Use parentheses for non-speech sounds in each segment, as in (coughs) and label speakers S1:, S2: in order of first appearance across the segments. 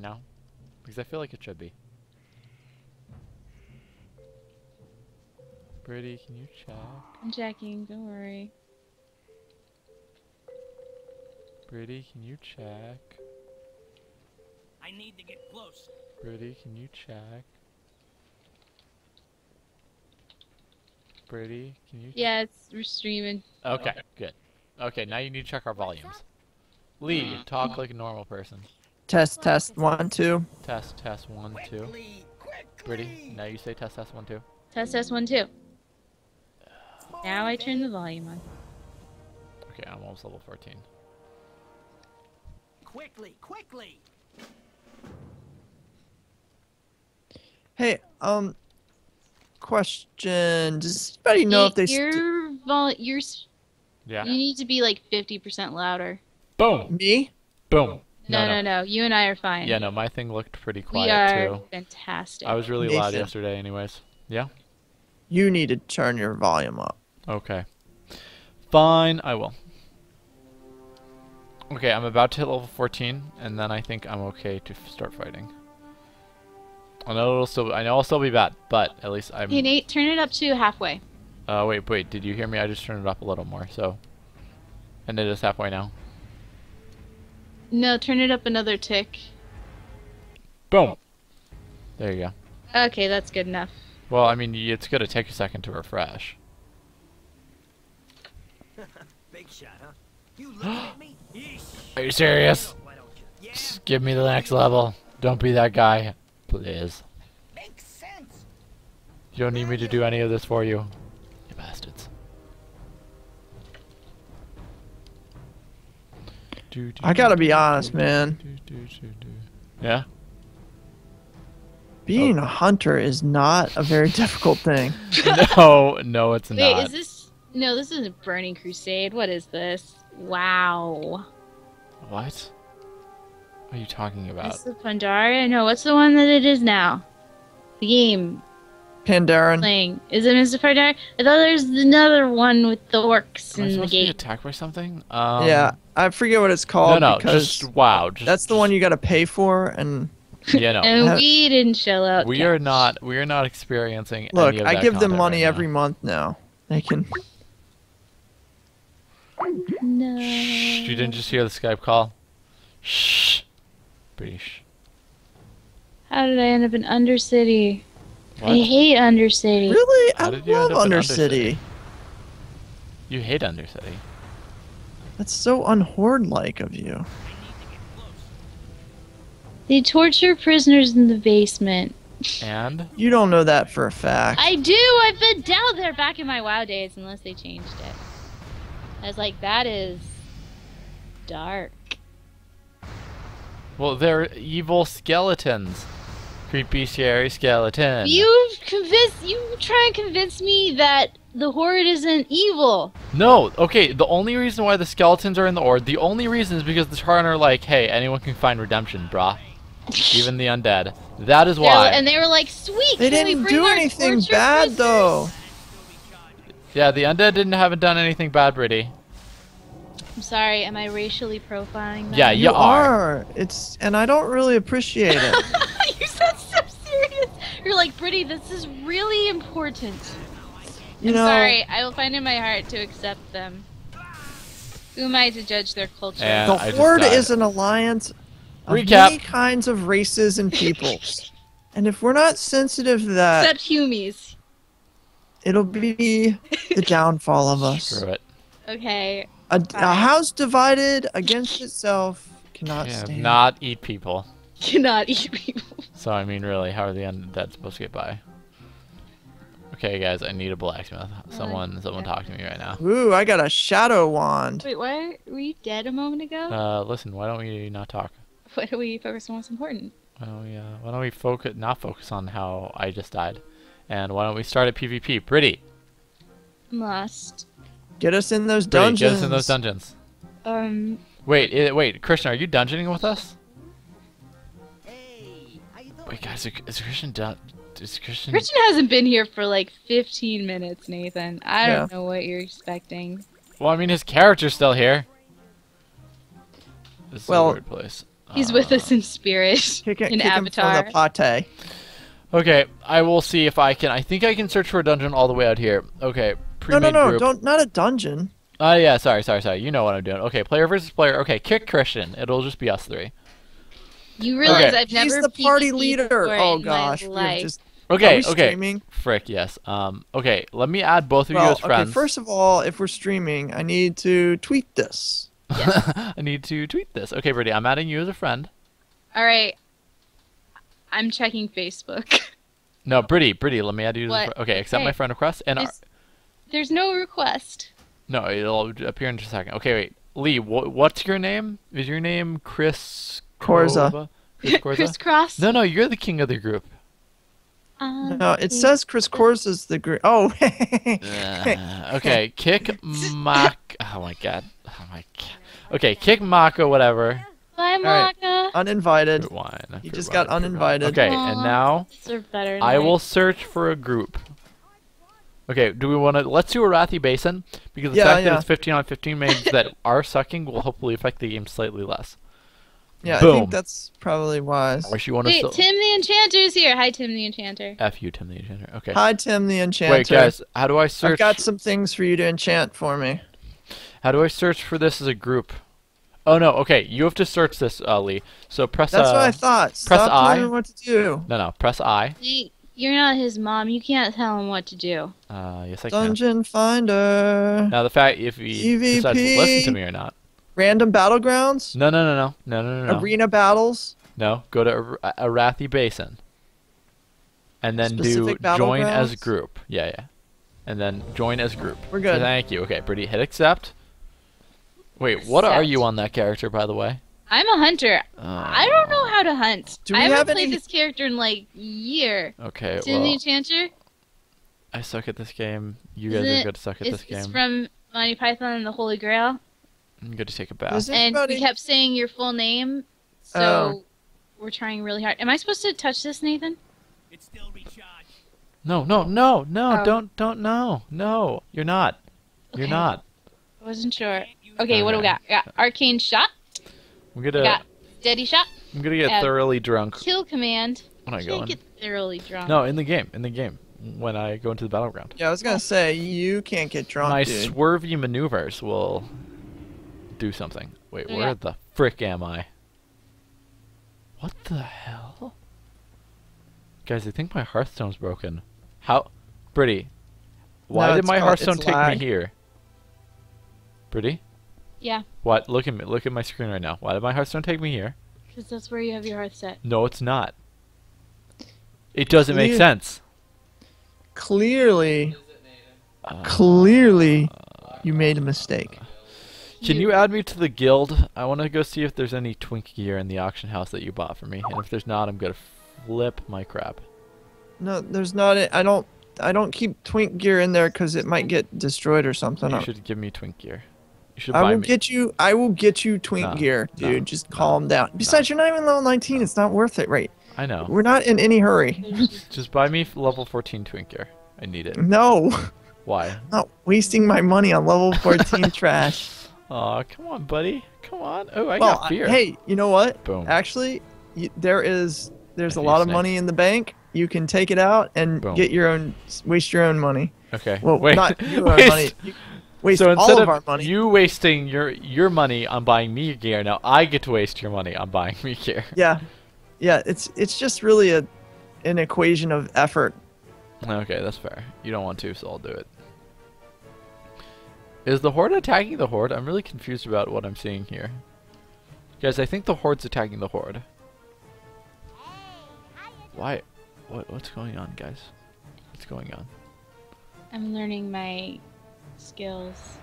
S1: checking now? Because I feel like it should be. Pretty, can you check?
S2: I'm checking. Don't worry.
S1: Pretty, can you check?
S3: I need to get close.
S1: Pretty, can you check? Pretty, can you?
S2: Yeah, it's we're streaming.
S1: Okay, good. Okay, now you need to check our volumes. Lee, uh, talk uh, like a normal person.
S4: Test, test, one, two.
S1: Test, test, one, two.
S3: Quickly, quickly.
S1: Pretty, now you say test, test, one, two.
S2: Test test one two. Now I turn the volume on.
S1: Okay, I'm almost level 14.
S3: Quickly, quickly.
S4: Hey, um, question. Does anybody know if they? st-
S2: your vol your s-
S1: Yeah.
S2: you need to be like fifty percent louder.
S1: Boom!
S4: me?
S1: Boom!
S2: No, no, no, You and I are fine.
S1: Yeah, no, my thing looked pretty quiet
S2: we
S1: quiet
S2: are
S1: too.
S2: fantastic.
S1: I was really loud yesterday, anyways. Yeah?
S4: You need to turn your volume up.
S1: Okay. Fine, I will. Okay, I'm about to hit level 14, and then I think I'm okay to f- start fighting. I know it'll still. I know I'll still be bad, but at least I'm.
S2: Hey Nate, turn it up to halfway.
S1: Uh, wait, wait. Did you hear me? I just turned it up a little more, so. And it is halfway now.
S2: No, turn it up another tick.
S1: Boom. There you go.
S2: Okay, that's good enough.
S1: Well, I mean, it's gonna take a second to refresh. (laughs)
S3: Big shot, huh? You (gasps) looking at me? Yeesh.
S1: Are you serious?
S3: Why don't you? Yeah,
S1: Just give me the next level. Don't be that guy, please.
S3: makes sense.
S1: You don't need me to do any of this for you. You bastards.
S4: I gotta be honest, man.
S1: Yeah?
S4: Being oh. a hunter is not a very (laughs) difficult thing.
S1: no, no, it's
S2: Wait,
S1: not.
S2: Wait, is this? No, this isn't Burning Crusade. What is this? Wow.
S1: What? What are you talking about?
S2: Is the Pandaria? No, what's the one that it is now? The game
S4: Pandaren.
S2: playing. Is it Mr. Pandaria? I thought there's another one with the orcs
S1: Am I
S2: in the
S1: supposed to be
S2: gate.
S1: attacked by something? Um,
S4: yeah, I forget what it's called
S1: no,
S4: because
S1: just wow. Just,
S4: that's the one you gotta pay for. And
S1: Yeah, no. (laughs)
S2: And we didn't shell out.
S1: we
S2: cash.
S1: are not. We are not experiencing.
S4: look,
S1: any of
S4: I give them money
S1: right
S4: every month now. They can.
S2: No.
S1: Shh, you didn't just hear the Skype call? Shh. British.
S2: How did I end up in Undercity?
S1: What?
S2: I hate Undercity.
S4: Really,
S1: How
S4: I
S1: did you
S4: love
S1: end up
S4: Undercity.
S1: Undercity? You hate Undercity.
S4: That's so unhorde-like of you.
S2: They torture prisoners in the basement.
S1: And
S4: You don't know that for a fact.
S2: I do. I've been down there back in my WoW days, unless they changed it. I was like, that is dark.
S1: well, they're evil skeletons. Creepy, scary skeleton.
S2: You convince you try and convince me that the horde isn't evil.
S1: No, okay. The only reason why the skeletons are in the horde, the only reason is because the Tauren are like, hey, anyone can find redemption, brah. Even the undead. That is
S2: They're-
S1: why.
S2: and they were like, sweet.
S4: they didn't do anything bad
S2: prisoners?"
S4: though.
S1: Yeah, the undead didn't haven't done anything bad, Britty.
S2: I'm sorry. Am I racially profiling? Them?
S1: Yeah,
S4: You
S1: you are.
S4: are. It's and I don't really appreciate it. (laughs)
S2: You're like, Brittany, this is really important.
S4: You
S2: I'm
S4: know,
S2: sorry. I will find in my heart to accept them. Who am I to judge their culture?
S1: And
S4: the
S1: I just
S4: Horde
S1: died.
S4: is an alliance of
S1: Recap.
S4: many kinds of races and peoples. and if we're not sensitive to that,
S2: Except Humies.
S4: it'll be the downfall of us.
S1: Screw it.
S2: Okay.
S4: A, a house divided against itself cannot
S1: Yeah,
S4: stand.
S1: not eat people. (laughs)
S2: Cannot eat people.
S1: So I mean, really, how are the undead supposed to get by? Okay, guys, I need a blacksmith. Someone, someone, talk to me right now.
S4: Ooh, I got a shadow wand.
S2: Wait, why were you dead a moment ago?
S1: Uh, listen, why don't we not talk? (laughs)
S2: Why don't we focus on what's important?
S1: Why don't we, uh, why don't we focus, not focus on how I just died, and why don't we start at PvP? Pretty,
S2: I'm lost.
S4: Get us in those
S1: pretty,
S4: dungeons.
S1: get us in those dungeons.
S2: Um,
S1: Wait, i wait, Krishna, are you dungeoning with us? Wait, guys, is, is Christian dun? Is Christian?
S2: Christian hasn't been here for like 15 minutes, Nathan. I don't
S4: Yeah.
S2: know what you're expecting.
S1: Well, I mean, his character's still here. This is a weird place.
S2: He's uh, with us in spirit.
S4: Kick it,
S2: in
S4: kick him
S2: Avatar.
S4: for the pate.
S1: Okay, I will see if I can. I think I can search for a dungeon all the way out here. Okay,
S4: No,
S1: pre-made
S4: no, no,
S1: group.
S4: don't. Not a dungeon.
S1: Oh yeah, sorry, sorry, sorry. You know what I'm doing. Okay, player versus player. Okay, kick Christian. It'll just be us three.
S2: You realize
S1: Okay.
S2: I've never
S4: He's the party
S2: PvP'd
S4: leader. Oh gosh,
S2: my
S4: we're
S2: life.
S4: just
S1: Okay,
S4: Are we
S1: okay.
S4: streaming?
S1: Frick, yes. Um, okay, let me add both of you as friends.
S4: okay. First of all, if we're streaming, I need to tweet this. (laughs)
S1: I need to tweet this. Okay, Brittany, I'm adding you as a friend.
S2: All right. I'm checking Facebook. (laughs)
S1: No, Brittany, Brittany, let me add you as
S2: What?
S1: friend. Okay, accept
S2: Hey,
S1: my friend request. And
S2: There's, there's no request.
S1: no, it'll appear in just a second. Okay, wait. Lee, wh- what's your name? Is your name Chris
S4: Corza.
S1: Kova? Chris (laughs) Corza?
S2: Crisscross.
S1: No, no, you're the king of the group.
S2: Um,
S4: No, it says Chris Corsa's the group. Oh, (laughs)
S1: Uh, okay, kick Mak. Oh my god. Oh my god. Okay, kick Mako, whatever.
S2: Bye,
S4: right. Uninvited.
S1: Fruit wine.
S4: He just
S1: wine,
S4: got uninvited.
S1: Okay,
S2: Aw.
S1: and now
S2: These are better. than
S1: I will search for a group. Okay, do we want to? Let's do a Arathi Basin because the
S4: Yeah,
S1: fact
S4: yeah.
S1: that it's 15 on 15 means that are sucking will hopefully affect the game slightly less.
S4: Yeah, I think that's probably wise.
S1: Or you want to
S2: Wait,
S1: still
S2: Tim the Enchanter's here. Hi, Tim the Enchanter.
S1: F you, Tim the Enchanter. Okay.
S4: Hi, Tim the Enchanter.
S1: Wait, guys, how do I search?
S4: I've got some things for you to enchant for me.
S1: How do I search for this as a group? Oh no, okay, you have to search this, uh, Lee. So press.
S4: That's
S1: uh,
S4: what I thought.
S1: press
S4: Stop
S1: I.
S4: telling me what to do.
S1: No, no, press I.
S2: You're not his mom. You can't tell him what to do.
S1: Uh, yes, I can.
S4: Dungeon Finder.
S1: Now the fact if he decides to listen to me or not.
S4: Random battlegrounds.
S1: No, no, no, no, no, no, no, no.
S4: Arena battles.
S1: No, go to Ar- uh, Arathi Basin. And then do join as group. Yeah, yeah. And then join as group.
S4: We're good.
S1: Thank you. Okay, pretty hit accept. Wait, what are you on that character, by the way?
S2: I'm a hunter. I don't know how to hunt.
S4: Do
S2: I
S4: we
S2: haven't
S4: have
S2: played
S4: any-
S2: this character in like a year.
S1: Okay,
S2: Tim the
S1: well,
S2: Enchanter.
S1: I suck at this game. You
S2: Isn't
S1: guys are
S2: it-
S1: good to suck at
S2: It's,
S1: this
S2: it's
S1: game.
S2: from Monty Python and the Holy Grail.
S1: I'm going to take a bath.
S4: Does
S2: And
S4: anybody?
S2: we kept saying your full name, so
S4: Oh.
S2: we're trying really hard. Am I supposed to touch this, Nathan?
S3: It's still recharged.
S1: No, no, no, no,
S2: Oh.
S1: don't, don't, no, no. You're not. You're
S2: Okay.
S1: not.
S2: I wasn't sure. Okay, what do we got? We got arcane shot.
S1: I'm gonna,
S2: got steady shot.
S1: I'm gonna get
S2: uh,
S1: thoroughly drunk
S2: Kill command.
S1: when I
S2: Can't
S1: go in.
S2: get thoroughly drunk.
S1: No, in the game, in the game, when I go into the battleground.
S4: Yeah, I was gonna say you can't get drunk,
S1: My
S4: dude.
S1: swervy maneuvers will do something. Wait,
S2: Oh,
S1: where the frick am I? What the hell? Guys, I think my Hearthstone's broken. How? Pretty. Why
S4: No,
S1: did my Hearthstone take
S4: lag.
S1: me here? Pretty?
S2: Yeah,
S1: What? Look at me. Look at my screen right now. Why did my Hearthstone take me here?
S2: because that's where you have your hearth set.
S1: No, it's not. It doesn't make sense.
S4: Clearly,
S1: Uh,
S4: clearly, you made a mistake.
S1: Can you add me to the guild? I want to go see if there's any twink gear in the auction house that you bought for me. And if there's not, I'm gonna flip my crap.
S4: No, there's not. A, I don't. I don't keep twink gear in there because it might get destroyed or something.
S1: You should give me twink gear. You should
S4: I
S1: buy
S4: will
S1: me.
S4: get you. I will get you twink
S1: No,
S4: gear,
S1: no,
S4: dude. Just
S1: no,
S4: calm down. Besides, you're not even level 19. It's not worth it, right?
S1: I know.
S4: We're not in any hurry. (laughs)
S1: Just buy me level 14 twink gear. I need it.
S4: No,
S1: Why? (laughs)
S4: not wasting my money on level 14 (laughs) trash.
S1: Aw, come on, buddy. Come on. Oh, I
S4: well,
S1: got beer.
S4: hey, you know what?
S1: Boom.
S4: Actually, y there is. There's a
S1: Hey,
S4: lot of money in the bank. You can take it out and
S1: Boom.
S4: get your own. Waste your own money.
S1: Okay.
S4: Well,
S1: Wait.
S4: not (laughs) your own money. You waste
S1: so
S4: all
S1: instead
S4: of our money.
S1: you wasting your your money on buying me gear, now I get to waste your money on buying me gear.
S4: Yeah, yeah. It's it's just really a an equation of effort.
S1: Okay, that's fair. You don't want to, so I'll do it. Is the horde attacking the horde? I'm really confused about what I'm seeing here. Guys, I think the horde's attacking the horde. Why? What? What's going on, guys? What's going on?
S2: I'm learning my skills.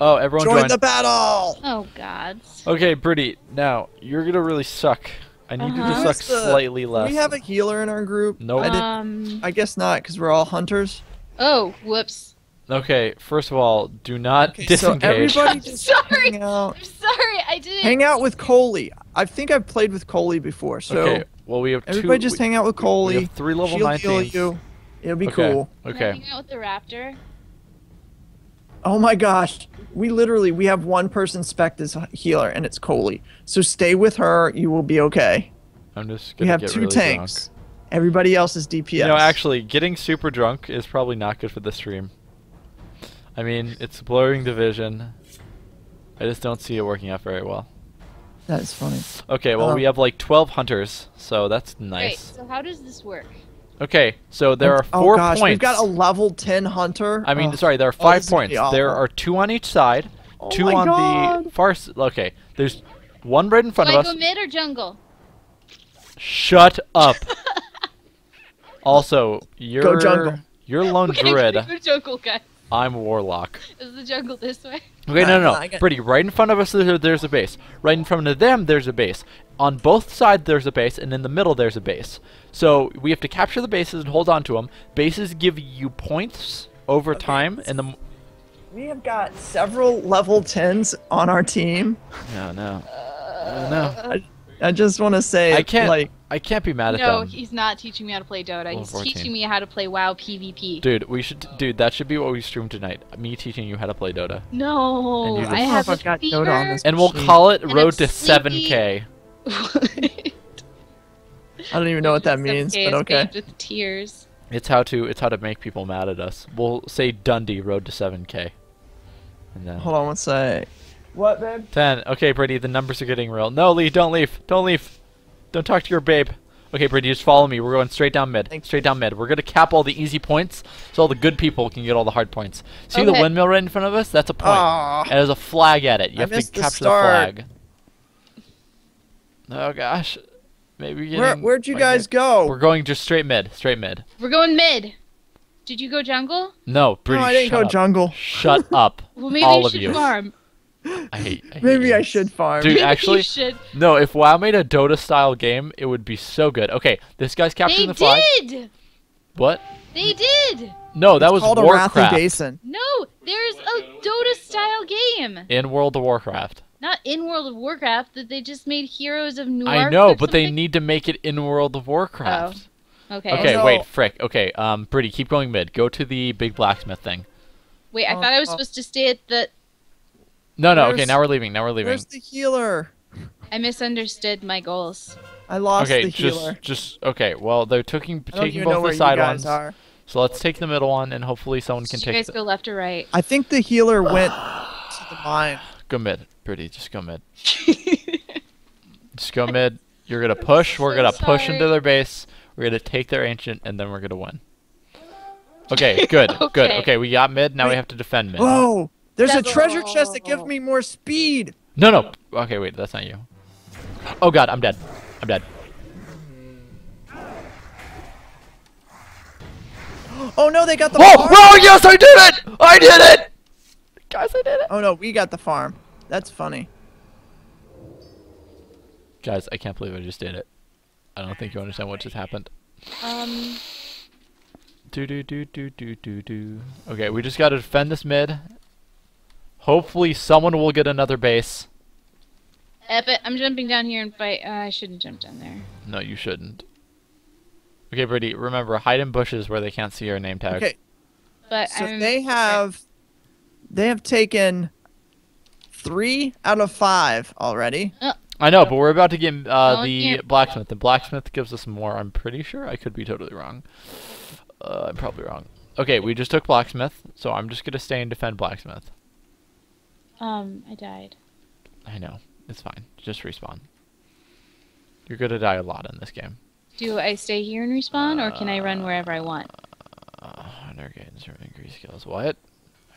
S1: Oh, everyone
S4: Join
S1: joined.
S4: the battle.
S2: Oh God.
S1: Okay, Brittany, now you're gonna really suck. I need you
S2: Uh-huh.
S1: to
S4: Who's
S1: suck
S4: the-
S1: slightly
S4: Do
S1: less.
S4: we have a healer in our group?
S1: Nope.
S4: I,
S2: Um.
S4: I guess not, because we're all hunters.
S2: Oh, whoops.
S1: Okay, first of all, do not
S4: Okay, so
S1: disengage.
S4: everybody (laughs)
S2: I'm
S4: just
S2: sorry.
S4: hang out.
S2: I'm sorry. I didn't.
S4: Hang out with Coley. I think I've played with Coley before, so
S1: okay, well we have two.
S4: everybody just
S1: we,
S4: hang out with
S1: we
S4: Coley.
S1: have three level
S4: She'll heal
S1: 19s.
S4: you. It'll be
S1: okay.
S4: cool.
S2: Can I
S1: Okay.
S2: Hang out with the raptor.
S4: Oh my gosh. We literally we have one person spec as a healer and it's Coley. So stay with her, you will be okay.
S1: I'm just
S4: We
S1: gonna
S4: have two
S1: really
S4: tanks.
S1: drunk.
S4: Everybody else is DPS.
S1: You know, actually, getting super drunk is probably not good for the stream. I mean, it's blurring the vision. I just don't see it working out very well.
S4: That's funny.
S1: Okay, well,
S4: Um,
S1: we have like 12 hunters, so that's
S2: Right.
S1: nice.
S2: So how does this work?
S1: Okay, so there are
S4: oh
S1: four
S4: gosh,
S1: points.
S4: we've got a level 10 hunter.
S1: I mean,
S4: Oh.
S1: sorry, there are
S4: Oh,
S1: five
S4: this is gonna
S1: points. There are two on each side,
S4: Oh
S1: two
S4: my
S1: on the far. s- Okay, there's one right in front
S2: Do
S1: of
S2: I
S1: us.
S2: go mid or jungle?
S1: Shut up. (laughs) also, you're Go
S4: jungle.
S1: you're lone
S2: We're gonna (laughs)
S1: druid.
S2: Go jungle, guys.
S1: I'm warlock.
S2: Is the jungle this way?
S1: Okay, no, no, no.
S4: got-
S1: Pretty. Right in front of us, there's a base. Right in front of them, there's a base. On both sides, there's a base, and in the middle, there's a base. So we have to capture the bases and hold on to them. Bases give you points over
S4: Okay,
S1: time, and the m-
S4: We have got several level 10s on our team.
S1: no, no, uh, no, no.
S4: I just want to say
S1: I can't.
S4: like
S1: I can't be mad at
S2: No,
S1: them.
S2: he's not teaching me how to play Dota.
S1: Level
S2: He's
S1: 14.
S2: teaching me how to play WoW PvP.
S1: Dude, we should. Dude, that should be what we stream tonight. Me teaching you how to play Dota,
S2: No,
S1: And
S2: I
S4: I don't
S2: have a
S4: got
S2: fever.
S4: Dota on this
S1: and we'll call it Road to
S2: sleepy.
S1: 7K. (laughs)
S4: I don't even know what that means, but okay.
S2: With tears.
S1: It's how to. It's how to make people mad at us. We'll say Dundee Road to 7K. And then.
S4: Hold on one sec. What, babe?
S1: 10. Okay, Brady, the numbers are getting real. No, Lee, don't leave. Don't leave. Don't talk to your babe. Okay, Brady, just follow me. We're going straight down mid.
S4: Thanks.
S1: Straight down mid. We're going to cap all the easy points so all the good people can get all the hard points. See the windmill right in front of us? That's a point.
S4: Aw.
S1: And there's a flag at it. You
S4: I
S1: have to
S4: missed the
S1: capture the, flag. Oh, gosh. Maybe
S4: Where,
S1: getting,
S4: where'd you
S1: like,
S4: guys
S1: We're going just straight mid. Straight mid.
S2: We're going mid. Did you go jungle?
S1: No, Brady,
S4: No, I didn't
S1: shut
S4: go
S1: up.
S4: jungle.
S1: Shut up. (laughs)
S2: Well, maybe
S1: All
S2: you
S1: of
S2: should
S1: you.
S2: farm.
S1: I hate, I hate
S4: Maybe
S1: you.
S4: I should farm.
S1: Dude, actually-
S2: should.
S1: No, if WoW made a Dota style game, it would be so good. Okay, this guy's capturing
S2: They
S1: the flag.
S2: did.
S1: What?
S2: They did.
S1: No, that
S4: It's
S1: was
S4: called a
S1: Warcraft.
S4: Arathi Basin.
S2: No, there's a Dota style game.
S1: in World of Warcraft.
S2: Not in World of Warcraft. That they just made Heroes of Newerth.
S1: I know,
S2: or
S1: but they need to make it in World of Warcraft.
S2: Okay.
S1: Okay,
S4: no.
S1: wait, frick. Okay, um, Brittany, keep going mid. Go to the big blacksmith thing.
S2: Wait, I
S4: Oh,
S2: thought I was
S4: oh.
S2: supposed to stay at the.
S1: No, no. Okay, now we're leaving. Now we're leaving.
S4: Where's the healer?
S2: I misunderstood my goals.
S4: I lost
S1: Okay,
S4: the
S1: just,
S4: healer.
S1: just just okay. Well, they're taking
S4: I don't
S1: taking
S4: even know
S1: both
S4: where
S1: the
S4: you
S1: side
S4: guys
S1: ones.
S4: are.
S1: So let's take the middle one, and hopefully someone can
S2: Did you
S1: take.
S2: guys
S1: The,
S2: go left or right?
S4: I think the healer went (sighs) to the mine.
S1: go mid, Brittany. Just go mid. (laughs) Just go mid. You're gonna push. We're gonna push into their base. We're gonna take their ancient, and then we're gonna win. Okay, good, (laughs) good.
S2: Okay.
S1: Okay, we got mid. Now we have to defend mid.
S4: Whoa! There's a
S2: That's-
S4: treasure chest that gives me more speed.
S1: No, no. Okay, wait. That's not you. Oh God, I'm dead. I'm dead. (gasps)
S4: Oh no, they got the
S1: Whoa!
S4: farm.
S1: Whoa! Yes, I did it! I did it! Guys, I did it.
S4: Oh no, we got the farm. That's funny.
S1: Guys, I can't believe I just did it. I don't think you understand what just happened.
S2: Um.
S1: Do do do do do do do. Okay, we just gotta defend this mid. Hopefully, someone will get another base.
S2: Epic. I'm jumping down here and fight. Uh, I shouldn't jump down there.
S1: No, you shouldn't. Okay, Brady, remember, hide in bushes where they can't see your name tag.
S4: Okay,
S2: But
S4: so
S2: I'm,
S4: they have they have taken three out of five already.
S1: I know, but we're about to get uh, the blacksmith. The blacksmith gives us more. I'm pretty sure. I could be totally wrong. Uh, I'm probably wrong. Okay, we just took blacksmith, so I'm just gonna stay and defend blacksmith.
S2: Um, I died.
S1: I know, it's fine. Just respawn. You're gonna die a lot in this game.
S2: Do I stay here and respawn, or can I run wherever I want?
S1: Uh, Energate and certain increase skills. What?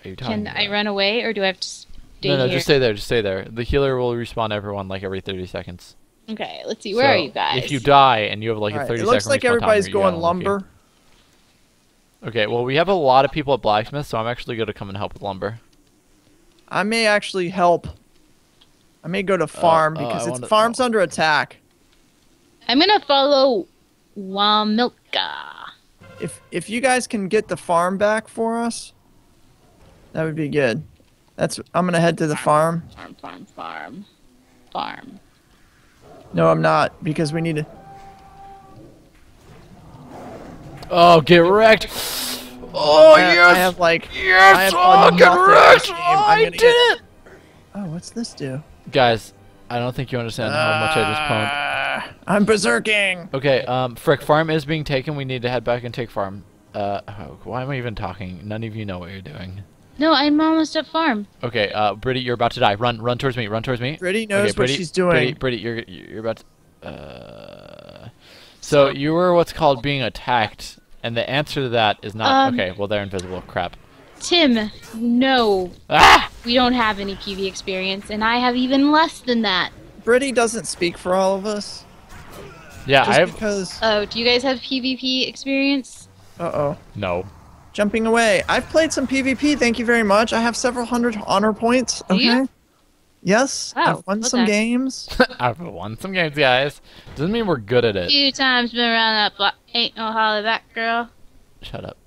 S1: Are you talking
S2: Can I run away, or do I have to stay
S1: No, no,
S2: here?
S1: just stay there. Just stay there. The healer will respawn everyone like every 30 seconds.
S2: Okay, let's see. Where are you guys?
S1: If you die and you have like a
S4: Alright,
S1: 30
S4: it looks like everybody's
S1: timer,
S4: going lumber.
S1: Okay, well we have a lot of people at blacksmith, so I'm actually gonna come and help with lumber.
S4: I may actually help. I may go to farm
S1: uh, I
S4: because it's
S1: wanna-
S4: farm's under attack.
S2: I'm gonna follow Wamilka.
S4: If if you guys can get the farm back for us, that would be good. That's I'm gonna head to the farm.
S2: Farm, farm, farm, farm.
S4: No, I'm not because we need to.
S1: Oh, get wrecked! Oh,
S4: I,
S1: yes!
S4: I have like. I
S1: yes!
S4: have
S1: Oh,
S4: nothing in
S1: congrats!
S4: this game.
S1: Oh,
S4: I'm
S1: I
S4: gonna
S1: did
S4: get-
S1: it!
S4: Oh, what's this do?
S1: Guys, I don't think you understand how much I just pwned.
S4: Ah, I'm berserking.
S1: Okay, um, Frick, farm is being taken. We need to head back and take farm. Uh, oh, why am I even talking? None of you know what you're doing.
S2: No, I'm almost at farm.
S1: Okay, uh, Britty, you're about to die. Run, run towards me. Run towards me.
S4: Brittany knows
S1: okay,
S4: what she's doing.
S1: Britty, Britty, you're you're about to. Uh, so you were what's called being attacked, and the answer to that is not
S2: Um,
S1: okay. Well, they're invisible. Crap.
S2: Tim, no,
S1: Ah!
S2: we don't have any PV experience, and I have even less than that.
S4: Brittany doesn't speak for all of us.
S1: Yeah,
S4: Just
S1: I have
S4: because.
S2: Oh, do you guys have PvP experience?
S4: Uh oh.
S1: no.
S4: Jumping away. I've played some PvP. Thank you very much. I have several hundred honor points.
S2: Do
S4: Okay.
S2: You?
S4: Yes.
S2: Wow,
S4: I've oh, won
S2: what
S4: some games. (laughs)
S1: I've won some games, guys. Doesn't mean we're good at it.
S2: A few times been around that block. Ain't no holler back, girl.
S1: Shut up.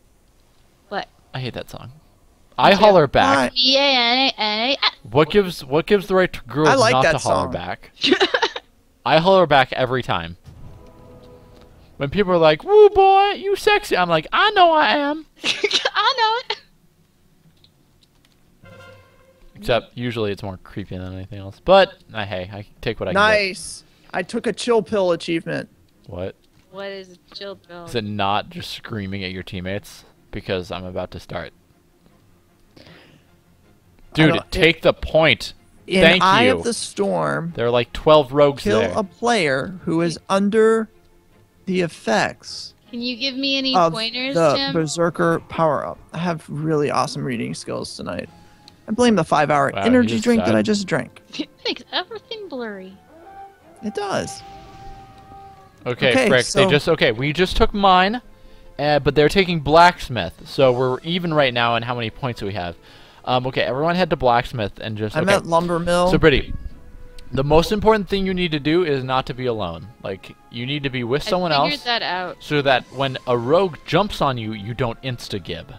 S2: What?
S1: I hate that song. I holler back.
S4: Why?
S2: Yeah, and and
S1: What gives what gives the right to girls
S4: I like
S1: not
S4: that
S1: to holler
S4: song.
S1: back? (laughs) I holler back every time. When people are like, "Woo boy, you sexy," I'm like, "I know I am." (laughs)
S2: I know it.
S1: Except usually it's more creepy than anything else. But uh, hey, I take what I can
S4: Nice. I took a chill pill achievement.
S1: What
S2: What is a chill pill?
S1: is it? Not just screaming at your teammates because I'm about to start. Dude,
S4: don't-
S1: take the point.
S4: In
S1: Thank
S4: Eye
S1: you.
S4: of the Storm,
S1: There are like 12 rogues
S4: kill
S1: there.
S4: a player who is under the effects
S2: Can you give me any
S4: of
S2: pointers,
S4: the
S2: Tim?
S4: Berserker power up. I have really awesome reading skills tonight. I blame the five hour
S1: Wow,
S4: energy
S1: just
S4: drink that I just drank. (laughs)
S2: It makes everything blurry.
S4: It does.
S1: Okay,
S4: Okay,
S1: Frick, they
S4: so-
S1: just okay. We just took mine, uh, but they're taking blacksmith, so we're even right now in how many points we have. Um, okay, everyone head to blacksmith and just.
S4: I'm
S1: okay.
S4: at Lumber Mill.
S1: So pretty. The most important thing you need to do is not to be alone. Like you need to be with someone
S2: I figured
S1: else,
S2: that out.
S1: so that when a rogue jumps on you, you don't insta gib.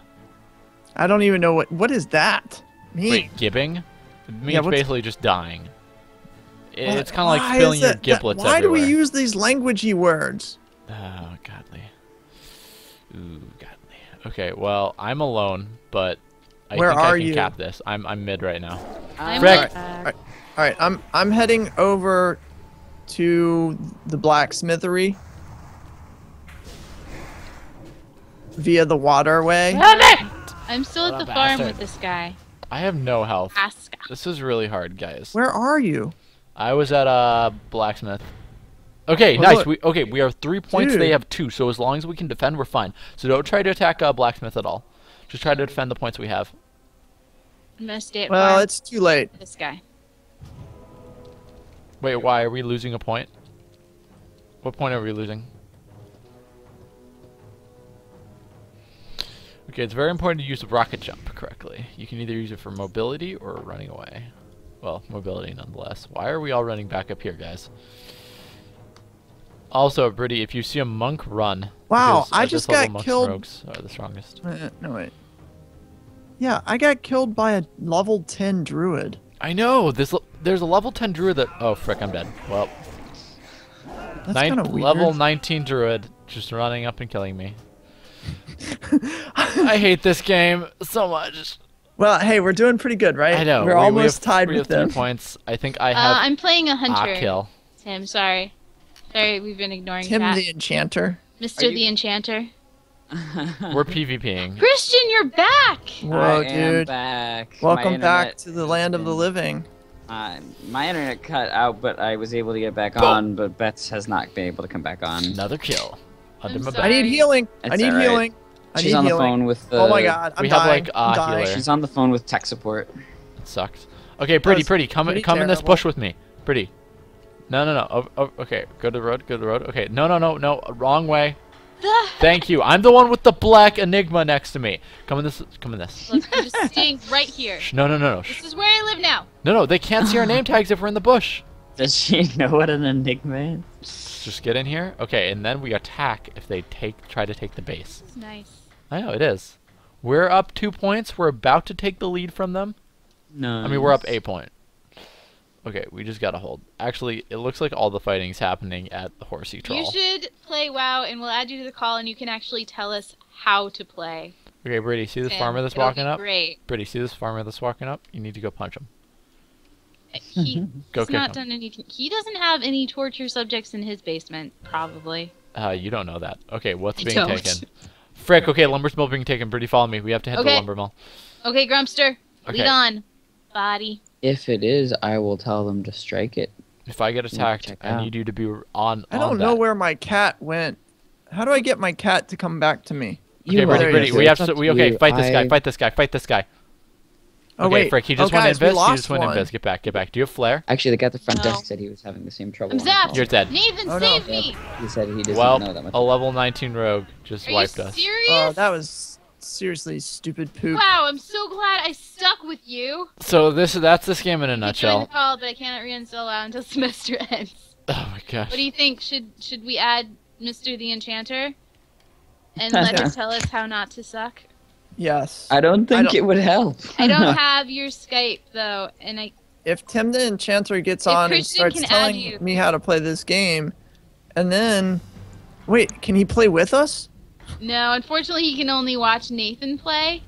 S4: I don't even know what what is that. Mean?
S1: Wait, gibbing? It means
S4: what's-
S1: basically just dying. I-
S4: Why-
S1: It's kind of like
S4: why is
S1: spilling your
S4: that- that-
S1: giblets
S4: Why do we use these languagey words?
S1: Oh, godly. Ooh, godly. Okay, well, I'm alone, but I
S4: Where
S1: think I can
S4: you?
S1: cap this. I'm I'm mid right now.
S2: I'm
S1: Frick.
S2: back.
S4: All right, I'm I'm heading over to the blacksmithery via the waterway.
S2: I'm still at the farm
S1: bastard.
S2: with this guy.
S1: I have no health.
S2: Aska.
S1: This is really hard, guys.
S4: Where are you?
S1: I was at uh blacksmith. Okay,
S4: Well,
S1: nice.
S4: look.
S1: We okay, we are three points. They have two. So as long as we can defend, we're fine. So don't try to attack uh, blacksmith at all. Just try to defend the points we have.
S2: I'm gonna stay at
S4: Well,
S2: farm
S4: it's too late.
S2: this guy.
S1: Wait, why are we losing a point? What point are we losing? Okay, it's very important to use the rocket jump correctly. You can either use it for mobility or running away. Well, mobility nonetheless. Why are we all running back up here, guys? Also, Brittany, if you see a monk, run.
S4: Wow, I just
S1: level,
S4: got killed-
S1: Rogues are the strongest.
S4: Uh, no wait. Yeah, I got killed by a level 10 druid.
S1: I know. This there's a level 10 druid that. Oh frick, I'm dead. Well,
S4: That's
S1: level 19 druid just running up and killing me. (laughs) I hate this game so much.
S4: Well, hey, we're doing pretty good, right?
S1: I know.
S4: We're
S1: we- we
S4: almost
S1: have-
S4: tied
S1: we
S4: with
S1: have
S4: them.
S1: three points. I think I
S2: Uh,
S1: have
S2: I'm playing a
S1: a
S2: hunter.
S1: kill.
S2: Tim, sorry. Sorry, we've been ignoring
S4: Tim
S2: that.
S4: the Enchanter.
S2: Mr.
S5: You-
S2: the Enchanter. (laughs)
S1: We're PvPing.
S2: Christian, you're back!
S4: Whoa,
S5: I am
S4: dude.
S5: back.
S4: Welcome back to the land of the living.
S5: Uh, my internet cut out, but I was able to get back
S1: Boom.
S5: on. But Bets has not been able to come back on.
S1: Another kill. Under
S2: I'm
S1: my
S2: sorry.
S4: I need healing. I need
S5: alright.
S4: healing. I
S5: She's
S4: need
S5: on the phone with the.
S4: oh my god, I'm
S1: We have, like,
S4: I'm
S1: a
S4: dying.
S1: healer.
S5: She's on the phone with tech support.
S1: It sucked. Okay, pretty, pretty. Come,
S4: pretty
S1: come in this bush with me. Pretty. No, no, no. Oh, oh, okay, go to the road. Go to the road. Okay. No, no, no, no. Wrong way. (laughs) Thank you. I'm the one with the black enigma next to me. Come in this. Come in this.
S2: Look, I'm just staying right here.
S1: Shh, No, no, no, no. Shh.
S2: This is where I live now.
S1: No, no. They can't see our name tags if we're in the bush.
S5: Does she (laughs) know what an enigma is?
S1: Just get in here. Okay, and then we attack if they take try to take the base.
S2: This is nice.
S1: I know it is. We're up two points. We're about to take the lead from them.
S5: No.
S1: I mean, we're up a point. Okay, we just gotta hold. Actually, it looks like all the fighting's happening at the horsey troll.
S2: You should play WoW, and we'll add you to the call, and you can actually tell us how to play.
S1: Okay, Brady, see this
S2: Tim.
S1: farmer that's walking up?
S2: Great.
S1: Brady, see this farmer that's walking up? You need to go punch him.
S2: He, (laughs)
S1: Go
S2: he's not
S1: him.
S2: done anything. He doesn't have any torture subjects in his basement, probably.
S1: Uh, you don't know that. Okay, what's
S2: I
S1: being
S2: don't.
S1: taken? Frick, okay, lumber's mill being taken. Brady, follow me. We have to head to
S2: Okay.
S1: lumber mill.
S2: Okay, Grumpster,
S1: Okay.
S2: lead on. Body.
S5: If it is, I will tell them to strike it.
S1: If I get attacked, I
S5: out.
S1: need you to be on.
S4: I don't know
S1: that.
S4: where my cat went. How do I get my cat to come back to me?
S1: Okay,
S5: You
S1: Brady,
S4: are-
S1: Brady, we have to.
S5: to
S1: We okay. Fight this guy. Fight this guy. Fight this guy.
S4: Oh
S1: okay,
S4: wait,
S1: Frick, he just
S4: oh,
S1: went
S4: guys, we
S1: invis. He just went
S4: one.
S1: invis. Get back. Get back. Do you have flare?
S5: Actually, the guy at the front
S2: No.
S5: desk said he was having the same trouble.
S2: I'm zapped.
S1: You're dead.
S2: Nathan,
S4: Oh, no.
S2: save me!
S5: He said he doesn't
S1: Well,
S5: know that much.
S1: a level 19 rogue just
S2: Are
S1: wiped
S2: you
S1: us.
S2: serious?
S4: Oh, that was seriously stupid poop.
S2: Wow, I'm so glad I stuck with you.
S1: So this that's this game in a
S2: You can join
S1: nutshell.
S2: the call, but I cannot reinstall WoW until (laughs) semester ends.
S1: Oh my gosh.
S2: What do you think? Should should we add Mr. the Enchanter? And (laughs) let him tell us how not to suck?
S4: Yes.
S5: I don't think
S4: don't-
S5: it would help.
S2: I don't (laughs) have your Skype though, and I
S4: if Tim the Enchanter gets
S2: If
S4: on and starts telling
S2: you-
S4: me how to play this game, and then, wait, can he play with us?
S2: no. Unfortunately, he can only watch Nathan play.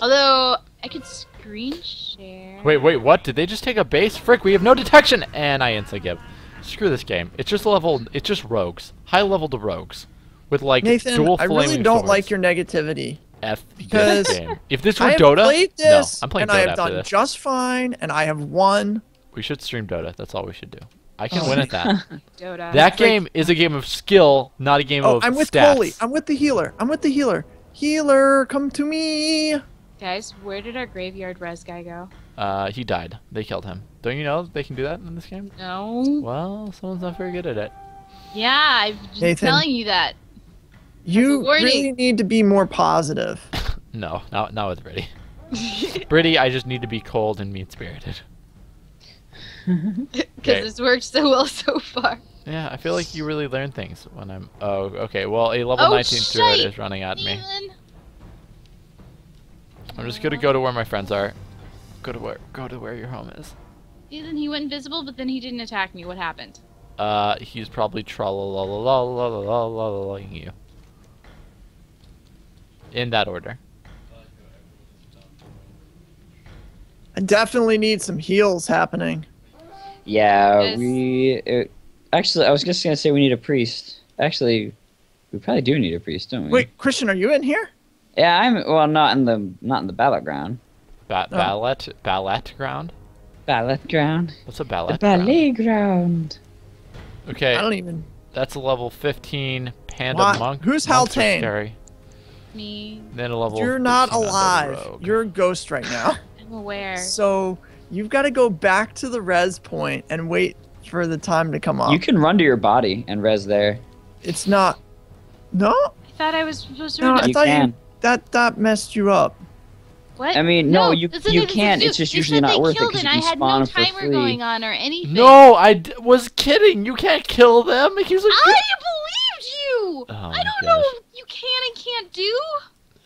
S2: Although I could screen share.
S1: Wait, wait, what? Did they just take a base? Frick, we have no detection! And I instantly give. Screw this game. It's just level, it's just rogues. High level to rogues. With like
S4: Nathan,
S1: dual
S4: I really don't
S1: swords.
S4: like your negativity.
S1: F
S4: because
S1: this game. If this were
S4: I
S1: Dota,
S4: played this,
S1: no, I'm playing
S4: and I have
S1: after
S4: done
S1: this.
S4: just fine, and I have won.
S1: We should stream Dota. That's all we should do. I can
S4: Oh
S1: win at that. (laughs)
S2: Dota.
S1: that
S4: like-
S1: game is a game of skill, not a game
S4: Oh,
S1: of
S4: I'm with
S1: stats.
S4: Coley. I'm with the healer. I'm with the healer. Healer, come to me.
S2: Guys, where did our graveyard res guy go?
S1: Uh, he died. They killed him. Don't you know they can do that in this game?
S2: No.
S1: Well, someone's not very good at it.
S2: Yeah, I'm been
S4: Nathan.
S2: telling you that.
S4: You really need to be more positive. (laughs)
S1: No, not not with Britty. (laughs) Britty, I just need to be cold and mean spirited.
S2: Because (laughs)
S1: Okay.
S2: it's worked so well so far.
S1: Yeah, I feel like you really learn things when I'm. Oh, okay. Well, a level
S2: Oh,
S1: 19 druid
S2: shite.
S1: is running at me.
S2: Nathan.
S1: I'm just gonna go to where my friends are. Go to where? Go to where your home is.
S2: Nathan, he went invisible, but then he didn't attack me. What happened?
S1: Uh, he's probably trolling you. In that order.
S4: I definitely need some heals happening.
S5: Yeah,
S2: Yes.
S5: we. It, actually, I was just gonna say we need a priest. Actually, we probably do need a priest, don't we?
S4: Wait, Christian, are you in here?
S5: Yeah, I'm. Well, not in the not in the battleground.
S1: Ba-
S4: Oh.
S1: ballet, ballet ground.
S5: Ballet ground.
S1: What's a ballet?
S5: The
S1: ground?
S5: ballet ground.
S1: Okay,
S4: I don't even.
S1: that's a level 15 panda
S4: What?
S1: monk.
S4: Who's
S1: Monks are
S4: Haltane?
S1: Scary.
S2: Me.
S1: Then a level.
S4: You're not alive. You're a ghost right now. (laughs)
S2: I'm aware.
S4: so you've got to go back to the res point and wait for the time to come up.
S5: You can run to your body and res there.
S4: It's not. No,
S2: I thought I was supposed to.
S4: no,
S2: run-
S4: I
S5: You
S4: thought
S5: can.
S4: you that that messed you up.
S2: what?
S5: I mean, no, you-
S2: that's
S5: you can't, it's just
S2: you
S5: usually not
S2: they
S5: worth it
S2: killed
S5: 'cause
S2: and
S5: you
S2: I
S5: can spawn
S2: no
S5: 'em for free.
S2: going on or anything.
S1: No, I d- was kidding. You can't kill them. He's a
S2: I
S1: good.
S2: Believed.
S1: Oh
S2: I don't know
S1: gosh.
S2: what you can and can't do.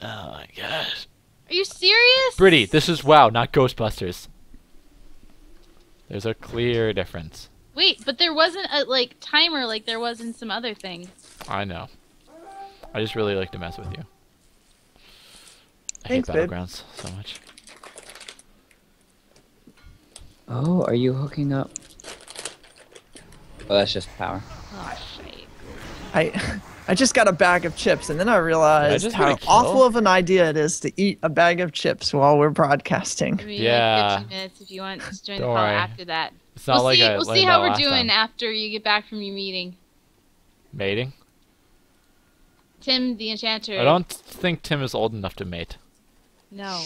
S1: Oh my gosh.
S2: Are you serious?
S1: Britty, this is WoW, not Ghostbusters. There's a clear difference.
S2: Wait, but there wasn't a like timer like there was in some other things.
S1: I know. I just really like to mess with you. I
S4: Thanks,
S1: hate
S4: babe.
S1: Battlegrounds so much.
S5: Oh, are you hooking up? Oh, that's just power.
S2: Oh shit.
S4: I (laughs) I just got a bag of chips and then I realized
S1: just
S4: how
S1: get a kill?
S4: awful of an idea it is to eat a bag of chips while we're broadcasting.
S2: Give me
S1: Yeah.
S2: like 15 minutes if you want to join the
S1: Don't
S2: call
S1: worry.
S2: after that.
S1: It's not
S2: we'll
S1: like
S2: see.
S1: I
S2: we'll
S1: learned
S2: see how we're doing
S1: time.
S2: after you get back from your meeting.
S1: Mating?
S2: Tim the Enchanter.
S1: I don't think Tim is old enough to mate.
S2: No.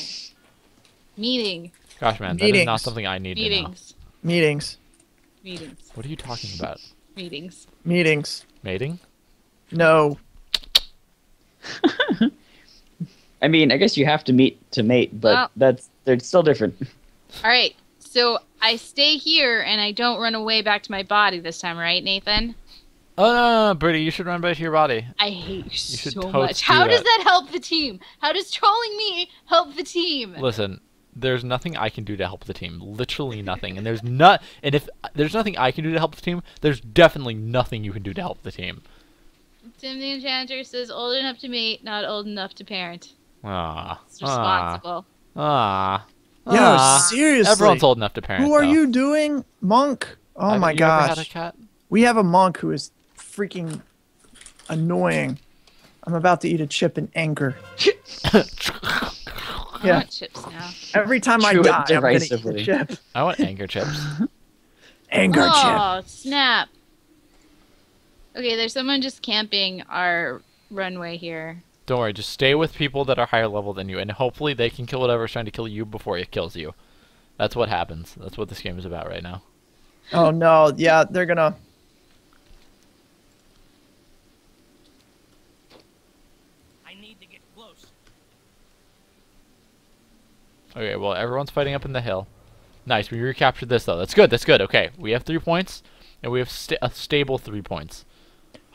S2: Meeting.
S1: Gosh, man, that is not something I need to know.
S2: Meetings.
S4: Meetings.
S2: Meetings.
S1: What are you talking about?
S2: Meetings.
S4: Meetings.
S1: Mating?
S4: No. (laughs)
S5: I mean, I guess you have to meet to mate, but
S2: Well-
S5: that's they're still different. (laughs)
S2: All right. So I stay here and I don't run away back to my body this time, right, Nathan?
S1: Oh, no, no, no, Brittany, you should run back to your body.
S2: I hate you,
S1: should
S2: so
S1: totes
S2: much.
S1: do
S2: How does
S1: that.
S2: that help the team? How does trolling me help the team?
S1: Listen, there's nothing I can do to help the team. Literally nothing. And there's not. And if there's nothing I can do to help the team, there's definitely nothing you can do to help the team.
S2: Tim the Enchanter says old enough to mate, not old enough to parent.
S1: Ah.
S2: It's responsible.
S1: Ah.
S4: Yo,
S1: Ah.
S4: seriously.
S1: Everyone's old enough to parent.
S4: Who are
S1: though.
S4: you doing, monk? Oh
S1: Haven't
S4: my
S1: you ever had a
S4: gosh.
S1: cat?
S4: We have a monk who is freaking annoying. I'm about to eat a chip in anger. (laughs)
S2: I
S4: Yeah.
S2: want chips now.
S4: Every time I
S5: Chew it
S4: die, I'm gonna eat a chip.
S1: I want anger chips. (laughs)
S4: Anger chip.
S2: oh, snap. Okay, there's someone just camping our runway here.
S1: Don't worry, just stay with people that are higher level than you, and hopefully they can kill whatever's trying to kill you before it kills you. That's what happens. That's what this game is about right now.
S4: Oh no, yeah, they're gonna.
S3: I need to get close.
S1: Okay, well everyone's fighting up in the hill. Nice, we recaptured this though. That's good. That's good. Okay, we have three points, and we have sta a stable three points.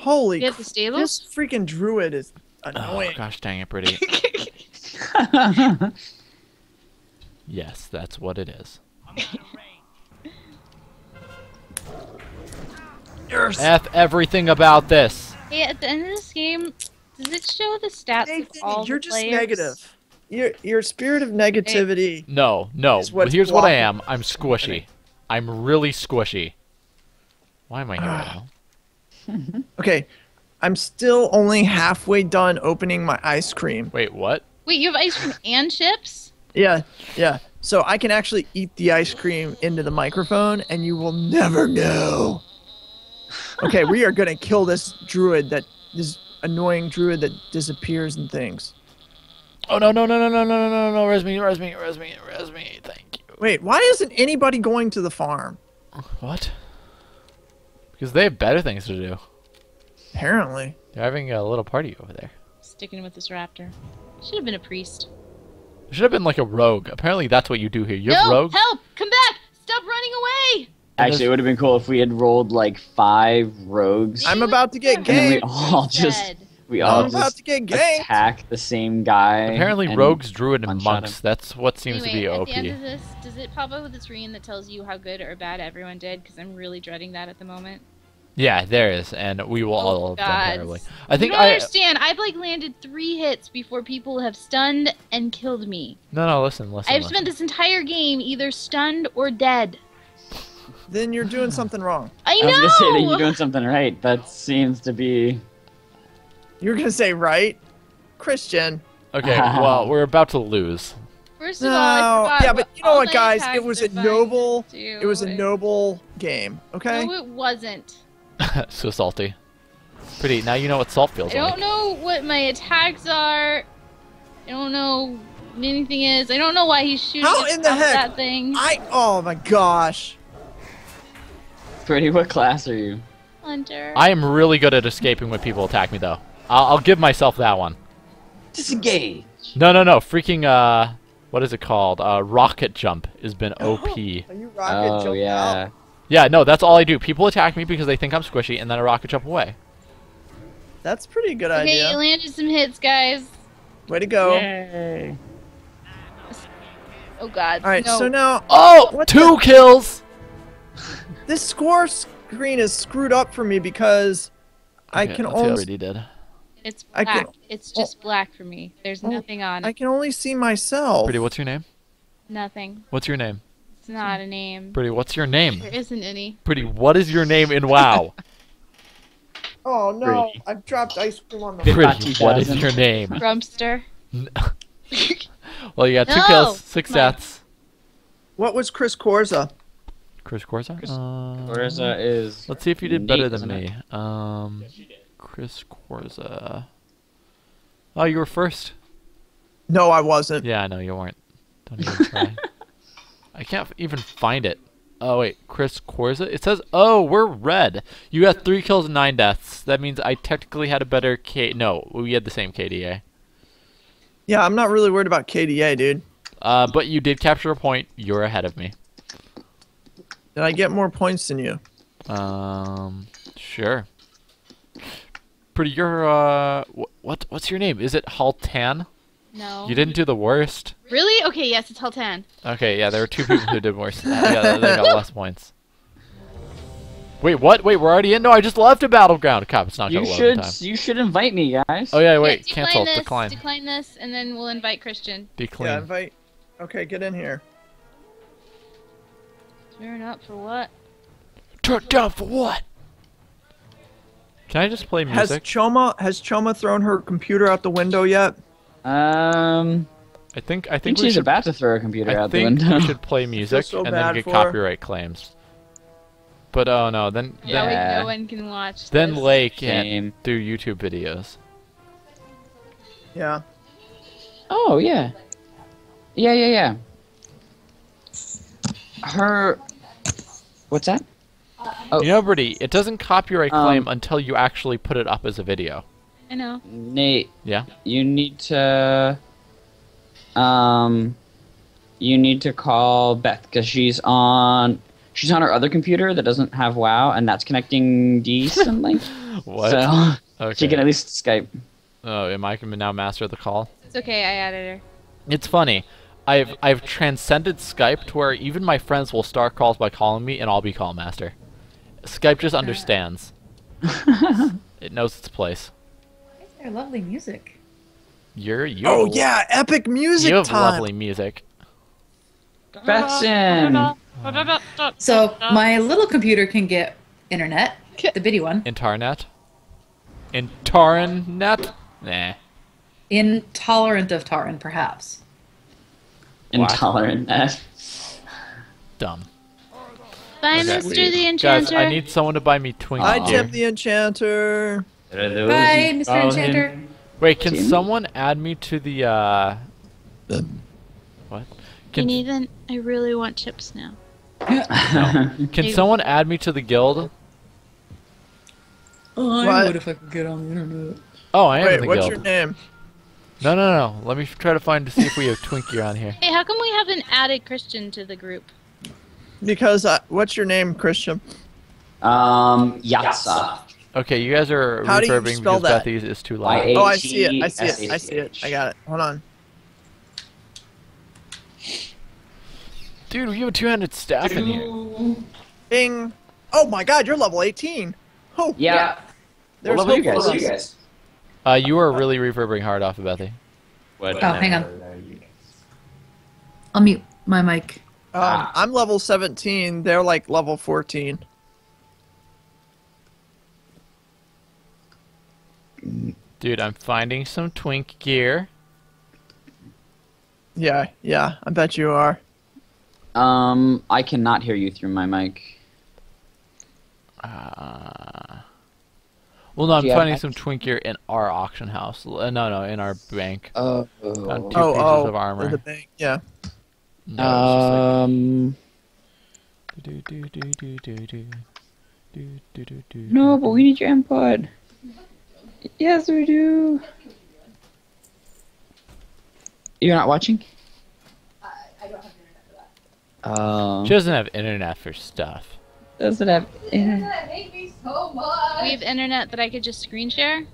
S4: Holy
S2: You the stables?
S4: This freaking druid is
S1: Oh
S4: annoying.
S1: gosh, dang it, pretty. (laughs) yes, that's what it is.
S3: I'm out of range.
S4: Yes.
S1: F everything about this.
S2: Hey, at the end of this game, does it show the stats
S4: Nathan,
S2: of all
S4: you're
S2: the
S4: just
S2: players?
S4: negative. Your your spirit of negativity.
S1: No, no.
S4: Is what's
S1: Here's what I am. I'm squishy. I'm really squishy. Why am I here. Now? (laughs)
S4: Okay, I'm still only halfway done opening my ice cream.
S1: Wait, what?
S2: Wait, you have ice cream and chips?
S4: Yeah, yeah. So I can actually eat the ice cream into the microphone, and you will never know. (laughs) Okay, we are gonna kill this druid that this annoying druid that disappears and things.
S1: Oh no no no no no no no no no! Res me, res me, res me, res me. Thank you.
S4: Wait, why isn't anybody going to the farm?
S1: What? Because they have better things to do.
S4: Apparently.
S1: They're having a little party over there.
S2: Sticking with this raptor. Should have been a priest.
S1: It should have been like a rogue. Apparently, that's what you do here. You're
S2: no!
S1: rogue.
S2: Help! Come back! Stop running away!
S5: Actually, it would have been cool if we had rolled like five rogues.
S4: I'm about to get
S5: And then we all just we all
S4: I'm about
S5: just
S4: to get ganked.
S5: attack the same guy.
S1: Apparently, rogues, druid, and monks.
S5: him.
S1: That's what seems
S2: anyway,
S1: to
S2: at
S1: be
S2: the end of this, does it pop up with a screen that tells you how good or bad everyone did? Because I'm really dreading that at the moment.
S1: Yeah, there is, and we will oh, all
S2: Oh,
S1: have done
S2: God.
S1: terribly. I think
S2: you don't
S1: I.
S2: understand. I've like landed three hits before people have stunned and killed me.
S1: No, no, listen, listen.
S2: I've
S1: listen.
S2: spent this entire game either stunned or dead.
S4: Then you're doing (sighs) something wrong.
S2: I know.
S5: I was gonna say that you're doing something right. That seems to be.
S4: You're gonna say right, Christian.
S1: Okay, (laughs) well, we're about to lose.
S2: First of all, I
S4: yeah, but you know what, guys? It was a noble. It was a noble game. Okay.
S2: No, it wasn't. (laughs)
S1: so salty. Pretty. Now you know what salt feels like.
S2: I don't
S1: like.
S2: know what my attacks are. I don't know what anything is. I don't know why he's shooting
S4: How
S2: at
S4: in the heck?
S2: that thing.
S4: I. Oh my gosh.
S5: Pretty. What class are you?
S2: Hunter.
S1: I am really good at escaping when people attack me, though. I'll, I'll give myself that one.
S5: Disengage.
S1: No, no, no. Freaking, uh, what is it called? Uh, rocket jump has been (laughs) OP.
S4: Are you rocket
S5: Oh
S4: jumping
S5: yeah.
S4: out?
S1: Yeah, no, that's all I do. People attack me because they think I'm squishy, and then I rocket jump away.
S4: That's pretty good
S2: okay,
S4: idea.
S2: you landed some hits, guys.
S4: Way to go.
S5: Yay.
S2: Oh God.
S4: All right,
S2: no.
S4: so now
S1: Oh,
S4: What
S1: two kills!
S4: this score screen is screwed up for me because I can
S1: let's see
S4: only
S1: we did.
S2: it's black.
S4: can-
S2: It's just black for me. There's
S4: Oh,
S2: nothing on
S4: I can only see myself.
S1: Pretty, what's your name?
S2: Nothing.
S1: What's your name?
S2: It's not a name.
S1: Pretty, what's your name?
S2: There isn't any.
S1: Pretty, what is your name in WoW? (laughs)
S4: Oh no!
S5: Pretty.
S4: I've dropped ice cream on the.
S5: Pretty.
S1: Pretty, what is your name?
S2: Grumpster. (laughs)
S1: well, you got two
S2: No!
S1: kills, six
S2: My-
S1: deaths.
S4: What was Chris Corza?
S1: Chris Corza?
S5: Chris
S1: Uh,
S5: Corza is.
S1: Let's see if you did better than
S5: isn't it?
S1: me. Um, Chris Corza. Oh, you were first.
S4: No, I wasn't.
S1: Yeah, I know you weren't. Don't (laughs) even try. I can't even find it. Oh wait, Chris Corza. It says, "Oh, we're red." You got three kills and nine deaths. That means I technically had a better K. No, we had the same KDA.
S4: Yeah, I'm not really worried about KDA, dude.
S1: Uh, but you did capture a point. You're ahead of me.
S4: Did I get more points than you?
S1: Um, sure. Pretty, you're uh, wh- what? What's your name? Is it Haltan?
S2: No.
S1: You didn't do the worst.
S2: Really? Okay, yes, it's Haltan.
S1: Okay, yeah, there were two people who did worse. than yeah, they got less points. Wait, what? Wait, we're already in? No, I just left a battleground. Cop, it's not
S5: You
S1: gonna load
S5: should
S1: time.
S5: you should invite me, guys.
S1: Oh yeah,
S2: Yeah,
S1: wait,
S2: decline
S1: cancel,
S2: this,
S1: decline,
S2: Decline this, and then we'll invite Christian.
S1: Decline.
S4: Yeah, invite. Okay, get in here.
S2: Turn up for what?
S1: Turn down for what? Can I just play music? Has?
S4: Choma has Choma thrown her computer out the window yet?
S5: Um,
S1: I think I
S5: I
S1: think
S5: think
S1: we
S5: she's
S1: should.
S5: about to throw her computer
S1: I
S5: out the
S1: think
S5: window.
S1: we should play music
S4: so
S1: and then get
S4: for her.
S1: copyright claims. But oh no, then
S2: Yeah,
S1: then,
S2: wait,
S5: Yeah.
S2: no one can watch.
S1: then
S2: this.
S1: Lay can't do YouTube videos.
S4: Yeah.
S5: Oh yeah. Yeah, yeah, yeah. Her. What's that? Oh.
S1: You know, Birdie, it doesn't copyright
S5: Um,
S1: claim until you actually put it up as a video.
S2: I know.
S5: Nate,
S1: Yeah.
S5: you need to. Um, you need to call Beth because she's on. She's on her other computer that doesn't have WoW, and that's connecting decently. (laughs)
S1: What?
S5: So
S1: okay.
S5: she can at least Skype.
S1: Oh, am I can now master the call?
S2: It's okay. I added her.
S1: It's funny. I've I've transcended Skype to where even my friends will start calls by calling me, and I'll be call master. Skype just understands. (laughs) it knows its place.
S6: Their lovely music.
S1: You're you.
S4: Oh yeah, epic music
S1: You have
S4: time.
S1: lovely music.
S5: Beth's.
S6: So my little computer can get internet, the bitty one,
S1: Intarnet. Intarnet. Nah.
S6: intolerant of Tauren, perhaps.
S5: Intolerant. That. (laughs)
S1: Dumb.
S2: Bye,
S1: Okay.
S2: Mr. the Enchanter.
S1: Guys, I need someone to buy me Twinkie
S4: I
S1: gear.
S4: Jim the Enchanter.
S6: Bye, Mr. Enchanter.
S1: Wait, can
S5: Jim?
S1: someone add me to the uh? What? Can,
S2: And even I really want chips now.
S1: can someone add me to the guild?
S6: Oh,
S4: What?
S6: would if I could get on the internet.
S1: Oh, I am in
S4: Wait,
S1: the
S4: what's
S1: guild.
S4: your name?
S1: No, no, no. Let me try to find to see if we have Twinkie on here.
S2: Hey, how come we haven't added Christian to the group?
S4: Because uh, what's your name, Christian?
S5: Um, Yatsa.
S1: Okay, you guys are
S4: How do you spell
S1: because
S4: that?
S1: Bethy's is too loud.
S5: A-
S4: Oh, I see it. I see it. I see it. I got it. Hold on.
S1: Dude, we have a two-handed staff in here.
S4: Bing. Oh my God, you're level 18. Oh,
S5: Yeah.
S4: there's
S5: what level
S4: hope
S5: you guys?
S4: us.
S5: You guys?
S1: Uh, you are really reverbing hard off of Bethy. What?
S6: Oh, hang on. I'll mute my mic.
S4: Um,
S5: Ah.
S4: I'm level 17. They're like level 14.
S1: Dude, I'm finding some twink gear.
S4: Yeah, yeah, I bet you are.
S5: Um, I cannot hear you through my mic.
S1: Uh, well, no, I'm finding some twink gear in our auction house. Uh, no, no, in our bank.
S5: Oh,
S1: oh, two
S4: oh,
S1: pieces
S4: oh,
S1: of armor.
S4: the bank, yeah.
S1: No,
S5: um.
S1: Like...
S5: No, but we need your input. Yes, we do. You're not watching? I don't have internet for that. Oh.
S1: She doesn't have internet for stuff.
S5: doesn't have internet. Hate me so much.
S2: We have internet that I could just screen share.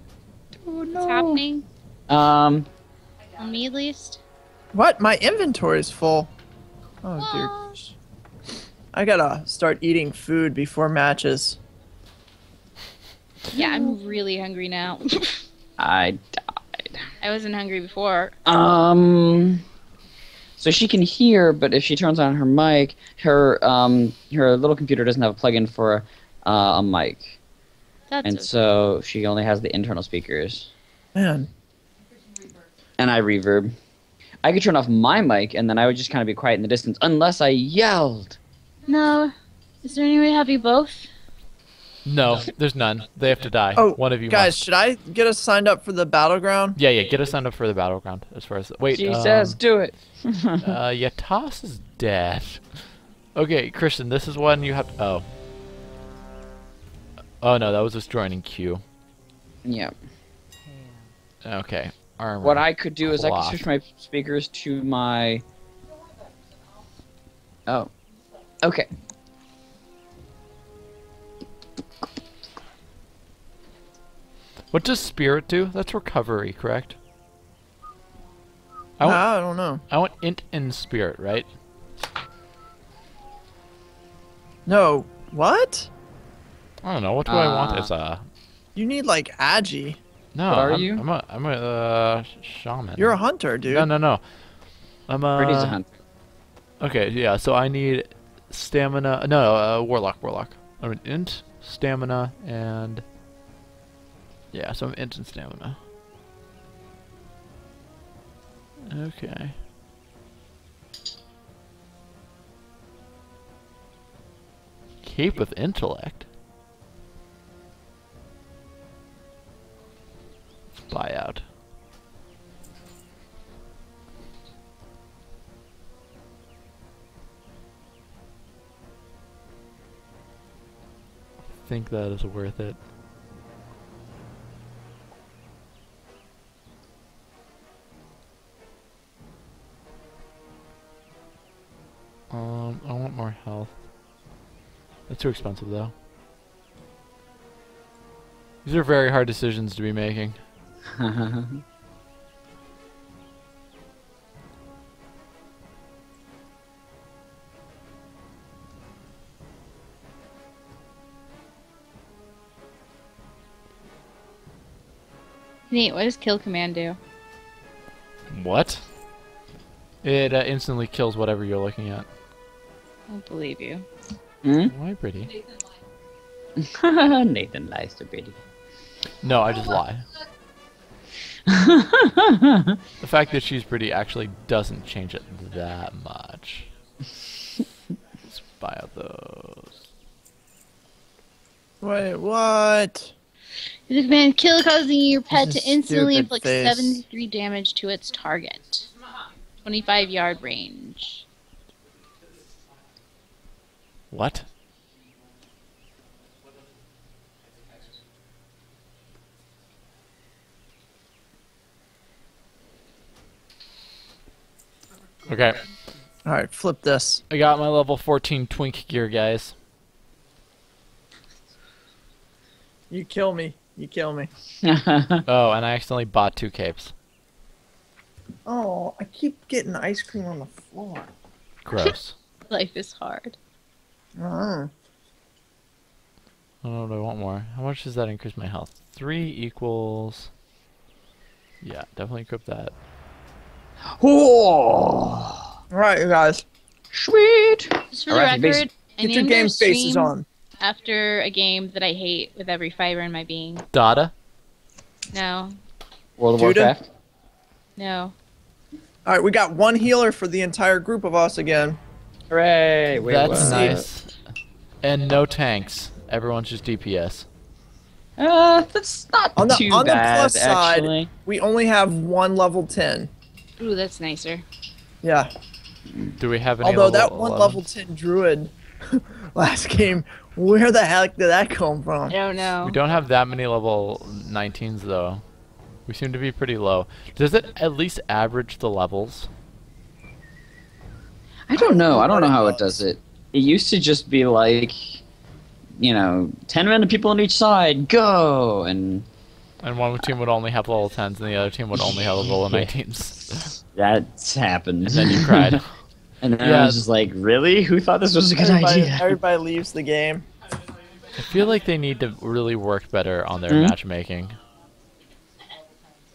S5: Oh,
S2: What's
S5: no.
S2: happening?
S5: Um.
S2: On me at least.
S4: What? My inventory is full. Oh dear. I gotta start eating food before matches.
S2: Yeah, I'm really hungry now. (laughs)
S5: I died.
S2: I wasn't hungry before.
S5: Um. So she can hear, but if she turns on her mic, her um her little computer doesn't have a plug-in for uh, a mic,
S2: That's
S5: and
S2: okay.
S5: so she only has the internal speakers.
S4: Man.
S5: And I reverb. I could turn off my mic, and then I would just kind of be quiet in the distance, unless I yelled.
S2: No. Is there any way to have you both?
S1: No, there's none. They have to die.
S4: Oh,
S1: One of you
S4: guys,
S1: must.
S4: should I get us signed up for the battleground?
S1: Yeah, yeah. Get us signed up for the battleground. As far as wait,
S5: She
S1: um,
S5: says, "Do it." (laughs)
S1: uh, Yatas is dead. Okay, Christian, this is one you have. oh. Oh no, that was just joining queue.
S5: yeah.
S1: Okay, armor.
S5: What I could do is I could switch my speakers to my. Oh. Okay.
S1: What does spirit do? That's recovery, correct? I
S4: I,
S1: want,
S4: I don't know.
S1: I want int and spirit, right?
S4: No. What?
S1: I don't know. What do I want
S5: Uh,
S1: as a?
S4: You need like Agi.
S1: No,
S5: What are
S1: I'm,
S5: you?
S1: I'm a I'm a uh, shaman.
S4: You're a hunter, dude.
S1: No, no, no. I'm a.
S5: Brady's a hunter.
S1: Okay, yeah. So I need stamina. No, uh, warlock, warlock. I'm an int, stamina, and yeah. So I'm int and stamina. Okay. Cape with intellect. Buy Buyout. think that is worth it. Um, I want more health. That's too expensive though. These are very hard decisions to be making. (laughs)
S2: Nate, what does kill command do?
S1: What? It uh, instantly kills whatever you're looking at.
S2: I don't believe you.
S5: Hmm?
S1: Why pretty? (laughs)
S5: Nathan lies to Brady.
S1: No, I just lie. (laughs) The fact that she's pretty actually doesn't change it that much. Let's buy out those.
S4: Wait, what?
S2: The command kill causing your pet to instantly inflict
S4: face.
S2: 73 damage to its target. 25 yard range.
S1: What? Okay,
S4: All right, flip this.
S1: I got my level 14 twink gear, guys.
S4: You kill me. You kill me. (laughs)
S1: Oh, and I accidentally bought two capes.
S4: Oh, I keep getting ice cream on the floor.
S1: Gross. (laughs)
S2: Life is hard.
S4: Oh.
S1: I don't know what I want more. How much does that increase my health? Three equals. Yeah, definitely equip that.
S5: oh,
S4: All right, you guys,
S5: sweet.
S2: Just for
S5: Alright,
S2: the
S5: basi-
S2: record,
S4: get your game faces on.
S2: after a game that I hate with every fiber in my being.
S1: Dada?
S2: No,
S5: World of
S4: Judah?
S5: Warcraft.
S2: no.
S4: All right, we got one healer for the entire group of us again.
S5: Hooray! Wait,
S1: That's nice. And no tanks. Everyone's just DPS.
S5: Uh, that's not
S4: On the-
S5: too
S4: on the plus side-
S5: actually.
S4: We only have one level 10.
S2: Ooh, that's nicer.
S4: Yeah.
S1: Do we have any
S4: Although that one
S1: 11s?
S4: level 10 druid (laughs) last game, where the heck did that come
S2: I
S4: from?
S2: don't know.
S1: We don't have that many level 19s though. We seem to be pretty low. Does it at least average the levels?
S5: I don't know. I don't know how it
S4: does.
S5: does it. It used to just be like, you know, ten random people on each side, go, and
S1: And one team would only have level 10s and the other team would only have level
S5: Yeah.
S1: 19s. (laughs)
S5: that's happened.
S1: and then you cried. (laughs)
S5: and then
S1: Yeah.
S5: I was just like, really? Who thought this was a good
S4: Everybody,
S5: idea?
S4: everybody leaves the game.
S1: I feel like they need to really work better on their
S5: Mhm.
S1: matchmaking.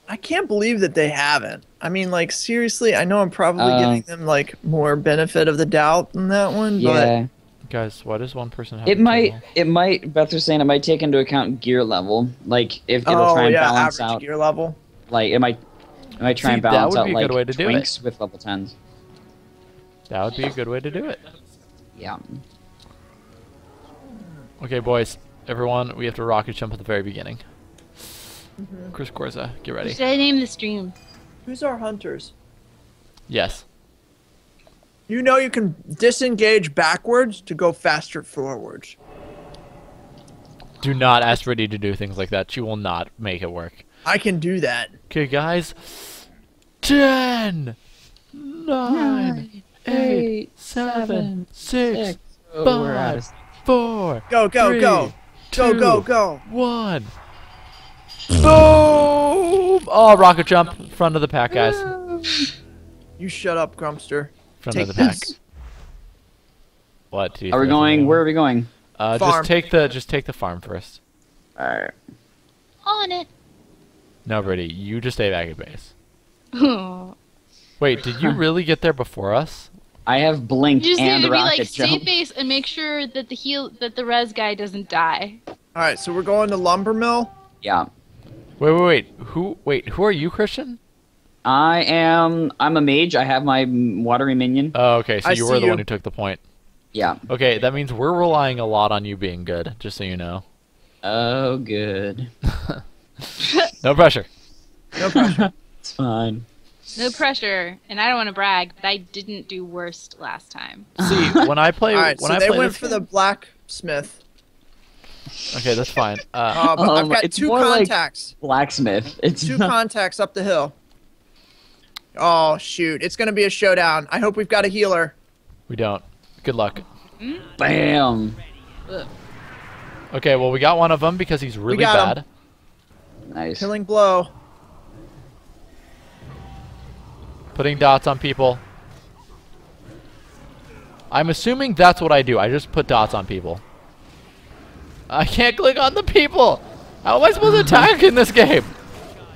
S4: I can't believe that they haven't. I mean, like seriously, I know I'm probably
S5: Uh,
S4: giving them like more benefit of the doubt in that one,
S5: Yeah,
S1: Guys, why does one person have
S5: it
S1: a
S5: might.
S1: turtle?
S5: It might. Beth was saying it might take into account gear level. Like if it'll
S4: oh
S5: try and
S4: yeah,
S5: balance
S4: average
S5: out.
S4: gear level.
S5: Like it might. It might try
S1: See,
S5: and balance out like
S1: good way to do it.
S5: twinks with level tens.
S1: That would be a good way to do it.
S5: Yeah.
S1: Okay, boys. Everyone, we have to rocket jump at the very beginning.
S5: Mm-hmm.
S1: Chris Corza, get ready.
S2: should I name the stream?
S4: Who's our hunters?
S1: Yes.
S4: You know you can disengage backwards to go faster forwards.
S1: Do not ask Brittany to do things like that. She will not make it work.
S4: I can do that.
S1: Okay, guys. Ten, nine, eight, seven, six,
S5: Oh, we're out of
S1: four,
S4: Go, go,
S1: Three,
S4: go. Go, go, go.
S1: one. Boom! Oh, rocket jump. Front of the pack, guys. (sighs)
S4: You shut up, Grumpster.
S1: Front
S4: Take
S1: of the pack.
S4: this.
S1: What? do you
S5: Are we going?
S1: something?
S5: Where are we going?
S1: Uh,
S4: Farm.
S1: just take the just take the farm first.
S5: Alright.
S2: On it.
S1: No, Brady, you just stay back at base.
S2: you (laughs)
S1: Wait, did you (laughs) really get there before us?
S5: I have blink
S2: just need
S5: and
S2: to be
S5: rocket
S2: like stay base and make sure that the heal that the res guy doesn't die.
S4: All right, so we're going to lumber mill.
S5: Yeah.
S1: Wait, wait, wait. Who? Wait, who are you, Christian?
S5: I am. I'm a mage. I have my watery minion.
S1: Oh, okay. So
S4: I
S1: you were the
S4: you.
S1: one who took the point.
S5: Yeah.
S1: Okay, that means we're relying a lot on you being good. Just so you know.
S5: Oh, good. (laughs)
S1: No pressure.
S4: No pressure. (laughs)
S5: It's fine.
S2: No pressure, and I don't want to brag, but I didn't do worst last time.
S1: See, when I play,
S4: All right,
S1: when
S4: so
S1: I
S4: they
S1: play
S4: went for
S1: game-
S4: the blacksmith.
S1: Okay, that's fine. Uh,
S4: Uh, but I've
S5: Um,
S4: got
S5: it's
S4: two
S5: more like-
S4: contacts.
S5: Blacksmith. It's
S4: Two
S5: not-
S4: contacts up the hill. Oh shoot! It's gonna be a showdown. I hope we've got a healer.
S1: we don't. Good luck.
S5: Bam.
S1: Okay, well we got one of them because he's really
S4: got
S1: bad.
S5: Nice.
S4: Killing blow.
S1: Putting dots on people. I'm assuming that's what I do. I just put dots on people. I can't click on the people. How am I supposed to attack in this game?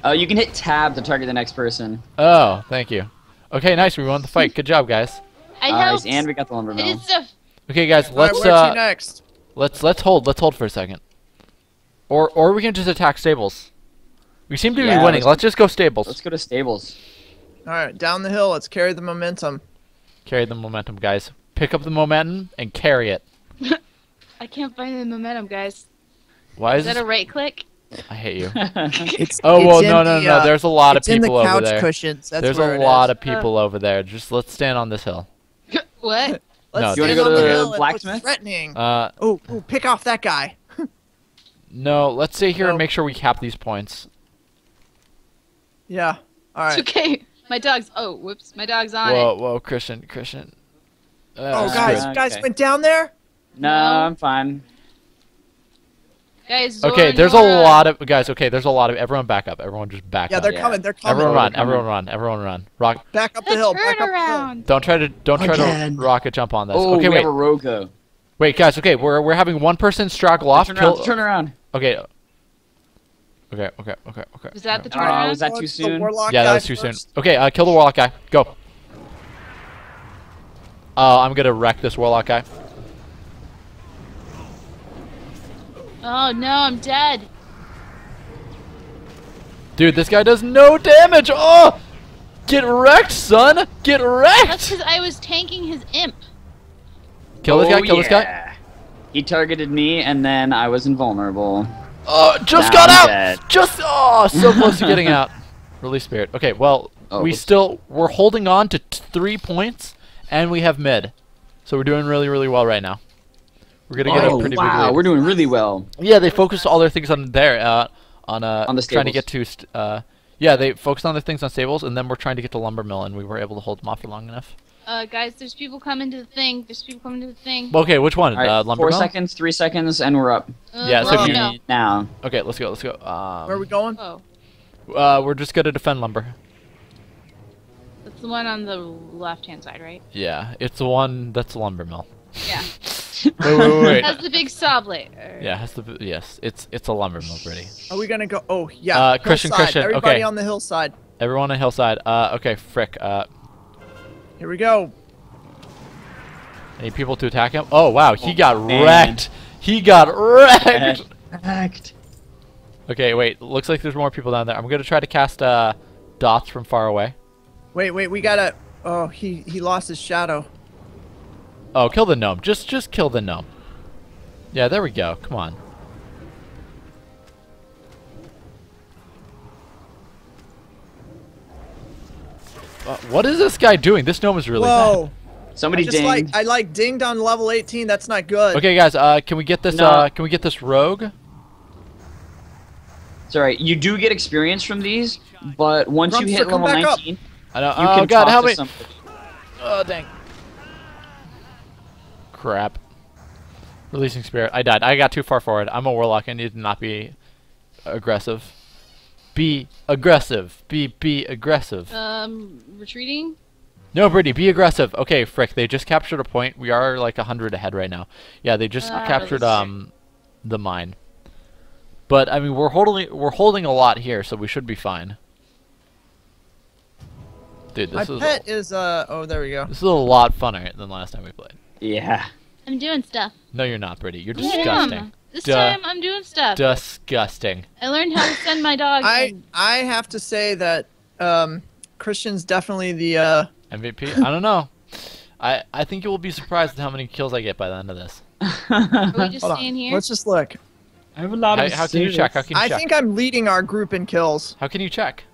S5: Uh, you can hit tab to target the next person.
S1: Oh, thank you. Okay, nice. We won the fight. Good job, guys.
S2: I
S5: Nice.
S2: helped.
S5: And we got the lumber mill.
S2: did stuff.
S1: Okay, guys. Let's
S4: where
S1: uh,
S4: next?
S1: let's let's hold. Let's hold for a second. Or or we can just attack stables. We seem to be winning.
S5: let's-
S1: Let's just go stables.
S5: Let's go to stables.
S4: All right, down the hill. Let's carry the momentum.
S1: Carry the momentum, guys. Pick up the momentum and carry it. (laughs)
S2: I can't find the momentum, guys.
S1: Why
S2: Is
S1: is
S2: that
S1: this?
S2: a right click?
S1: I hate you. (laughs)
S4: It's,
S1: Oh
S4: it's
S1: well,
S4: in
S1: no, no,
S4: the,
S1: no.
S4: uh,
S1: There's a lot of
S4: it's in the
S1: people over
S4: couch
S1: there.
S4: cushions. That's
S1: There's
S4: where
S1: a
S4: it
S1: lot
S4: is.
S1: of people over there. Just let's stand on this hill. (laughs)
S2: what?
S4: Let's
S1: No,
S5: Do you wanna go to
S4: the
S5: the
S4: hill and
S5: blacksmith?
S4: Threatening.
S1: Uh,
S4: oh, oh, pick off that guy. (laughs)
S1: no. Let's stay here and make sure we cap these points.
S4: Yeah. All right.
S2: It's okay. My dog's. Oh, whoops. My dog's on
S1: Whoa,
S2: it.
S1: whoa, Christian, Christian. Uh,
S4: Oh, guys,
S5: good.
S4: guys
S5: Okay.
S4: went down there.
S5: No,
S2: No.
S5: I'm fine.
S2: Guys.
S1: Okay, there's a
S2: Nora.
S1: lot of guys. Okay, there's a lot of everyone back up. Everyone just back
S4: Yeah,
S1: up.
S4: Yeah, they're
S5: Yeah.
S4: coming. They're coming.
S1: Everyone run.
S5: coming.
S1: Everyone run. Everyone run. Rock.
S4: Back up the
S2: The
S4: hill. Back up the hill.
S1: Don't try to. Don't try
S5: Again.
S1: to rocket jump on this.
S5: Oh,
S1: okay,
S5: we
S1: wait.
S5: have a Rogo.
S1: Wait, guys. Okay, we're we're having one person straggle off.
S5: Turn
S1: Kill.
S5: around. Turn around.
S1: Okay. Okay. Okay. Okay. Okay.
S2: Was that the turnaround?
S5: was that too
S4: it's the
S5: soon?
S4: warlock
S1: Yeah, that was too soon. Okay, uh, kill the warlock guy. Go. Oh, I'm gonna wreck this warlock guy.
S2: Oh no, I'm dead.
S1: Dude, this guy does no damage. Oh, get wrecked, son. Get wrecked.
S2: That's because I was tanking his imp.
S1: Kill this guy.
S5: Oh,
S1: Kill this guy.
S5: Oh, he targeted me, and then I was invulnerable.
S1: Oh, just
S5: Now
S1: got
S5: I'm
S1: out.
S5: dead.
S1: Just oh, so close to getting (laughs) out. Release spirit. Okay, well,
S5: Oh,
S1: we
S5: whoops.
S1: still we're holding on to t- three points, and we have mid, so we're doing really really well right now. We're gonna get
S5: Oh,
S1: a pretty
S5: wow,
S1: big lead.
S5: we're doing really well.
S1: Yeah, they focused all their things on there, uh, on uh,
S5: On the
S1: trying to get to, st- uh, yeah, they focused on their things on stables, and then we're trying to get to lumber mill, and we were able to hold them off for long enough.
S2: Uh, guys, there's people coming to the thing. There's people coming to the thing.
S1: Okay, which one?
S5: All right,
S1: uh, lumber
S5: four
S1: mill.
S5: seconds, three seconds, and we're up.
S2: Uh,
S1: yeah, so if
S2: oh,
S1: you-
S2: no.
S5: Now.
S1: Okay, let's go. Let's go. Um,
S4: Where are we going?
S2: Whoa.
S1: Uh, we're just gonna defend lumber.
S2: That's the one on the left-hand side, right?
S1: Yeah, it's the one that's a lumber mill.
S2: Yeah. (laughs)
S1: Wait, wait, wait. wait.
S2: Has the big saw blade.
S1: yeah, has the yes, it's it's a lumber mill, pretty.
S4: Are we gonna go? Oh yeah.
S1: Uh, Christian,
S4: hillside.
S1: Christian,
S4: Everybody
S1: okay.
S4: on the hillside.
S1: Everyone on the hillside. Uh, okay, frick. Uh,
S4: Here we go.
S1: any people to attack him? Oh wow, he got
S5: man.
S1: wrecked. He got wrecked.
S5: Act.
S1: Okay, wait. Looks like there's more people down there. I'm gonna try to cast uh, dots from far away.
S4: Wait, wait. We gotta. Oh, he he lost his shadow.
S1: Oh, kill the gnome. Just just kill the gnome. Yeah, there we go. Come on. Uh, what is this guy doing? This gnome is really
S4: Whoa. I
S5: Somebody
S4: just
S5: dinged.
S4: like I like dinged on level 18. That's not good.
S1: Okay, guys. Uh, can we get this?
S5: No.
S1: Uh, can we get this rogue?
S5: It's alright. You do get experience from these, but once you hit level
S4: back up.
S5: 19,
S1: I know.
S5: you
S1: oh
S5: can
S1: God,
S5: talk
S1: help
S5: to
S1: me!
S5: somebody.
S1: Oh dang. Crap. Releasing spirit. I died. I got too far forward. I'm a warlock. I need to not be aggressive. Be aggressive. Be be aggressive.
S2: Um, retreating.
S1: No, Brittany, be aggressive. Okay, frick, they just captured a point. We are like a hundred ahead right now. Yeah, they just
S2: Ah,
S1: captured um the mine. But I mean, we're holding we're holding a lot here, so we should be fine. Dude,
S4: My
S1: this is
S4: pet is uh. Oh, there we go.
S1: this is a lot funner than last time we played.
S5: Yeah.
S2: I'm doing stuff.
S1: No, you're not, Brittany. You're
S2: I am.
S1: disgusting.
S2: This
S1: Duh.
S2: time I'm doing stuff.
S1: Disgusting.
S2: I learned how to send my dog.
S4: I
S2: and-
S4: I have to say that um, Christian's definitely the uh.
S1: MVP? I don't know. I I think you will be surprised at how many kills I get by the end of this.
S2: Are we just
S4: Hold on.
S2: staying here?
S4: Let's just look.
S5: I have a lot
S1: How,
S5: of
S1: how can you check? How can you
S4: I
S1: check?
S4: think I'm leading our group in kills.
S1: How can you check?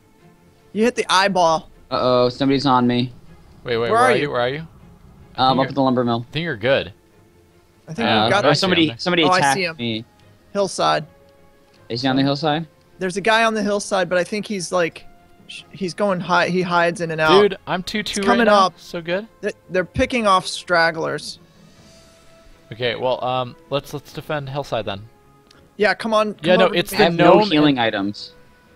S4: You hit the eyeball.
S5: Uh oh, somebody's on me.
S1: Wait, wait,
S4: Where
S1: where,
S4: are
S1: are
S4: you?
S1: you? Where are you?
S5: Um,
S1: you're-
S5: up at the lumber mill.
S1: I think you're good.
S4: I think
S1: Uh,
S4: we've got
S5: oh,
S1: see
S5: somebody,
S1: there.
S5: somebody
S4: Oh, I
S5: attacked
S4: see him.
S5: me.
S4: hillside.
S5: Is he on the hillside?
S4: There's a guy on the hillside, but I think he's like, he's going high. He hides in and out.
S1: Dude, I'm 2 2
S4: It's
S1: right
S4: coming
S1: now.
S4: up.
S1: So good.
S4: They're picking off stragglers.
S1: Okay, well, um, let's let's defend Hillside then.
S4: Yeah, come on.
S1: Yeah, no,
S4: over
S1: it's
S4: me.
S5: I
S1: the
S5: have no
S1: gnome
S5: healing items.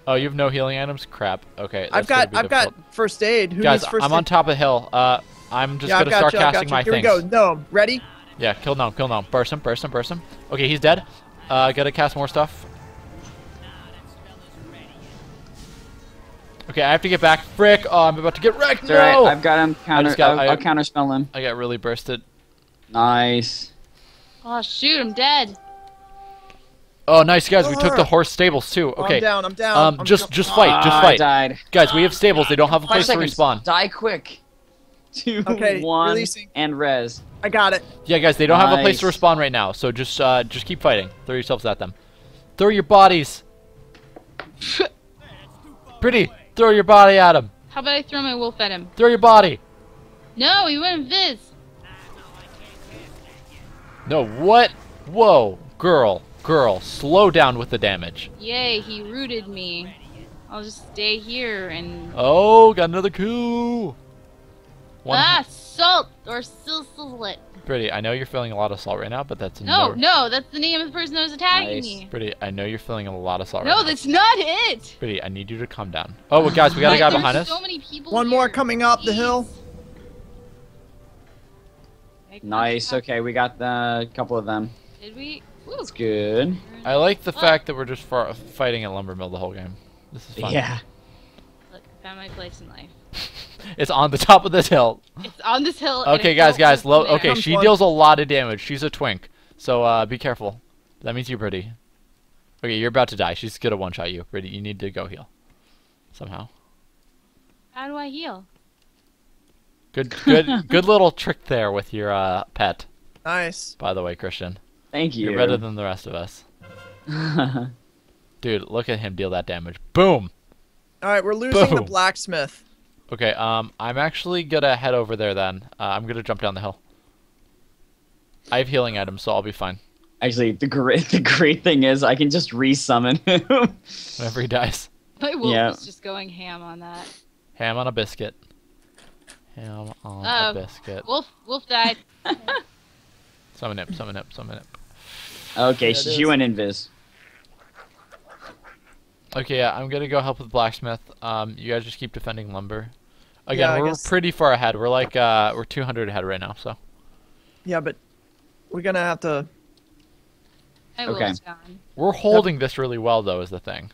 S1: Oh, you have no healing items? Crap. Okay.
S4: I've got I've got first aid. Who
S1: Guys,
S4: needs first
S1: I'm
S4: aid?
S1: on top of the hill. Uh, I'm just
S4: yeah,
S1: gonna
S4: I've got
S1: start
S4: you, I've
S1: casting
S4: got
S1: my
S4: you. Here
S1: things.
S4: we go. No, ready?
S1: Yeah, kill gnome, kill gnome. Burst him, burst him, burst him. Okay, he's dead. Uh, gotta cast more stuff. Okay, I have to get back. Frick! Oh, I'm about to get wrecked.
S5: It's alright,
S1: No!
S5: I've got him counter.
S1: just got-
S5: I'll,
S1: I-
S5: I'll counterspell him.
S1: I got really bursted.
S5: Nice.
S2: oh shoot, I'm dead.
S1: Oh, nice guys. We took the horse stables too.
S4: Oh,
S1: Okay.
S4: I'm down. I'm down.
S1: Um,
S4: I'm
S1: just just fight, just
S5: Ah, I
S1: fight.
S5: died.
S1: Guys, we have stables. They don't have a place to respawn.
S5: Die quick. Two, (laughs)
S4: Okay,
S5: one,
S4: releasing.
S5: and res.
S4: I got it.
S1: Yeah, guys, they don't have a place to
S5: Nice.
S1: respawn right now. So just uh, just keep fighting. Throw yourselves at them. Throw your bodies. (laughs) Pretty. Throw your body at him.
S2: How about I throw my wolf at him?
S1: Throw your body.
S2: No, he went invis.
S1: No, what? Whoa, girl, girl, slow down with the damage.
S2: Yay, he rooted me. I'll just stay here and
S1: Oh, got another coup. One
S2: ah salt or silsilet.
S1: Pretty, I know you're feeling a lot of salt right now, but that's
S2: No,
S1: no.
S2: no, that's the name of the person that was attacking
S5: Nice.
S2: me.
S1: Pretty, I know you're feeling a lot of salt
S2: No,
S1: right now.
S2: that's not it.
S1: Pretty, I need you to calm down. Oh, well, guys, we got a guy
S2: there's
S1: behind us.
S2: So many people.
S4: One more coming up the hill.
S5: Nice. Okay, we got the couple of them.
S2: Did we? Woo.
S5: That's good.
S1: I like the
S2: Oh.
S1: fact that we're just far, fighting at Lumber Mill the whole game. This is fun.
S5: Yeah.
S2: Look, I found my place in life. (laughs) (laughs)
S1: It's on the top of this hill.
S2: It's on this hill.
S1: Okay, guys, guys.
S2: from
S1: Low.
S2: there.
S1: Okay, she
S4: one.
S1: deals a lot of damage. She's a twink, so uh, be careful. That means you're pretty. Okay, you're about to die. She's gonna one shot you. Pretty. You need to go heal. Somehow.
S2: How do I heal?
S1: Good, good, (laughs) good little trick there with your uh, pet.
S4: Nice.
S1: By the way, Christian,
S5: Thank you.
S1: you're better than the rest of us. (laughs) Dude, look at him deal that damage. Boom.
S4: All right, we're losing the blacksmith.
S1: Okay, um, I'm actually gonna head over there then. Uh, I'm gonna jump down the hill. I have healing items, so I'll be fine
S5: Actually, the great (laughs) the great thing is I can just resummon him. (laughs)
S1: whenever he dies.
S2: My wolf
S5: Yeah.
S2: is just going ham on that.
S1: Ham on a biscuit. Ham on
S2: Uh-oh.
S1: a biscuit.
S2: Wolf, wolf died. (laughs)
S1: Summon it, summon it, summon it.
S5: okay, she,
S4: is.
S5: she went invis.
S1: Okay, yeah, I'm gonna go help with blacksmith. Um, you guys just keep defending lumber. Again,
S4: Yeah,
S1: we're
S4: guess-
S1: pretty far ahead. We're like uh, we're 200 ahead right now. So
S4: Yeah, but we're gonna have to.
S2: My
S5: Okay.
S2: wolf's
S1: we're holding this really well, though, is the thing.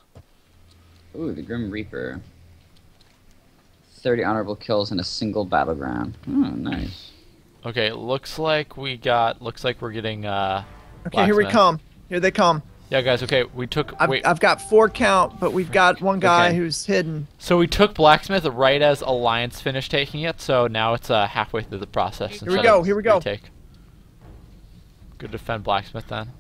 S5: Ooh, the Grim Reaper. 30 honorable kills in a single battleground. Oh, nice.
S1: Okay, looks like we got. Looks like we're getting. Uh,
S4: Okay, here we come. Here they come.
S1: Yeah, guys. Okay, we took.
S4: I've,
S1: wait,
S4: I've got four count, but we've got one guy
S1: Okay.
S4: who's hidden.
S1: so we took blacksmith right as Alliance finished taking it. So now it's uh, halfway through the process.
S2: Here
S4: we go, here we go.
S1: retake. Good to defend blacksmith then.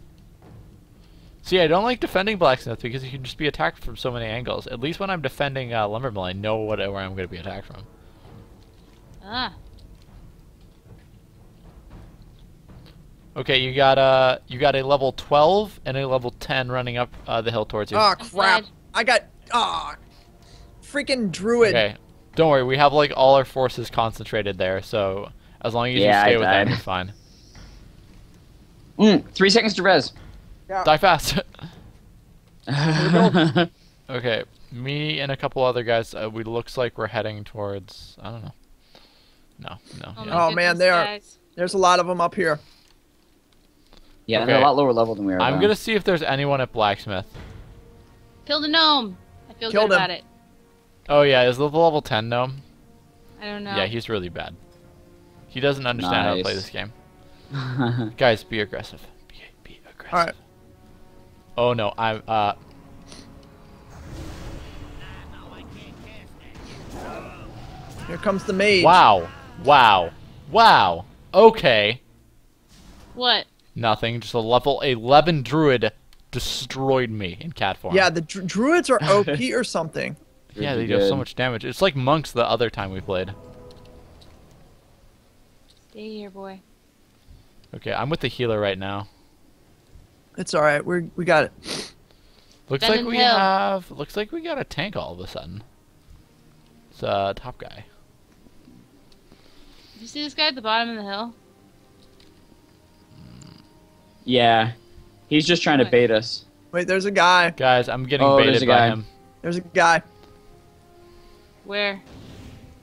S1: See, I don't like defending blacksmith because you can just be attacked from so many angles. At least when I'm defending uh, lumber mill, I know what where I'm going to be attacked from.
S2: Ah,
S1: Okay, you got uh you got a level 12 and a level 10 running up uh, the hill towards you.
S4: Oh crap! I got ah, freaking druid.
S1: okay, don't worry, we have like all our forces concentrated there, so as long as
S5: Yeah,
S1: you stay with them,
S5: died.
S1: you're fine.
S5: Mm, three seconds to res.
S1: Die fast.
S5: okay. (laughs) (laughs)
S1: okay, me and a couple other guys. Uh, we looks like we're heading towards I don't know. No, no.
S2: Oh,
S1: yeah.
S4: Oh, man,
S2: goodness,
S4: they are-
S2: guys.
S4: There's a lot of them up here.
S5: Yeah, and they're a lot lower level than we are.
S1: I'm
S5: though.
S1: gonna see if there's anyone at blacksmith.
S2: Kill the gnome. I feel
S4: Killed
S2: good
S4: him.
S2: about it.
S1: Oh yeah, is the level 10 gnome?
S2: I don't know.
S1: Yeah, he's really bad. He doesn't understand how to play this game. (laughs) Guys, be aggressive. Be, be aggressive.
S4: All right.
S1: Oh no, I'm uh.
S4: Here comes the mage.
S1: Wow, wow, wow. Okay,
S2: What?
S1: Nothing. Just a level 11 druid destroyed me in cat form.
S4: Yeah, the dru- druids are OP (laughs) or something.
S1: yeah, they do so much damage. It's like monks the other time we played.
S2: Stay here, boy.
S1: Okay, I'm with the healer right now.
S4: It's all right. We we got it.
S1: Looks
S2: Bend
S1: like we
S2: hill.
S1: have. Looks like we got a tank all of a sudden. It's uh top guy.
S2: You see this guy at the bottom of the hill?
S5: Yeah, he's just trying to bait us.
S4: Wait, there's a guy.
S1: Guys, I'm getting
S5: Oh, there's
S1: baited
S5: a
S1: by
S5: guy.
S1: him.
S4: There's a guy.
S2: Where?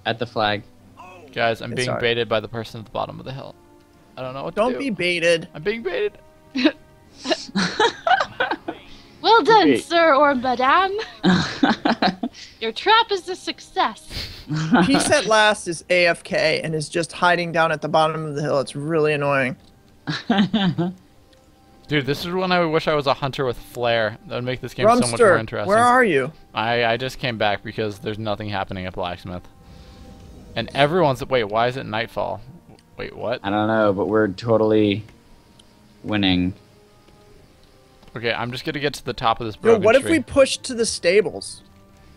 S5: At the flag.
S1: Guys, I'm
S4: It's
S1: being
S4: alright.
S1: baited by the person at the bottom of the hill. I don't know what
S4: Don't
S1: to
S4: be
S1: do.
S4: baited.
S1: I'm being baited. (laughs)
S2: Well done,
S5: Okay.
S2: sir or madame. (laughs) Your trap is a success.
S4: Peace at last is AFK and is just hiding down at the bottom of the hill. It's really annoying. (laughs)
S1: Dude, this is when I wish I was a hunter with flare. That would make this game so much more
S4: Rumster,
S1: interesting.
S4: where are you?
S1: I, I just came back because there's nothing happening at Blacksmith. And everyone's wait, why is it nightfall? Wait, what?
S5: I don't know, but we're totally winning.
S1: Okay, I'm just gonna get to the top of this
S4: Yo,
S1: broken
S4: what if we push to the stables?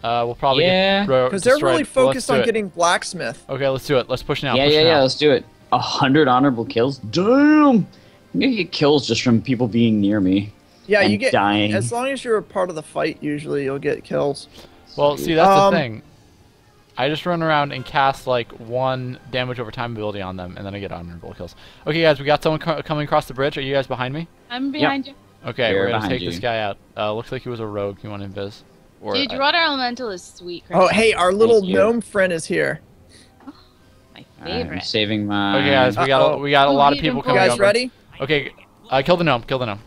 S1: Uh, we'll probably
S5: Yeah.
S1: get bro-
S4: Because they're
S1: destroyed.
S4: really focused on
S1: it.
S4: getting blacksmith.
S1: Okay, let's do it. Let's push now.
S5: yeah,
S1: push
S5: yeah,
S1: now.
S5: yeah. Let's do it. A hundred honorable kills. Damn. I'm gonna get kills just from people being near me.
S4: Yeah,
S5: And
S4: you get
S5: dying.
S4: as long as you're a part of the fight. Usually, you'll get kills.
S1: Well, see, that's
S4: Um,
S1: the thing. I just run around and cast like one damage over time ability on them, and then I get honorable kills. Okay, guys, we got someone co- coming across the bridge. Are you guys behind me?
S2: I'm behind you.
S1: Okay,
S5: We're
S1: we're gonna take
S5: you.
S1: this guy out. Uh, looks like he was a rogue. He went invis. Or
S2: Dude,
S1: I-
S2: water elemental is sweet.
S4: Oh, hey, our little
S5: you.
S4: gnome friend is here.
S2: my
S5: I'm
S2: favorite.
S5: saving my.
S1: Okay, guys, we got a,
S4: Uh-oh.
S1: we got a
S2: Ooh,
S1: lot of people
S2: didn't
S4: You
S1: coming
S4: guys
S1: over.
S4: ready?
S1: Okay, uh, kill the gnome. Kill the gnome.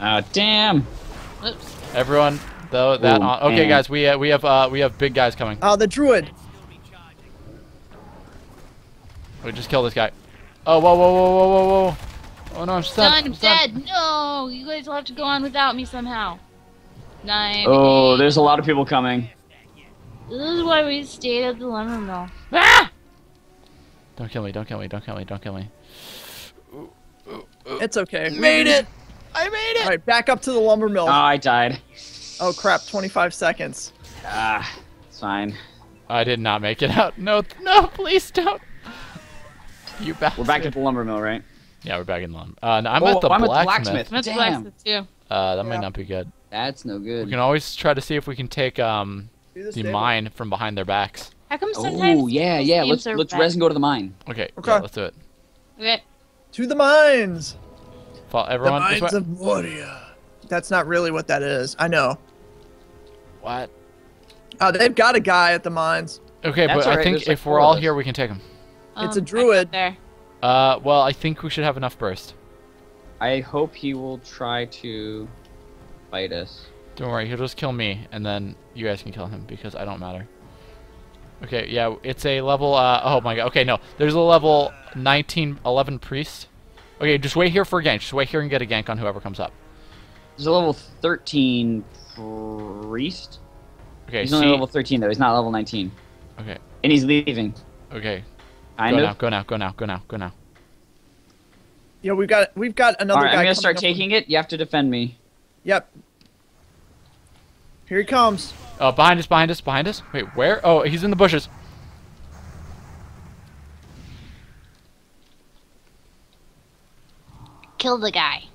S5: Oh, damn.
S2: Oops.
S1: Everyone, though that
S5: Ooh,
S1: on. Okay,
S5: and-
S1: guys, we uh, we have uh, we have big guys coming.
S4: Oh, the druid.
S1: We just kill this guy. Oh, whoa, whoa, whoa, whoa, whoa, whoa! Oh no, I'm stunned.
S2: Done.
S1: I'm stunned.
S2: Dead. No, you guys will have to go on without me somehow. Nine.
S5: Oh,
S2: eight.
S5: there's a lot of people coming.
S2: This is why we stayed at the lumber mill.
S1: Ah! Don't kill me! Don't kill me! Don't kill me! Don't kill me!
S4: It's okay.
S1: Made it! I made it!
S4: All right, back up to the lumber mill.
S5: Oh, I died.
S4: oh crap! 25 seconds.
S5: Ah, it's fine.
S1: I did not make it out. No, no, please don't. You bastard.
S5: We're back at the lumber mill, right?
S1: Yeah, we're back in London. Uh, no, I'm
S5: Oh,
S1: at the
S5: I'm at the
S1: blacksmith.
S5: blacksmith.
S2: I'm at the
S5: Damn.
S2: blacksmith too.
S1: Uh, that
S4: Yeah.
S1: might not be good.
S5: That's no good.
S1: We can always try to see if we can take um
S4: the
S1: the
S4: stable.
S1: mine from behind their backs.
S2: How come sometimes
S5: Oh yeah, yeah. Let's let's res and go to the mine.
S1: Okay.
S4: Okay.
S1: Yeah, let's do it.
S2: Okay.
S4: To the mines.
S1: Follow
S4: The
S1: everyone. this
S4: mines of Moria. That's not really what that is. I know.
S1: What?
S4: Oh, they've got a guy at the mines.
S1: Okay,
S5: That's
S1: but I think
S5: there's,
S1: if
S5: four
S1: we're all here, we can take him.
S4: It's a
S2: Um,
S4: druid.
S2: There.
S1: Uh, well, I think we should have enough burst.
S5: I hope he will try to fight us.
S1: Don't worry, he'll just kill me, and then you guys can kill him because I don't matter. Okay, yeah, it's a level. Uh, oh my god. Okay, no, there's a level 19, 11 priest. Okay, just wait here for a gank. Just wait here and get a gank on whoever comes up.
S5: There's a level 13 priest.
S1: Okay,
S5: He's
S1: see.
S5: only level 13 though. He's not level 19,
S1: Okay,
S5: and he's leaving.
S1: okay.
S5: Kind
S1: go
S5: of.
S1: now. Go now. Go now. Go now. Go now.
S4: Yeah, we've got we've got another
S5: All right,
S4: guy.
S5: I'm gonna start taking it. You have to defend me.
S4: Yep. Here he comes.
S1: Oh, behind us! Behind us! Behind us! Wait, where? Oh, he's in the bushes.
S2: Kill the guy.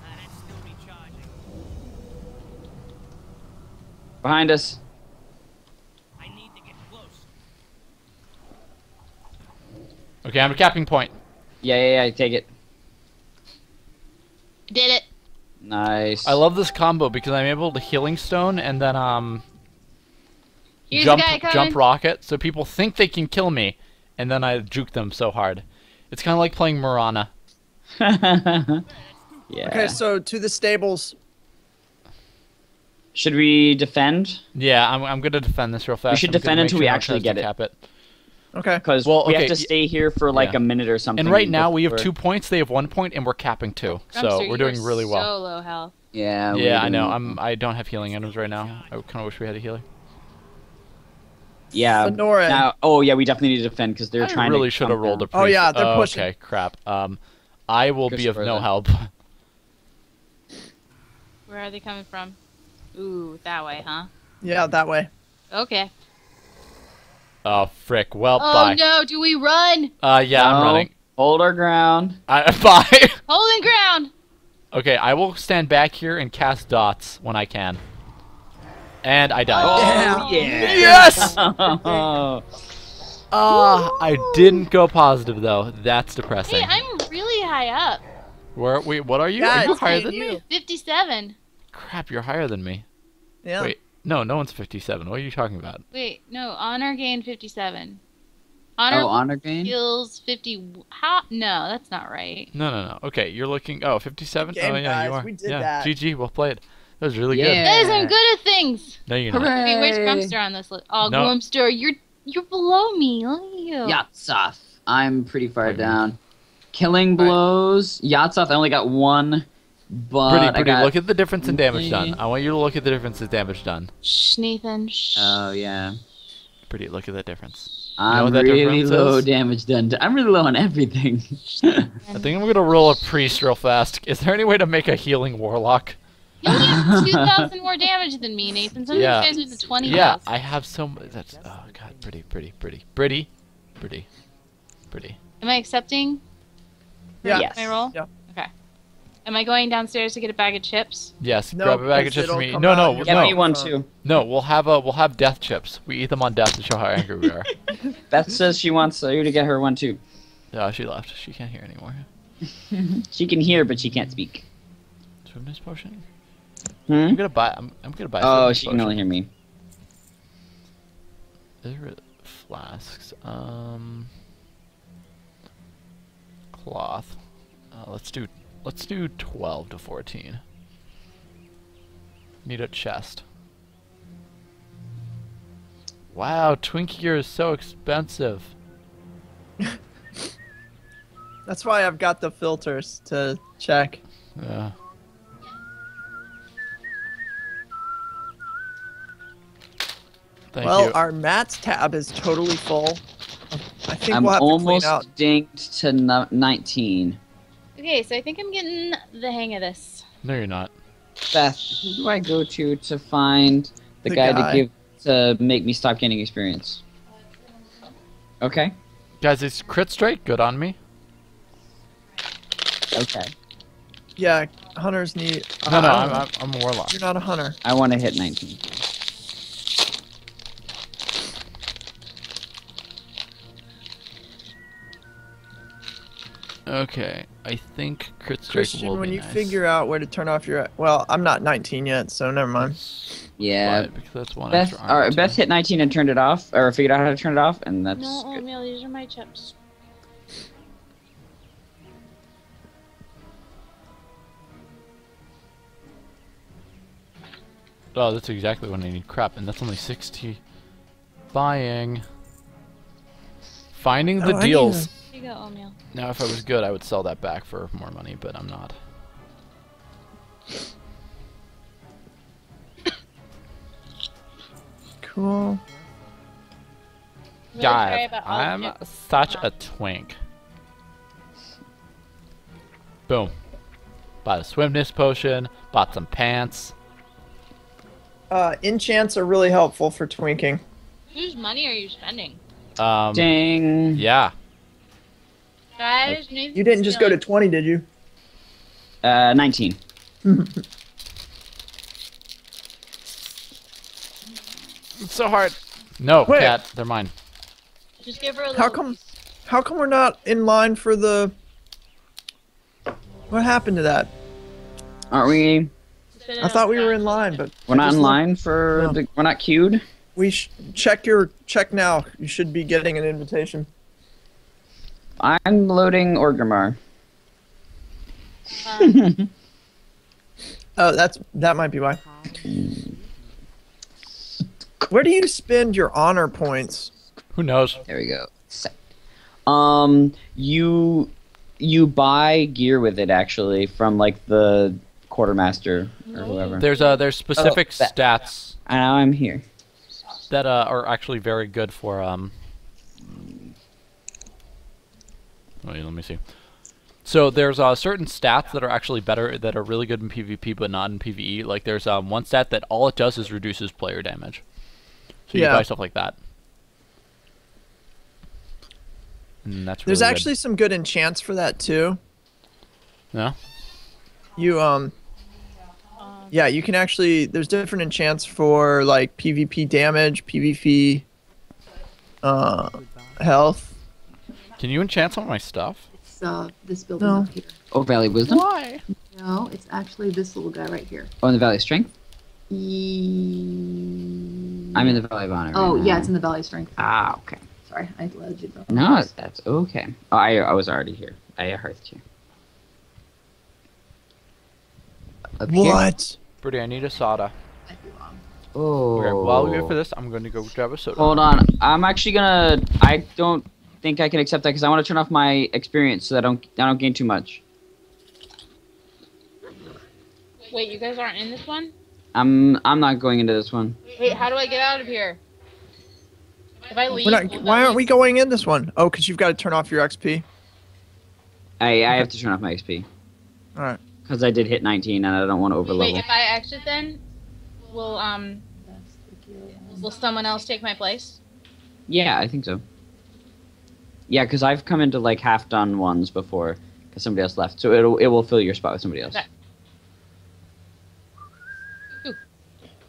S3: That's still recharging.
S5: Behind us.
S3: I need to get close.
S1: Okay, I'm at capping point.
S5: Yeah, yeah, yeah. Take it.
S2: Did it.
S5: Nice.
S1: I love this combo because I'm able to healing stone and then um
S2: Here's
S1: jump
S2: a guy coming.
S1: jump rocket, so people think they can kill me, and then I juke them so hard. It's kind of like playing Marana. (laughs)
S5: yeah.
S4: Okay, so to the stables.
S5: Should we defend?
S1: Yeah, I'm, I'm gonna defend this real fast.
S5: We should
S1: I'm
S5: defend until we actually
S1: tries to
S5: get it.
S1: Cap it.
S4: Okay.
S5: Because
S1: Well,
S5: we
S1: okay,
S5: have to stay here for like
S1: yeah.
S5: a minute or something.
S1: And right now we have two points. They have one point, and we're capping two. So we're doing really well.
S2: So low health.
S5: Yeah.
S1: Yeah, I know. I'm. I don't have healing items right now. I kind of wish we had a healer.
S5: Yeah.
S4: Fedora.
S5: Now, oh yeah, we definitely need to defend because they're
S1: I
S5: trying
S1: really
S5: to.
S1: should have rolled a
S5: down.
S4: Oh, yeah, they're pushing.
S1: Okay, crap. Um, I will
S5: Go
S1: be of no
S5: further.
S1: help.
S2: Where are they coming from? Ooh, that way, huh?
S4: Yeah, that way.
S2: Okay.
S1: Oh frick. Well,
S2: Oh
S1: bye.
S2: no, do we run?
S1: Uh, yeah, I'm running.
S5: Hold our ground.
S1: I, (laughs) bye.
S2: Holding ground.
S1: okay, I will stand back here and cast dots when I can. And I die.
S4: Yeah.
S5: yeah.
S1: Yes!
S5: Oh. (laughs)
S1: Ah, I didn't go positive though. That's depressing.
S2: Hey, I'm really high up.
S1: Where? Wait, what are you?
S4: Yeah,
S1: are you
S4: it's
S1: higher than
S4: and
S1: me?
S2: 57.
S1: Crap, you're higher than me.
S4: Yeah.
S1: Wait, no, no one's 57. What are you talking about?
S2: Wait, no, honor gain 57. Honor
S5: Oh, honor gain.
S2: skills 50. How? No, that's not right.
S1: No, no, no. Okay, you're looking. Oh, 57.
S4: Game,
S1: oh, yeah, you are.
S4: we did
S1: yeah.
S4: that.
S1: GG. Well played. That was really
S5: Yeah.
S2: Guys, I'm good at things.
S1: No, you're not.
S2: Okay, where's
S5: Hooray.
S2: Grumpster on this list? Oh,
S1: No.
S2: Grumpster, you're you're below me. Look at you.
S5: Yatsaf. I'm pretty far
S1: Wait,
S5: down. Killing blows. Yatsaf. I only got one, but
S1: Pretty,
S5: I
S1: pretty.
S5: got.
S1: Look at the difference in damage done.
S5: Mm-hmm.
S1: I want you to look at the difference in damage done.
S2: Shh, Nathan. Shh.
S5: Oh yeah.
S1: Pretty. Look at that difference.
S5: I'm
S1: what that
S5: really
S1: difference
S5: low
S1: is?
S5: damage done. to- I'm really low on everything. (laughs)
S1: I think I'm gonna roll a priest real fast. Is there any way to make a healing warlock?
S2: You only have (laughs) 2,000 more damage than me, Nathan. Some
S1: Yeah.
S2: of these guys are the 20
S1: Yeah, I have so much. That's oh god, pretty, pretty, pretty, pretty, pretty, pretty.
S2: Am I accepting
S4: Yeah.
S5: Yes.
S2: my roll?
S4: Yeah.
S2: Okay. Am I going downstairs to get a bag of chips?
S1: Yes,
S4: No,
S1: grab a bag of chips for me.
S4: come
S1: No, no,
S5: Get
S1: no,
S5: me one
S4: phone.
S5: too.
S1: no. We'll have a we'll have death chips. We eat them on death to show how angry we are. (laughs)
S5: Beth says she wants you to get her one too.
S1: Yeah, she left. She can't hear anymore. (laughs)
S5: She can hear, but she can't speak.
S1: Swiftness potion.
S5: Hmm?
S1: I'm gonna buy. I'm, I'm gonna buy.
S5: Oh,
S1: swiftness
S5: she can only hear me.
S1: Is there flasks? Um, cloth. Uh, let's do let's do twelve to fourteen. Need a chest. Wow, Twinkie gear is so expensive. (laughs)
S4: That's why I've got the filters to check.
S1: Yeah. Thank
S4: well,
S1: you.
S4: our mats tab is totally full. I think
S5: I'm
S4: we'll have to clean
S5: almost
S4: out.
S5: dinked to no- 19.
S2: Okay, so I think I'm getting the hang of this.
S1: no, you're not.
S5: Beth, who do I go to to find the,
S4: The
S5: guy,
S4: guy.
S5: to give to make me stop gaining experience? Okay.
S1: Guys, is crit strike good on me?
S5: Okay.
S4: Yeah, hunters need.
S1: No, no,
S4: uh,
S1: I'm, I'm, I'm a warlock.
S4: You're not a hunter.
S5: I want to hit 19.
S1: Okay, I think crit strike
S4: Christian,
S1: will
S4: when you
S1: nice.
S4: figure out where to turn off your. Well, I'm not 19 yet, so never mind.
S5: Yeah.
S1: But, because that's one
S5: Beth,
S1: extra
S5: all right,
S1: armor
S5: Beth hit 19 and turned it off, or figured out how to turn it off, and that's
S2: No,
S5: good.
S2: Oatmeal, these are my chips.
S1: Oh, that's exactly what I need. Crap, and that's only 60. Buying. Finding the
S4: Oh, I need
S1: deals.
S2: Here you go, Oatmeal.
S1: Now, if I was good, I would sell that back for more money, but I'm not.
S4: Cool.
S2: Really
S1: God,
S2: about all the
S1: I'm
S2: chips.
S1: such a twink. Boom. Bought a swimness potion, bought some pants.
S4: Uh, enchants are really helpful for twinking.
S2: Whose money are you spending?
S1: Um,
S5: Ding.
S1: yeah.
S2: Guys,
S4: You didn't just go to 20, did you?
S5: Uh, 19. (laughs)
S1: It's so hard. No,
S4: Wait.
S1: cat, they're mine.
S2: Just give her a.
S4: How come? How come we're not in line for the? What happened to that?
S5: Aren't we?
S4: I thought we were in line, but
S5: We're not in line for
S4: No.
S5: the. We're not queued.
S4: We sh- check your check now. You should be getting an invitation.
S5: I'm loading Orgrimmar.
S2: Um, (laughs)
S4: Oh, that's that might be why. Where do you spend your honor points?
S1: Who knows?
S5: There we go. Set. Um, you you buy gear with it actually from like the quartermaster or whoever.
S1: There's uh there's specific
S5: Oh,
S1: stats
S5: And now I'm here.
S1: that uh, are actually very good for um. Wait, let me see. So there's uh, certain stats that are actually better that are really good in PvP but not in PvE. Like there's um, one stat that all it does is reduces player damage. So you
S4: Yeah.
S1: buy stuff like that. And that's
S4: There's
S1: really good.
S4: actually some good enchants for that too.
S1: no.
S4: You um Yeah, you can actually there's different enchants for like PvP damage, PvP uh health.
S1: Can you enchant some of my stuff?
S7: It's uh, this building
S4: No.
S7: up here.
S5: Oh, Valley Wisdom.
S1: Why?
S7: No, it's actually this little guy right here.
S5: Oh, in the Valley of Strength.
S7: E-
S5: I'm in the Valley of Honor.
S7: Oh
S5: right
S7: yeah,
S5: now.
S7: it's in the Valley of Strength.
S5: Ah, okay.
S7: Sorry, I led you. the-
S5: No, that's okay. Oh, I I was already here. I hearthed you. Up here?
S4: What?
S1: Birdie, I need a soda.
S7: Might be wrong.
S5: Oh.
S1: Okay, while we wait for this, I'm going to go grab a soda.
S5: Hold on. I'm actually gonna. I don't think I can accept that because I want to turn off my experience so that I don't I don't gain too much.
S2: wait, you guys aren't in this one?
S5: I'm I'm not going into this one.
S2: Wait, how do I get out of here? If I leave,
S4: not, why aren't we going in this one? Oh, cuz you've got to turn off your XP.
S5: I I have to turn off my XP
S4: All right.
S5: because I did hit 19 and I don't want to over
S2: Wait, if I exit, then will um
S7: That's the gear one.
S2: will someone else take my place?
S5: Yeah, I think so. Yeah, because I've come into like half done ones before because somebody else left, so it'll it will fill your spot with somebody else.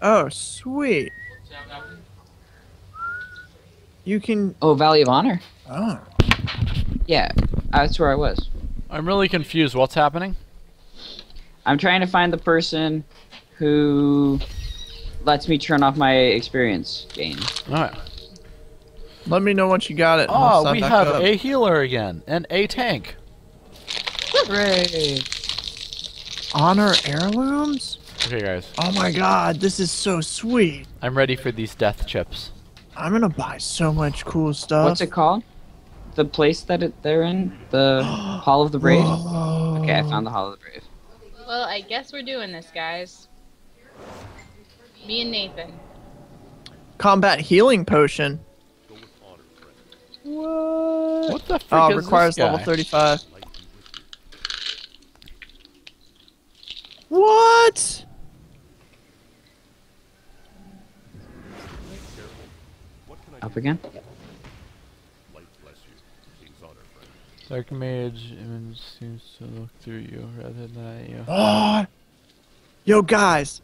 S4: Oh, sweet. You can
S5: Oh, Valley of Honor.
S4: Oh.
S5: Yeah, that's where I was.
S1: I'm really confused. What's happening?
S5: I'm trying to find the person who lets me turn off my experience gain.
S1: Alright.
S4: Let me know once you got it.
S1: Oh, we have
S4: up.
S1: a healer again and a tank.
S5: Hooray!
S4: honor heirlooms?
S1: Okay, guys.
S4: Oh my god, this is so sweet.
S1: I'm ready for these death chips.
S4: I'm gonna buy so much cool stuff.
S5: What's it called? The place that it, they're in? The (gasps) Hall of the Brave?
S4: Whoa.
S5: Okay, I found the Hall of the Brave.
S2: Well, I guess we're doing this, guys. Me and Nathan.
S4: combat healing potion.
S1: What What the oh, frick
S4: Oh,
S1: is
S4: requires
S1: this
S4: level 35. What?
S5: Up again?
S1: Dark Mage image seems to look through you rather than at you.
S4: Oh. (gasps) Yo guys,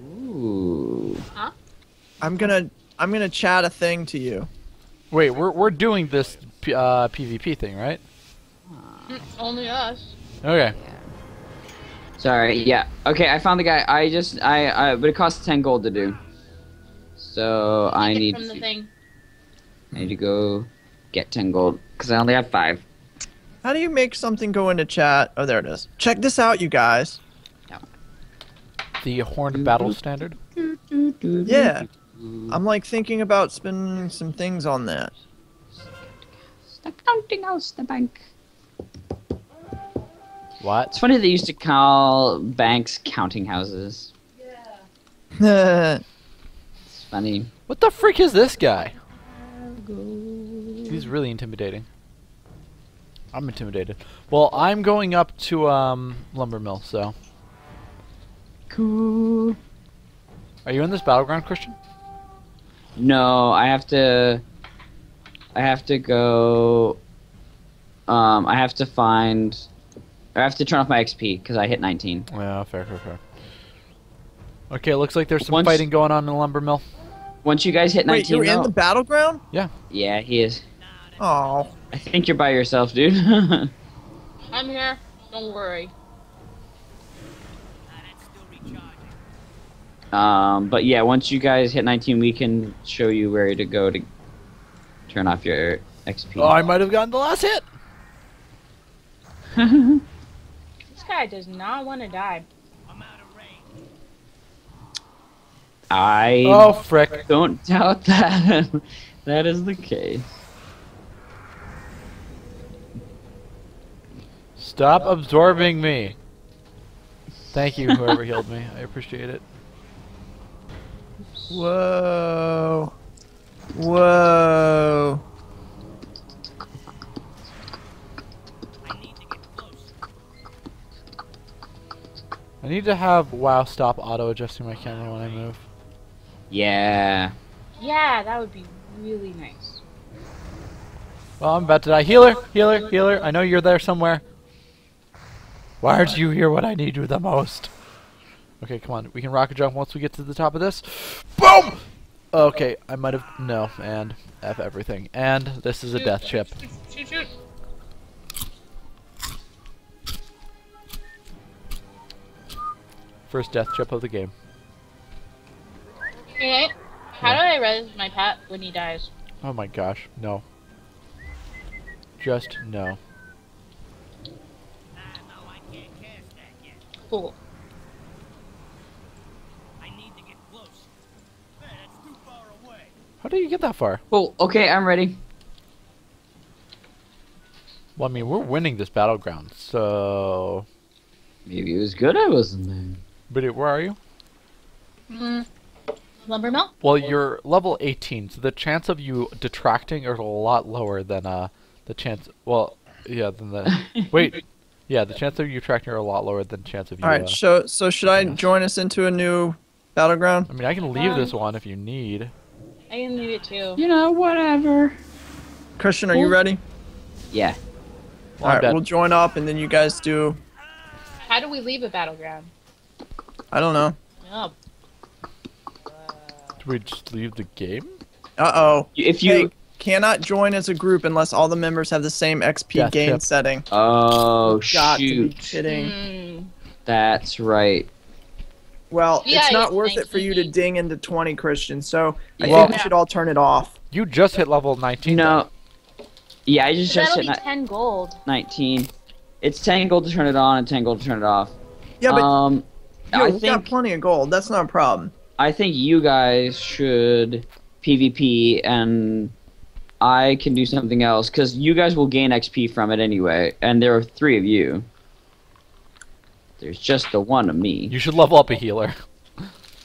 S5: Ooh. Huh?
S4: I'm gonna I'm gonna chat a thing to you.
S1: Wait, we're we're doing this uh, PvP thing, right?
S2: Mm, Only us.
S1: Okay.
S5: Sorry, yeah. Okay, I found the guy. I just, I, I but it costs 10 gold to do. So I
S2: Take it
S5: need,
S2: from the
S5: to,
S2: thing.
S5: I need to go get 10 gold because I only have 5.
S4: How do you make something go into chat? Oh, there it is. Check this out, you guys.
S1: The horned battle standard.
S4: Yeah. I'm like thinking about spending some things on that.
S5: The counting house, the bank.
S1: What?
S5: It's funny they used to call banks counting houses.
S4: Yeah. (laughs)
S5: It's funny.
S1: What the freak is this guy? He's really intimidating. I'm intimidated. Well, I'm going up to um lumber mill. So,
S5: Cool.
S1: are you in this battleground, Christian?
S5: No, I have to. I have to go. Um, I have to find. I have to turn off my XP because I hit 19.
S1: Yeah, fair, fair, fair. Okay, looks like there's some
S5: Once-
S1: fighting going on in the lumber mill.
S5: Once you guys hit 19,
S4: Wait,
S5: 19,
S4: you're in the battleground?
S5: Yeah. Yeah, he is.
S4: Oh.
S5: I think you're by yourself, dude. (laughs)
S2: I'm here. Don't worry.
S5: Um, but yeah, once you guys hit 19, we can show you where to go to turn off your XP.
S1: Oh, I might have gotten the last hit. (laughs)
S2: This guy does not want to die.
S5: I
S1: Oh frick!
S5: don't (laughs) doubt that. that is the case.
S1: Stop absorbing me. Thank you, whoever healed me. I appreciate it.
S4: Whoa. Whoa.
S1: I need to have WoW stop auto adjusting my camera when I move.
S5: Yeah.
S2: Yeah, that would be really nice.
S1: Well, I'm about to die. Healer, healer, healer. I know you're there somewhere. Why aren't you here when I need you the most? Okay, come on. We can rocket jump once we get to the top of this. Boom! Okay, I might have no, and f everything. And this is a death chip.
S2: Shoot, shoot.
S1: First death chip of the game.
S2: Okay. How do I res my pet when he dies?
S1: Oh my gosh, no. Just no.
S2: Cool.
S1: How do you get that far?
S5: Well, Okay, I'm ready.
S1: Well, I mean, we're winning this battleground, so.
S5: Maybe it was good I wasn't there.
S1: But where are you?
S2: Mm. Lumber mill?
S1: Well, you're level 18, so the chance of you detracting is a lot lower than uh the chance. Well, yeah, than the. (laughs) wait, yeah, the chance of you tracking are a lot lower than the chance of you.
S4: All right.
S1: uh,
S4: So so should I join us into a new battleground?
S1: I mean, I can leave this
S2: Um,
S1: one if you need.
S2: I can leave it too.
S5: You know, whatever.
S4: Christian, are you ready?
S5: Yeah.
S1: Well,
S4: All
S1: I'm
S4: right.
S1: dead.
S4: We'll join up, and then you guys do.
S2: How do we leave a battleground?
S4: I don't know.
S2: Oh.
S1: Do we just leave the game?
S4: Uh oh.
S5: If you.
S4: Hey, cannot join as a group unless all the members have the same XP
S1: Death
S4: gain
S1: chip.
S4: setting.
S5: Oh
S4: Got to be
S5: shoot.
S4: kidding.
S2: Mm.
S5: That's right.
S4: Well,
S2: Yeah,
S4: it's not worth it for you to ding into 20, Christian. So I
S5: Well-
S4: think we should all turn it off.
S1: You just hit level 19.
S5: No. Yeah, I just
S2: So
S5: just hit
S2: be
S5: ni-
S2: 10 gold.
S5: 19. It's 10 gold to turn it on and 10 gold to turn it off.
S4: Yeah, but
S5: um,
S4: yo,
S5: I
S4: we got plenty of gold. That's not a problem.
S5: I think you guys should PvP and I can do something else because you guys will gain XP from it anyway, and there are three of you. There's just the one of me.
S1: You should level up a healer. (laughs)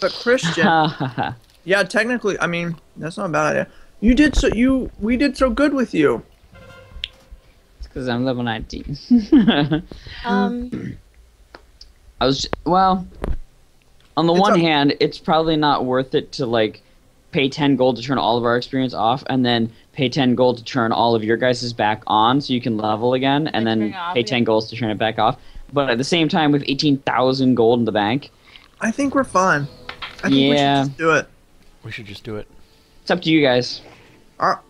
S4: But Christian, (laughs) yeah, technically, I mean, that's not a bad idea. You did so. You we did so good with you.
S5: It's because I'm level 19. (laughs)
S2: Um, (clears throat)
S5: I was well. On the
S4: It's
S5: one
S4: a-
S5: hand, it's probably not worth it to like pay 10 gold to turn all of our experience off, and then pay 10 gold to turn all of your guys' back on, so you can level again, and then
S2: off
S5: pay 10
S2: again?
S5: golds to turn it back off. But at the same time, with 18,000 gold in the bank,
S4: I think we're fine. I think we
S5: Yeah.
S4: should just do it.
S1: We should just do it.
S5: it's up to you guys.
S4: Our-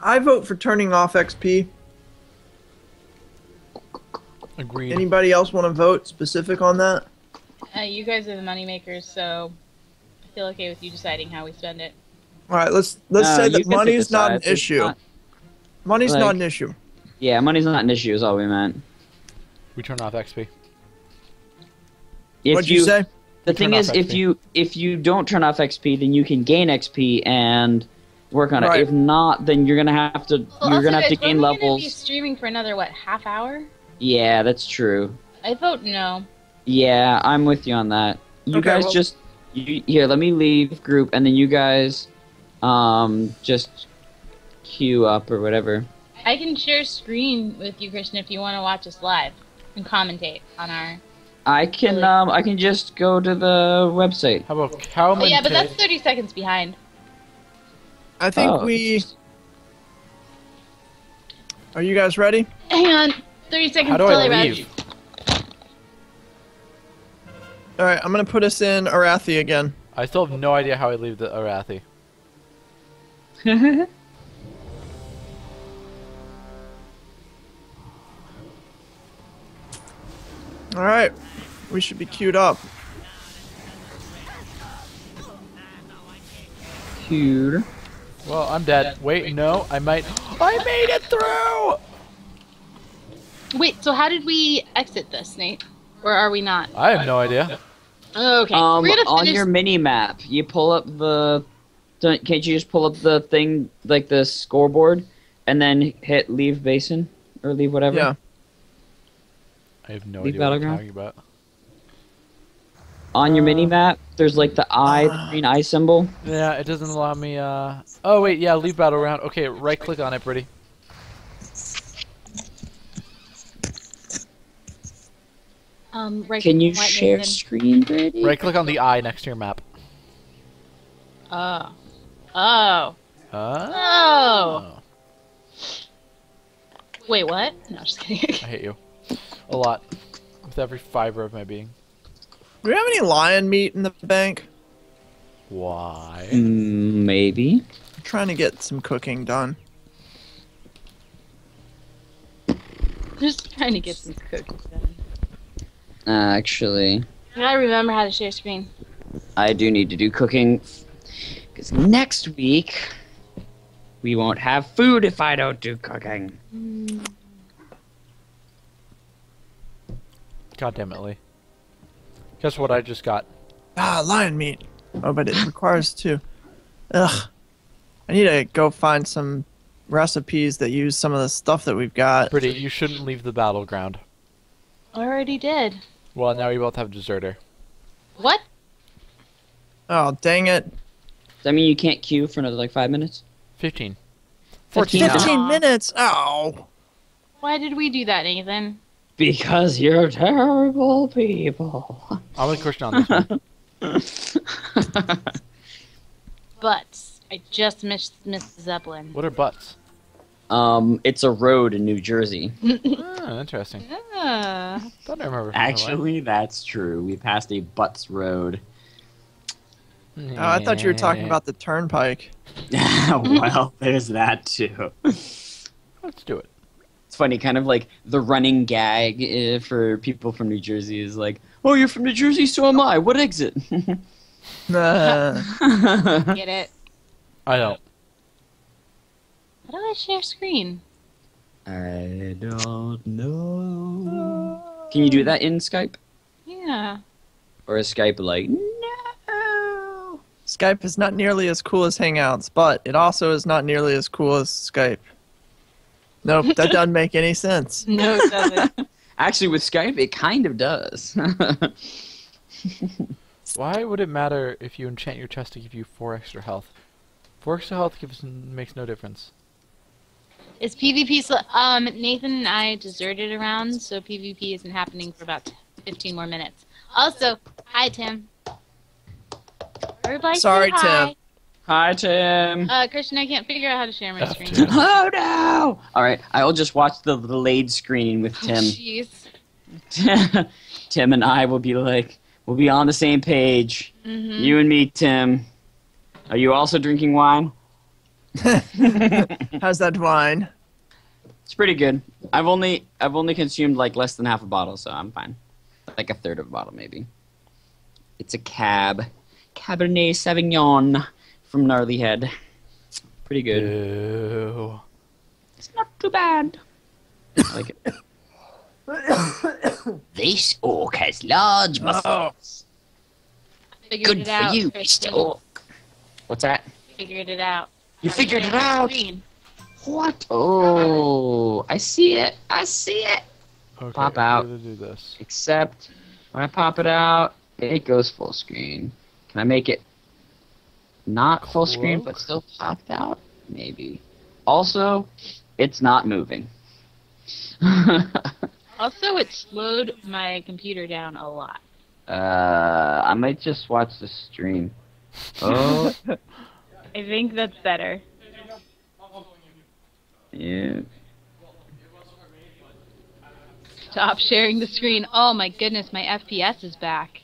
S4: I vote for turning off XP.
S1: Agreed.
S4: Anybody else want to vote specific on that?
S2: uh, you guys are the money makers, so I feel okay with you deciding how we spend it.
S4: All right, let's let's
S5: No,
S4: say
S5: you
S4: that
S5: get to
S4: money's not
S5: decide.
S4: an
S5: It's
S4: issue.
S5: not-
S4: money's
S5: like-
S4: not an issue.
S5: yeah, money's not an issue, is all we meant.
S1: We turn off XP.
S5: If
S4: What'd you, say?
S5: The
S1: Turn
S5: thing is, if you if you don't turn off XP, then you can gain XP and work on
S4: Right.
S5: it. If not, then you're gonna have to
S2: Well,
S5: you're gonna have to
S2: guys,
S5: gain
S2: we're gonna be streaming for another what half hour?
S5: Yeah, that's true.
S2: I vote no.
S5: Yeah, I'm with you on that. You
S4: Okay,
S5: guys
S4: well-
S5: just you, here. Let me leave group, and then you guys, um, just queue up or whatever.
S2: I can share screen with you, Christian, if you want to watch us live and commentate on our.
S5: I can
S2: Really?
S5: um I can just go to the website.
S1: How about cow
S2: Oh yeah, but that's 30 seconds behind.
S4: I think
S5: Oh.
S4: we. Are you guys ready?
S2: Hang on, 30 seconds
S1: How do
S2: till
S1: I leave?
S4: All right, I'm gonna put us in Arathi again.
S1: I still have no idea how I leave the Arathi. (laughs)
S4: All right, we should be queued up.
S5: Queued.
S1: Well, I'm dead. Wait, no, I might. (gasps) I made it through.
S2: Wait, so how did we exit this, Nate? Or are we not?
S1: I have no idea.
S2: Okay.
S5: Um, on your mini map, you pull up the. don't- Can't you just pull up the thing like the scoreboard, and then hit leave basin or leave whatever?
S4: Yeah.
S1: I have no
S5: Leave
S1: idea what you're
S5: Battleground?
S1: talking about.
S5: On your
S1: Uh,
S5: mini map, there's like the eye, the green eye symbol.
S1: Yeah, it doesn't allow me. Uh. Oh wait, yeah, leave battleground. Okay, right click on it, Brittany.
S2: Um, right
S5: Can you share
S2: Nathan.
S5: screen, Brady?
S1: Right click on the eye next to your map.
S2: Oh. Oh.
S1: Oh.
S2: Oh. Wait, what? No, just kidding. (laughs)
S1: I hate you. A lot. With every fiber of my being.
S4: Do we have any lion meat in the bank?
S1: Why?
S5: Mm, maybe.
S4: I'm trying to get some cooking done.
S2: just trying to get some cookies done.
S5: Actually,
S2: I gotta remember how to share screen.
S5: I do need to do cooking. Because next week, we won't have food if I don't do cooking.
S1: God damn it, Lee. Guess what I just got?
S4: Ah, lion meat. Oh, but it requires two. Ugh. I need to go find some recipes that use some of the stuff that we've got.
S1: Brittany, you shouldn't leave the battleground.
S2: I already did.
S1: Well, now we both have deserter.
S2: What?
S4: Oh, dang it.
S5: Does that mean you can't queue for another like five minutes?
S1: 15.
S5: 14
S1: now.
S4: 15 minutes. Oh.
S2: Why did we do that, Nathan?
S5: Because you're terrible people.
S1: I'm with Christian on this one. (laughs)
S2: But I just missed Miss Zeppelin.
S1: What are butts?
S5: um, it's a road in New Jersey. (laughs)
S1: Ah, interesting.
S2: Ah.
S1: Thought I remember.
S8: Actually, that's true. We passed a Butts Road.
S4: Oh, I thought you were talking about the turnpike. (laughs)
S8: well, there's that too.
S1: Let's do it.
S5: It's funny, kind of like the running gag uh, for people from New Jersey is like, "Oh, you're from New Jersey, so am I. What exit?" (laughs)
S4: Uh,
S2: Get it?
S1: I don't.
S2: How do I share screen?
S5: I don't know. Can you do that in Skype,
S2: Yeah.
S5: or is Skype like, no?
S4: Skype is not nearly as cool as Hangouts, but it also is not nearly as cool as Skype. Nope, that (laughs) doesn't make any sense.
S2: No, it doesn't. (laughs)
S5: Actually, with Skype, it kind of does. (laughs)
S1: Why would it matter if you enchant your chest to give you four extra health? Four extra health gives makes no difference.
S2: Is PvP sl- um Nathan and I deserted around, so PvP isn't happening for about 15 more minutes. Also, hi Tim. Everybody say
S4: Sorry,
S2: hi.
S4: Tim.
S5: Hi, Tim.
S2: Uh, Christian, I can't figure out how to share my
S1: F
S2: screen. (laughs)
S5: Oh no! All right, I will just watch the delayed screening with
S2: Oh,
S5: Tim.
S2: Jeez. (laughs)
S5: Tim and I will be like, we'll be on the same page.
S2: Mhm.
S5: You and me, Tim. Are you also drinking wine? (laughs)
S4: How's that wine?
S5: It's pretty good. I've only I've only consumed like less than half a bottle, so I'm fine. Like a third of a bottle, maybe. It's a cab, Cabernet Sauvignon from Gnarly Head. Pretty good.
S1: Ew.
S5: It's not too bad. I like it. (coughs) this orc has large ah. muscles.
S2: Figured
S5: Good
S2: it
S5: for
S2: out,
S5: you,
S2: Christian.
S5: Mr. Orc. What's that?
S2: Figured it out.
S5: You
S2: How to
S5: figured it out.
S2: screen.
S5: What? Oh, I see it. I see it.
S1: Okay,
S5: Pop out.
S1: do this.
S5: Except when I pop it out, it goes full screen. Can I make it not full screen but still popped out? Maybe. Also, it's not moving. (laughs)
S2: Also, it slowed my computer down a lot.
S5: uh, I might just watch the stream. Oh, (laughs)
S2: I think that's better.
S5: yeah.
S2: Stop sharing the screen. Oh my goodness, my FPS is back.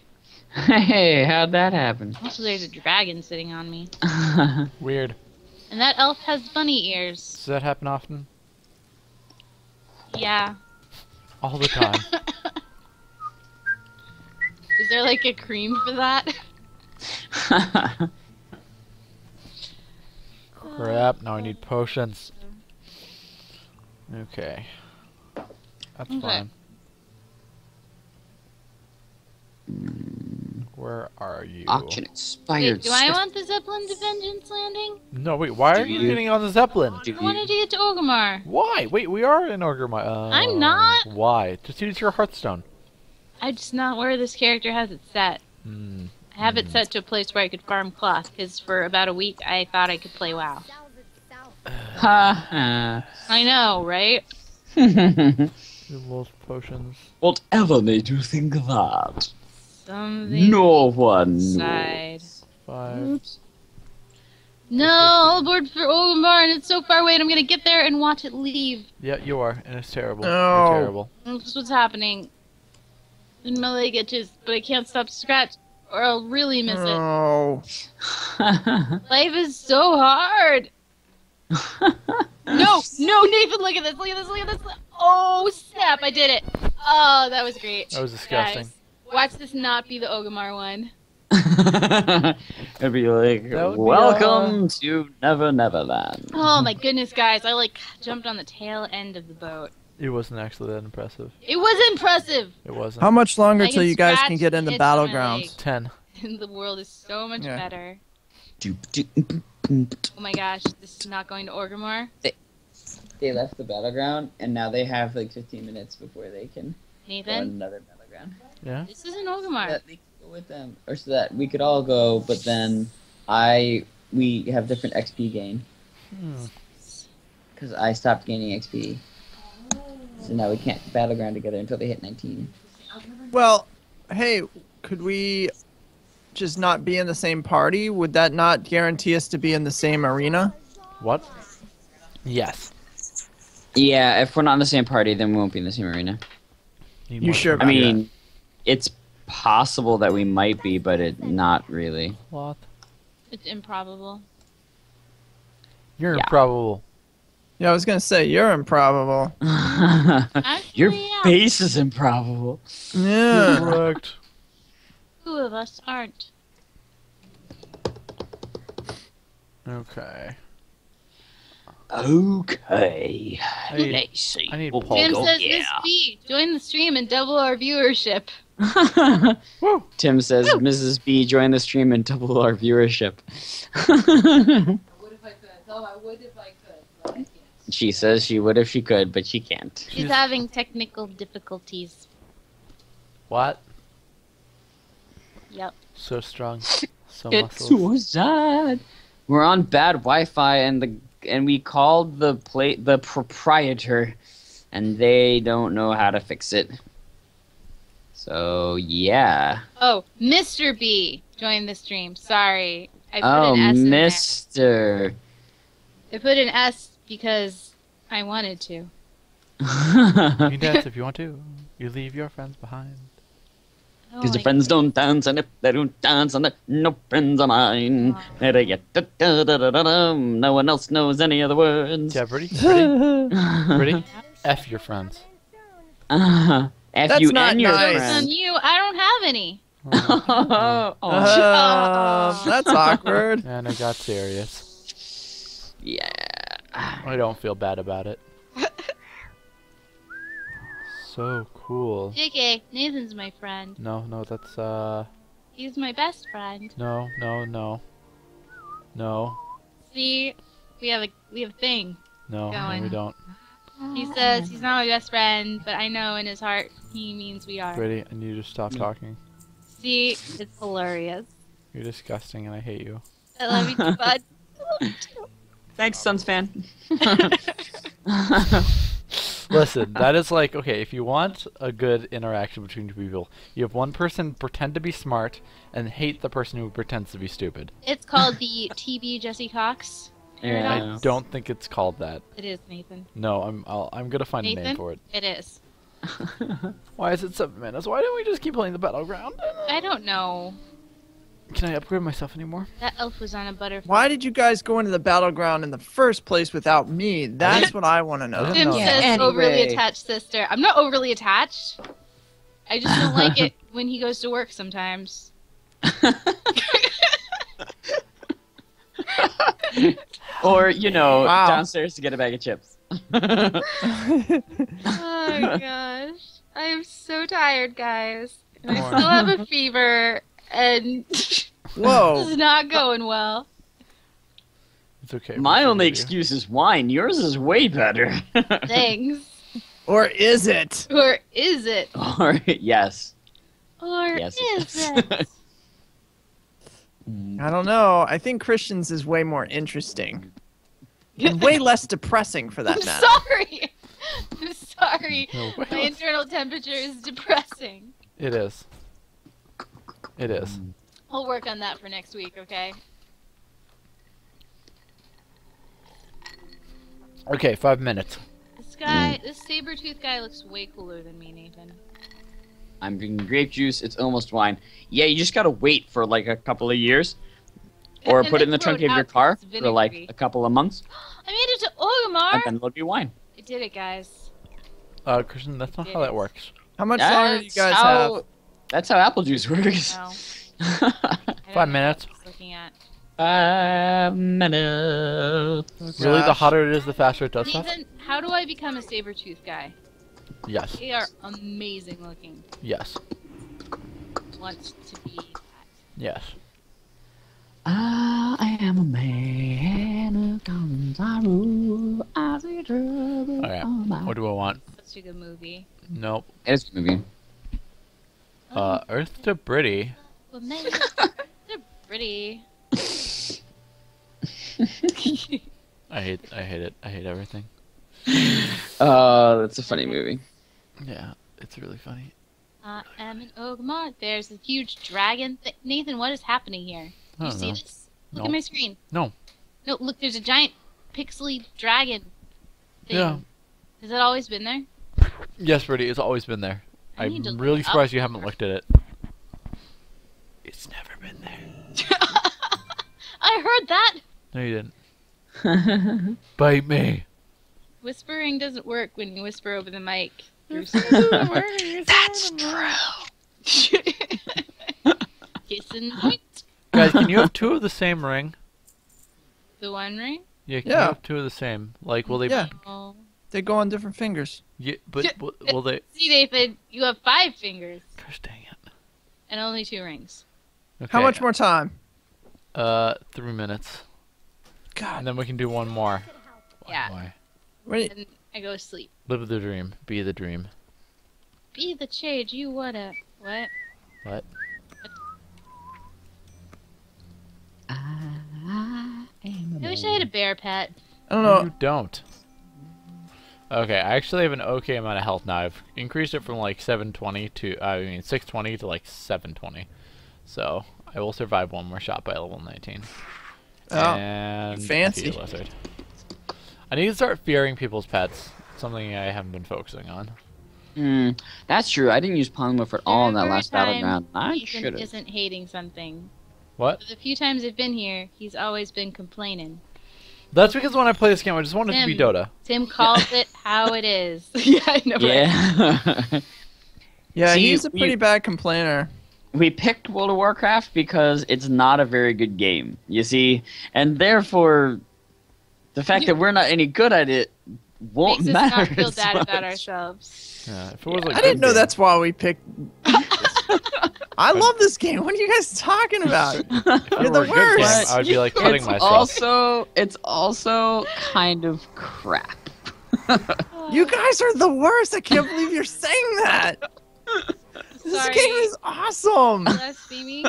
S5: Hey, how'd that happen?
S2: Also, there's a dragon sitting on me. (laughs)
S1: Weird.
S2: And that elf has bunny ears.
S1: Does that happen often?
S2: Yeah.
S1: All the time. (laughs)
S2: Is there like a cream for that? (laughs)
S1: Crap, now I need potions. Okay. That's
S2: Okay.
S1: fine. Where are you?
S5: Auction expired.
S2: Wait, do I want the Zeppelin to Vengeance Landing?
S1: No, wait. Why are you
S5: you-
S1: getting on the Zeppelin?
S5: Do
S2: I wanted to get to Orgrimmar.
S1: Why? Wait, we are in Orgrimmar. Uh,
S2: I'm not.
S1: Why? Just use your Hearthstone.
S2: I just not where this character has it set.
S1: Hmm.
S2: I have
S1: Hmm.
S2: it set to a place where I could farm cloth, because for about a week I thought I could play WoW.
S5: Ha (sighs) ha.
S2: I know, right?
S1: You lost (laughs) potions.
S5: Whatever made you think that?
S2: Something
S5: No one
S2: inside.
S1: Five.
S2: No, all aboard for Orgrimmar, and it's so far away, and I'm gonna get there and watch it leave.
S1: Yeah, you are, and it's terrible.
S4: No.
S1: You're terrible.
S2: That's what's happening. And my leg itches, but I can't stop to scratch, or I'll really miss it.
S4: Oh. (laughs)
S2: Life is so hard. No, no, Nathan, look at this, look at this, look at this. Oh, snap, I did it. Oh, that was great.
S1: That was disgusting.
S2: Guys, watch this not be the Orgrimmar one. (laughs)
S5: It'd be like,
S1: That would be,
S5: welcome uh, to Never Neverland.
S2: Oh my goodness, guys, I like jumped on the tail end of the boat.
S1: It wasn't actually that impressive.
S2: It was impressive.
S1: It wasn't.
S4: How much longer
S2: I
S4: till you guys can get in the
S2: itch
S4: battlegrounds?
S2: leg.
S1: Ten. (laughs)
S2: The world is so much
S4: Yeah.
S2: better. Oh my gosh, this is not going to Orgrimmar.
S5: They left the battleground, and now they have like 15 minutes before they can
S2: Nathan,
S5: another battleground.
S1: Yeah.
S2: this isn't Orgrimmar.
S5: That they can go with them, or so that we could all go, but then I we have different XP gain
S1: Hmm.
S5: because I stopped gaining XP. So now we can't battleground together until they hit 19.
S4: Well, hey, could we just not be in the same party? Would that not guarantee us to be in the same arena?
S1: What? Yes.
S5: Yeah, if we're not in the same party, then we won't be in the same arena.
S1: Need
S4: You sure
S5: I
S1: time.
S4: about
S5: mean, it's possible that we might be, but it not really.
S1: What?
S2: It's improbable.
S1: You're
S5: Yeah.
S1: improbable.
S4: Yeah, I was gonna say you're improbable. (laughs)
S2: Actually,
S5: Your
S2: yeah.
S5: face is improbable.
S4: Yeah.
S1: Correct.
S2: Two of us aren't.
S1: Okay.
S5: Okay.
S1: I need,
S5: Let's.
S1: I need Paul.
S2: Tim
S5: oh,
S2: says,
S5: yeah.
S2: Miss B, join the stream and double our viewership. (laughs)
S1: Woo!
S5: Tim says, Mrs. B, join the stream and double our viewership. (laughs)
S7: What if I could? No, I would if I could, but I can't.
S5: she says she would if she could, but she can't.
S2: She's
S1: She's-
S2: having technical difficulties.
S1: What?
S2: Yep.
S1: So strong. So
S5: It's
S1: muscles.
S5: so sad. We're on bad Wi-Fi, and the and we called the plate the proprietor, and they don't know how to fix it. So yeah.
S2: Oh, Mr. B joined the stream. Sorry. I put
S5: Oh,
S2: an S in there.
S5: Mister.
S2: I put an S because I wanted to. (laughs)
S1: You can dance if you want to. You leave your friends behind.
S2: Oh
S5: Because the
S2: my
S5: friends don't dance, and if they don't dance, and no friends of mine. Da-da-ya-da-da-da-da-dum. No one else knows any other words.
S1: Yeah, pretty, pretty, (laughs) Ready? F your friends.
S5: Uh, F
S4: That's
S5: you
S4: not
S5: and your
S4: nice.
S2: Jokes on you. I don't have any.
S1: Oh. (laughs)
S5: Oh, (laughs)
S4: Um, that's awkward. (laughs)
S1: and I got serious.
S5: yeah.
S1: I don't feel bad about it. so cool.
S2: JK, Nathan's my friend.
S1: No, no, that's uh,
S2: He's my best friend.
S1: no, no, no, no,
S2: See, we have a we have a thing.
S1: no, no, we don't.
S2: He says he's not my best friend, but I know in his heart he means we are.
S1: Brady, I need you to stop mm. talking.
S2: See, it's hilarious.
S1: You're disgusting, and I hate you.
S2: I love you too, bud. (laughs)
S5: Thanks, Suns fan. (laughs)
S1: Listen, that is like okay. If you want a good interaction between two people, you have one person pretend to be smart and hate the person who pretends to be stupid.
S2: It's called the TB Jesse Cox.
S5: Yeah.
S1: I don't think it's called that.
S2: It is Nathan.
S1: No, I'm I'll, I'm gonna find a name for it.
S2: It is. (laughs)
S1: Why is it seven minutes? Why don't we just keep playing the battleground?
S2: I don't know.
S1: Can I upgrade myself anymore?
S2: That elf was on a butterfly.
S4: Why did you guys go into the battleground in the first place without me? That's what I want to
S1: I
S4: know.
S1: didn't
S2: Tim
S1: know
S2: says overly attached sister. I'm not overly attached. I just don't like it (laughs) when he goes to work sometimes. (laughs) (laughs)
S5: or, you know,
S4: Wow.
S5: downstairs to get a bag of chips. (laughs) (laughs)
S2: oh gosh. I am so tired, guys. I still have a fever, and this
S4: Whoa.
S2: is not going well.
S1: It's okay.
S5: My only
S1: you.
S5: excuse is wine. Yours is way better.
S2: Thanks.
S4: Or is it?
S2: Or is it?
S5: or yes.
S2: Or
S5: Yes,
S2: is
S5: it
S2: it?
S5: Is.
S4: I don't know. I think Christian's is way more interesting. And (laughs) way less depressing for that
S2: I'm
S4: matter.
S2: sorry. (laughs) I'm sorry.
S1: No, wait,
S2: My internal temperature is depressing.
S1: It is. It is.
S5: Mm.
S2: I'll work on that for next week, okay?
S1: Okay, five minutes.
S2: This guy, this saber tooth guy looks way cooler than me, Nathan.
S5: I'm drinking grape juice. It's almost wine. Yeah, you just gotta wait for like a couple of years, or put it in the trunk of your car for like a couple of months,
S2: I made it to Orgrimmar!
S5: and then it'll be wine.
S2: I did it, guys.
S1: Uh, Christian, that's not how that works.
S4: How much longer do you guys
S5: how,
S4: have?
S5: That's how apple juice works.
S2: No. (laughs)
S1: Five
S2: know
S1: minutes.
S2: Looking at.
S5: Five minutes.
S1: Really, the hotter it is, the faster it does stuff.
S2: Nathan, how do I become a saber tooth guy?
S1: Yes.
S2: They are amazing looking.
S1: Yes.
S2: Want to be that.
S1: Yes.
S5: I am a man who comes I rule. I see trouble
S1: Okay.
S5: on my-
S1: What do I want?
S2: Such a good movie.
S1: Nope.
S5: It is a good movie.
S1: Uh, Earth to Britty.
S2: Well, man, (laughs) they're pretty. (laughs)
S1: I hate. I hate it. I hate everything. (laughs)
S5: Uh, that's a funny movie.
S1: Yeah, it's really funny.
S2: I am an Orgrimmar. There's a huge dragon. Th- Nathan, what is happening here?
S1: I
S2: Do you
S1: don't
S2: see
S1: know.
S2: this? Look
S1: No.
S2: at my screen.
S1: No.
S2: No, look, there's a giant pixely dragon thing.
S1: Yeah.
S2: Has it always been there?
S1: Yes, Britty. It's always been there.
S2: I
S1: I'm
S2: need to look
S1: really surprised you haven't looked at it. It's never been there. (laughs)
S2: I heard that.
S1: No, you didn't. (laughs) Bite me.
S2: Whispering doesn't work when you whisper over the mic. (laughs) (laughs)
S1: That's
S2: true. (laughs) Kiss and point.
S1: Guys, can you have two of the same ring?
S2: The one ring?
S1: Yeah, can
S4: Yeah.
S1: you have two of the same? Like, will they?
S4: Yeah.
S2: Oh.
S4: They go on different fingers.
S1: Yeah, but will, will they?
S2: See, Nathan, you have five fingers
S1: Gosh dang it.
S2: and only two rings.
S1: Okay.
S4: How much more time?
S1: Uh, three minutes,
S4: God.
S1: and then we can do one more.
S2: Yeah.
S1: Why?
S4: Wait,
S2: And I go to sleep.
S1: Live the dream. Be the dream.
S2: Be the change you wanna. What?
S1: What?
S5: I am a
S2: I wish I had a bear pet.
S4: I don't
S1: No,
S4: know.
S1: you don't. Okay, I actually have an okay amount of health now. I've increased it from like 720 to, I mean, 620 to like 720. So, I will survive one more shot by level 19.
S4: Oh,
S1: and
S4: fancy.
S1: defeat lizard. I need to start fearing people's pets. Something I haven't been focusing on.
S5: Hmm, that's true. I didn't use polymorph at all in that last
S2: time
S5: battleground. I
S2: Ethan
S5: should have.
S2: isn't hating something.
S1: What?
S2: The few times I've been here, he's always been complaining.
S1: That's because when I play this game, I just want it to be Dota.
S2: Tim calls it how it is. (laughs) yeah, I know.
S5: Yeah.
S4: Yeah,
S5: See,
S4: he's a
S5: we-
S4: pretty bad complainer.
S5: we picked World of Warcraft because it's not a very good game, you see, and therefore, the fact that we're not any good at it won't
S2: Makes us
S5: matter.
S2: not feel
S5: as
S2: bad about ourselves.
S1: Yeah, if it was
S5: Yeah.
S1: like
S4: I didn't
S1: good
S4: know
S1: game-
S4: that's why we picked. (laughs) I love this game. What are you guys talking about? (laughs) You're the
S1: a good game,
S4: worst.
S1: I would be like cutting
S5: It's
S1: myself.
S5: also it's also kind of crap. (laughs)
S4: You guys are the worst. I can't believe you're saying that. This
S2: Sorry.
S4: game is awesome.
S2: Blasphemy.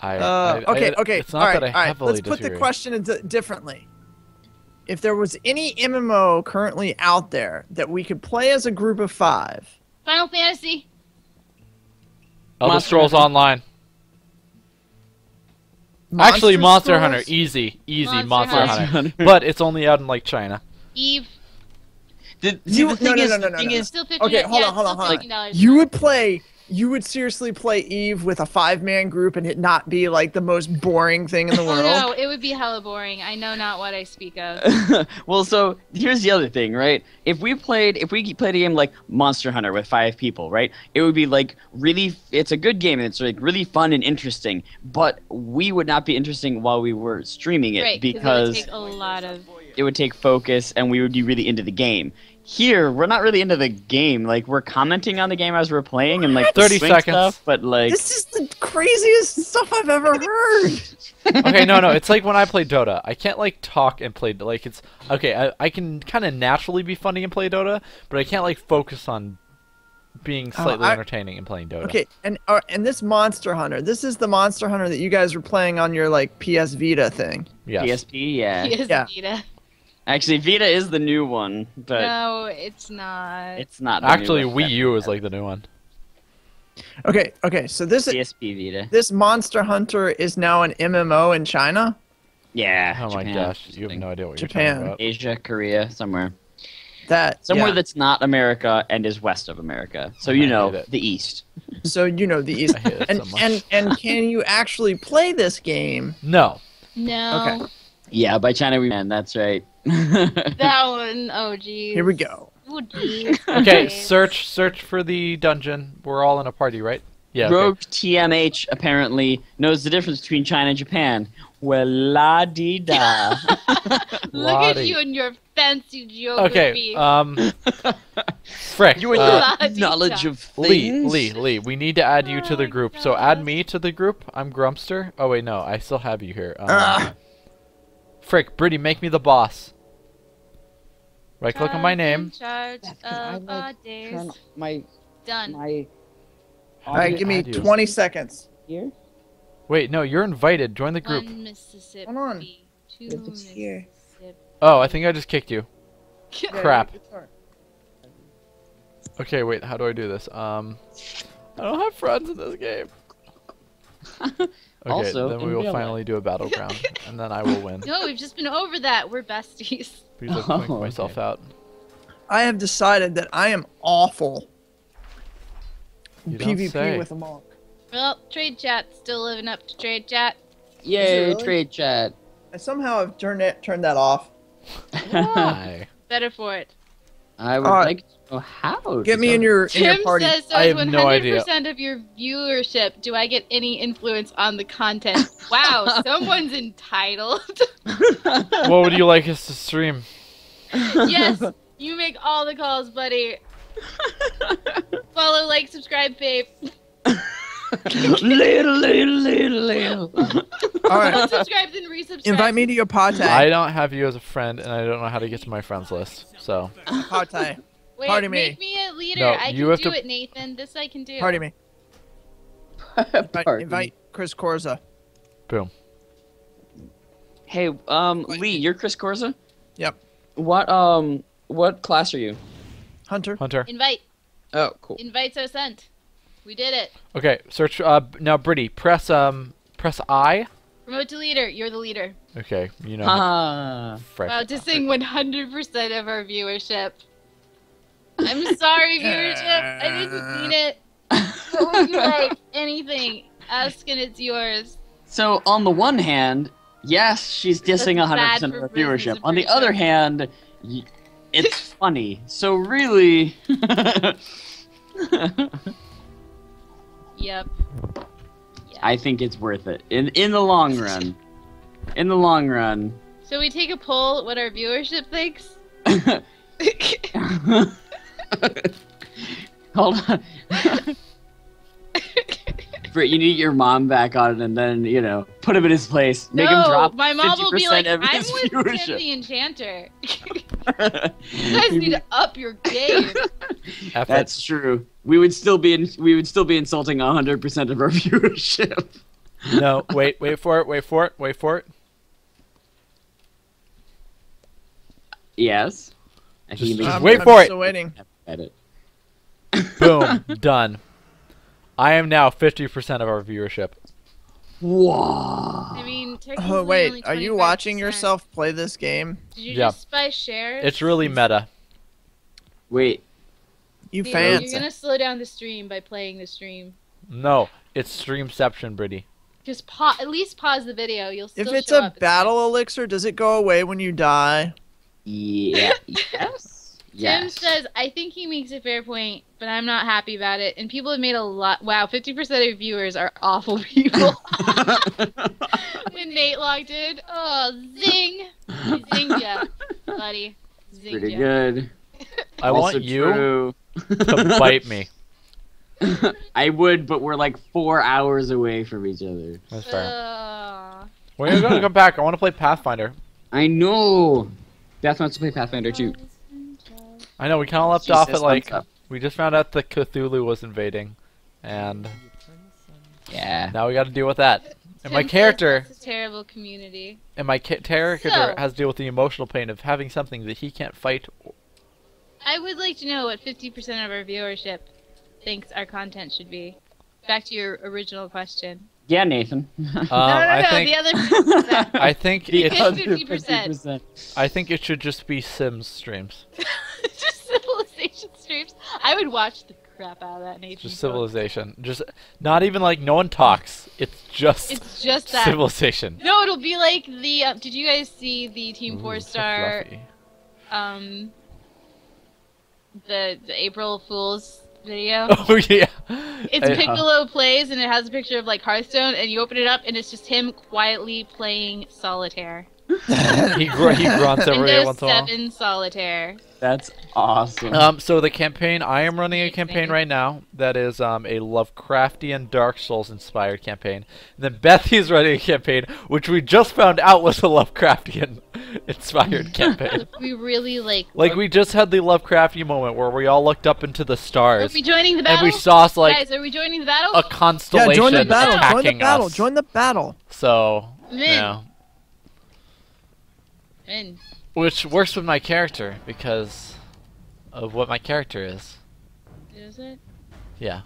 S1: I,
S4: Uh,
S1: I-
S4: okay,
S1: I-
S4: okay.
S1: It's not
S4: all right,
S1: that I
S4: all right. Let's put the question in di- differently. If there was any MMO currently out there that we could play as a group of five,
S2: Final Fantasy.
S1: Elder
S5: Monster
S1: Scrolls
S5: Hunter.
S1: Online. Actually, Monster Hunter, easy, easy
S2: Monster
S1: Monster,
S2: Hunter.
S1: Hunter. but it's only out in like China.
S2: Eve.
S5: The,
S4: You-
S5: see, the
S4: no,
S5: thing
S4: no,
S5: is,
S4: no, no,
S5: the
S4: no, no.
S5: is,
S2: Still 50
S4: Okay, hold
S2: yeah,
S4: on, hold on, hold on. You would play. You would seriously play Eve with a five-man group and it not be like the most boring thing in the (laughs)
S2: Oh
S4: world.
S2: no, it would be hella boring. I know not what I speak of. (laughs)
S5: well, so here's the other thing, right? If we played, if we played a game like Monster Hunter with five people, right? It would be like really. It's a good game and it's like really fun and interesting. But we would not be interesting while we were streaming it
S2: right, it would
S5: because
S2: take a lot of.
S5: it would take focus and we would be really into the game. Here we're not really into the game. Like we're commenting on the game as we're playing and like
S1: 30 seconds.
S5: stuff, but like
S4: This is the craziest stuff I've ever (laughs) heard.
S1: okay, no, no. It's like when I play Dota. I can't like talk and play. Like it's okay. I, I can kind of naturally be funny and play Dota, but I can't like focus on being
S4: Oh,
S1: slightly
S4: I-
S1: entertaining and playing Dota.
S4: Okay, and uh, and this Monster Hunter, this is the Monster Hunter that you guys were playing on your like PS Vita thing.
S1: Yes.
S5: PSP, yeah.
S2: Yes,
S4: Yeah.
S2: Vita.
S5: Actually, Vita is the new one, but
S2: No, it's not.
S5: it's not. The
S1: Actually,
S5: one.
S1: Wii U is like the new one.
S4: Okay, okay, so this is
S5: PSP Vita.
S4: this Monster Hunter is now an MMO in China.
S5: Yeah.
S1: Oh my gosh, you have no idea what you're
S4: Japan.
S1: talking about.
S5: Asia, Korea, somewhere.
S4: That
S5: Somewhere
S4: yeah.
S5: that's not America and is west of America. So you
S1: hate
S5: know, the east. (laughs)
S4: so you know the East.
S1: I hate it
S4: and
S1: so much.
S4: and and can you actually play this game?
S1: No.
S2: no.
S4: Okay.
S5: Yeah, by China we man, that's right. (laughs)
S2: That one, oh geez.
S4: Here we go.
S2: Oh geez. (laughs)
S1: Okay, search search for the dungeon. We're all in a party, right? Yeah. okay.
S5: Rogue TMH apparently knows the difference between China and Japan. Well, la di da.
S2: Look at you and your fancy geography. Okay.
S1: Um. (laughs) Frick.
S5: you and
S1: uh,
S5: your
S2: La-di-da.
S5: knowledge of
S1: Lee,
S5: things.
S1: Lee, Lee, we need to add you to
S2: Oh
S1: the
S2: my
S1: group. So add me to the group. I'm Grumpster. Oh wait, no, I still have you here. Um,
S4: Ah.
S1: Frick, Britty, make me the boss. Right click on my name.
S2: charge
S5: That's 'cause I like
S2: our days.
S5: Turn my
S2: Done.
S5: my.
S4: All right, give me
S1: add
S4: 20 seconds.
S5: here.
S1: Wait, no, you're invited. Join the group.
S2: One Mississippi.
S4: Hold on.
S2: Two
S5: If it's here.
S1: Oh, I think I just kicked you. (laughs) Crap. Okay, wait, how do I do this? Um, I don't have friends in this game. (laughs) Okay,
S5: Also,
S1: then we will
S5: real
S1: finally do a battleground, (laughs) and then I will win
S2: No, we've just been over that. We're besties.
S1: because I've cleaned
S5: Oh,
S1: myself
S5: okay.
S1: out.
S4: I have decided that I am awful.
S1: You don't
S4: PvP
S1: say.
S4: with a monk.
S2: Well, trade chat still living up to trade chat.
S5: Yay,
S4: really?
S5: trade chat.
S4: I somehow have turned it turned that off.
S1: Why? (laughs)
S2: Better for it.
S5: I would
S4: Alright.
S5: like to know how.
S4: Get me in your in your
S2: Tim
S4: party.
S2: says so
S1: I
S2: is
S1: have no idea.
S2: 100% of your viewership. Do I get any influence on the content? (laughs) Wow, someone's entitled. (laughs)
S1: what would you like us to stream?
S2: yes, you make all the calls, buddy. Follow, like, subscribe, babe.
S5: little, little, little, little.
S4: All right.
S2: Unsubscribe, then resubscribe.
S4: Invite me to your party.
S1: I don't have you as a friend, and I don't know how to get to my friends list. So
S4: Party.
S2: Wait,
S4: Party me.
S2: make me a leader.
S1: No,
S2: I
S1: you
S2: can
S1: have
S2: do
S1: to-
S2: it, Nathan. This I can do.
S4: Party me. (laughs) Invite,
S5: Pardon.
S4: invite Chris Corza.
S1: boom.
S5: Hey, um, Lee, you're Chris Corza.
S4: Yep.
S5: What um, what class are you?
S4: Hunter.
S1: Hunter.
S2: Invite.
S5: Oh, cool.
S2: Invites are sent. We did it.
S1: Okay, search. Uh, now, Britty, press um, press I.
S2: Promote to leader. You're the leader.
S1: Okay, you know.
S5: Ah.
S1: frick.
S2: Wow, to sing 100% of our viewership. I'm sorry, viewership. I didn't uh. mean it. What would (laughs) you like? Anything. Ask and it's yours.
S5: So on the one hand, yes, she's dissing
S2: That's
S5: 100% of
S2: for
S5: her
S2: business
S5: viewership. On the other hand, it's (laughs) funny. So really, (laughs)
S2: Yep.
S5: I think it's worth it in in the long run. In the long run.
S2: So we take a poll what our viewership thinks? (laughs)
S5: Hold on. Britt, you need your mom back on it and then, you know, put him in his place. Make him
S2: no,
S5: drop
S2: my mom will be like, I'm
S5: his
S2: with Tim the Enchanter. (laughs) you guys need to up your game.
S5: That's true. We would still be in, we would still be insulting 100% of our (laughs) viewership.
S1: no, wait, wait for it, wait for it, wait for it.
S5: Yes. And
S1: Just-
S5: he
S1: just
S4: I'm,
S1: wait
S4: I'm
S1: for it.
S4: Still waiting.
S5: Edit.
S1: Boom, (laughs) done. I am now 50% of our viewership.
S5: Whoa.
S2: I mean, technically
S4: Oh
S2: only
S4: wait, are you watching yourself play this game?
S2: Did you
S1: Yeah.
S2: just by shares?
S1: It's really meta.
S5: Wait.
S4: You
S2: Dude,
S4: fancy?
S2: You're gonna slow down the stream by playing the stream.
S1: No, it's streamception, Britty.
S2: Just pa- at least pause the video. You'll still
S4: If it's
S2: show
S4: a
S2: up.
S4: battle elixir, does it go away when you die?
S5: Yeah. (laughs) yes.
S2: Tim
S5: Yes.
S2: says, I think he makes a fair point, but I'm not happy about it. And people have made a lot. Wow, 50% of viewers are awful (laughs) people. (laughs) when Nate logged in, oh, zing. I zinged ya, buddy. Zinged
S5: Pretty
S2: ya.
S5: good.
S1: I
S8: Also
S1: want you
S8: true.
S1: to bite me. (laughs)
S8: I would, but we're like four hours away from each other.
S1: That's fair.
S2: Uh,
S1: When are you gonna come back? I want to play Pathfinder.
S8: I know. Beth wants to play Pathfinder too.
S1: I know we kind of left
S8: She
S1: off at like
S8: thumbs
S1: we just found out that Cthulhu was invading, and
S8: Yeah.
S1: now we got to deal with that. And my
S2: Tim says
S1: character
S2: a terrible community.
S1: and my ca- character
S2: So-
S1: has to deal with the emotional pain of having something that he can't fight.
S2: I would like to know what 50% of our viewership thinks our content should be. Back to your original question.
S8: Yeah, Nathan. (laughs)
S1: Um,
S2: no, no, no, (laughs)
S1: I think
S2: the other 50%.
S1: I think
S2: The
S1: it,
S2: other 50%.
S1: I think it should just be Sims streams. (laughs)
S2: just civilization streams. I would watch the crap out of that, Nathan.
S1: Just civilization. Just not even like no one talks. It's just
S2: It's just that.
S1: civilization.
S2: No, it'll be like the. Uh, did you guys see the Team
S1: Ooh,
S2: Four
S1: so
S2: Star?
S1: fluffy.
S2: Um. The the April Fools video. (laughs)
S1: Oh yeah.
S2: It's
S1: I- uh,
S2: Piccolo plays, and it has a picture of like Hearthstone, and you open it up, and it's just him quietly playing solitaire. (laughs)
S1: he, gr- he grunts every
S2: Windows
S1: once in a while.
S2: Seven solitaire.
S8: That's awesome.
S1: Um, so the campaign, I am running a campaign right now that is um, a Lovecraftian Dark Souls inspired campaign. And then Bethy is running a campaign which we just found out was a Lovecraftian (laughs) inspired (laughs) campaign.
S2: We really like.
S1: Like we just had the Lovecraftian moment where we all looked up into the stars.
S2: Are
S1: stars
S2: we joining the
S1: and
S2: battle?
S1: we saw like
S2: Guys, are we joining the battle?
S1: a constellation Yeah,
S4: join the battle. Join the battle.
S1: us.
S4: Join the battle.
S1: So
S2: I'm
S1: yeah,
S2: In.
S1: which works with my character because of what my character is.
S2: Is it?
S1: Yeah.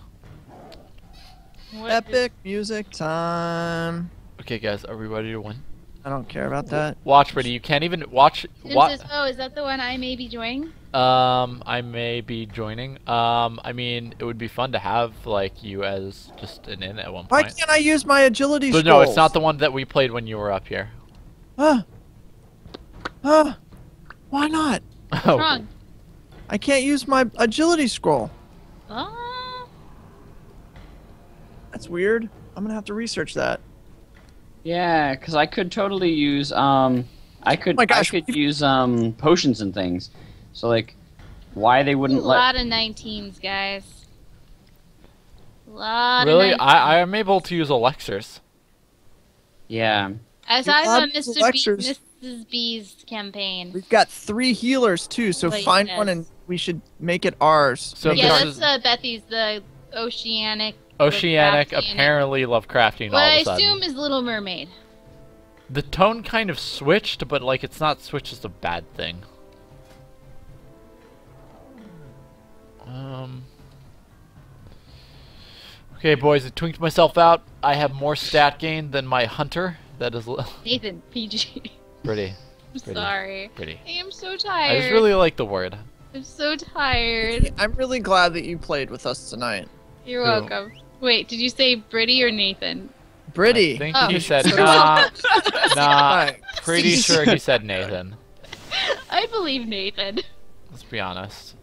S2: What
S4: Epic music time.
S1: Okay, guys, are we ready to win?
S4: I don't care about that.
S1: Watch, Brady. You can't even watch.
S2: Tim
S1: What?
S2: oh, is that the one I may be joining?
S1: Um, I may be joining. Um, I mean, it would be fun to have like you as just an in at one point.
S4: Why can't I use my agility
S1: But no, it's not the one that we played when you were up here.
S4: Huh? Huh? Why not?
S2: What's
S1: Oh,
S2: wrong?
S4: I can't use my agility scroll.
S2: Oh.
S4: That's weird. I'm gonna have to research that.
S5: Yeah, because I could totally use um, I could
S4: my gosh,
S5: I could use um potions and things. So like, why they wouldn't let?
S2: lot of 19s, guys. A lot
S1: really?
S2: of 19s.
S1: I I am able to use elixirs.
S5: Yeah.
S2: As I
S4: love
S2: saw Mr. B,
S4: Elixirs.
S2: Mrs. B's campaign.
S4: We've got three healers too, so
S2: Wait,
S4: find
S2: yes.
S4: one and we should make it ours.
S1: So
S4: Make
S2: yeah,
S4: it
S1: this
S4: ours.
S2: that's uh, Bethy's, the oceanic.
S1: Oceanic,
S2: Lovecraftian.
S1: apparently Lovecraftian
S2: What
S1: all
S2: I
S1: of a sudden.
S2: assume is Little Mermaid.
S1: The tone kind of switched, but like it's not switched as a bad thing. Um. Okay, boys, I twinked myself out. I have more stat gain than my hunter. That is
S2: Nathan, PG. (laughs)
S1: pretty,
S2: I'm
S1: Pretty.
S2: sorry.
S1: pretty.
S2: I am so tired.
S1: I just really like the word.
S2: I'm so tired. (laughs)
S4: I'm really glad that you played with us tonight.
S2: You're
S1: Who?
S2: welcome. Wait, did you say Britty or Nathan?
S4: Britty.
S1: I think
S2: Oh.
S1: he said (laughs) nah, nah. (laughs) Pretty sure he said Nathan.
S2: I believe Nathan.
S1: Let's be honest.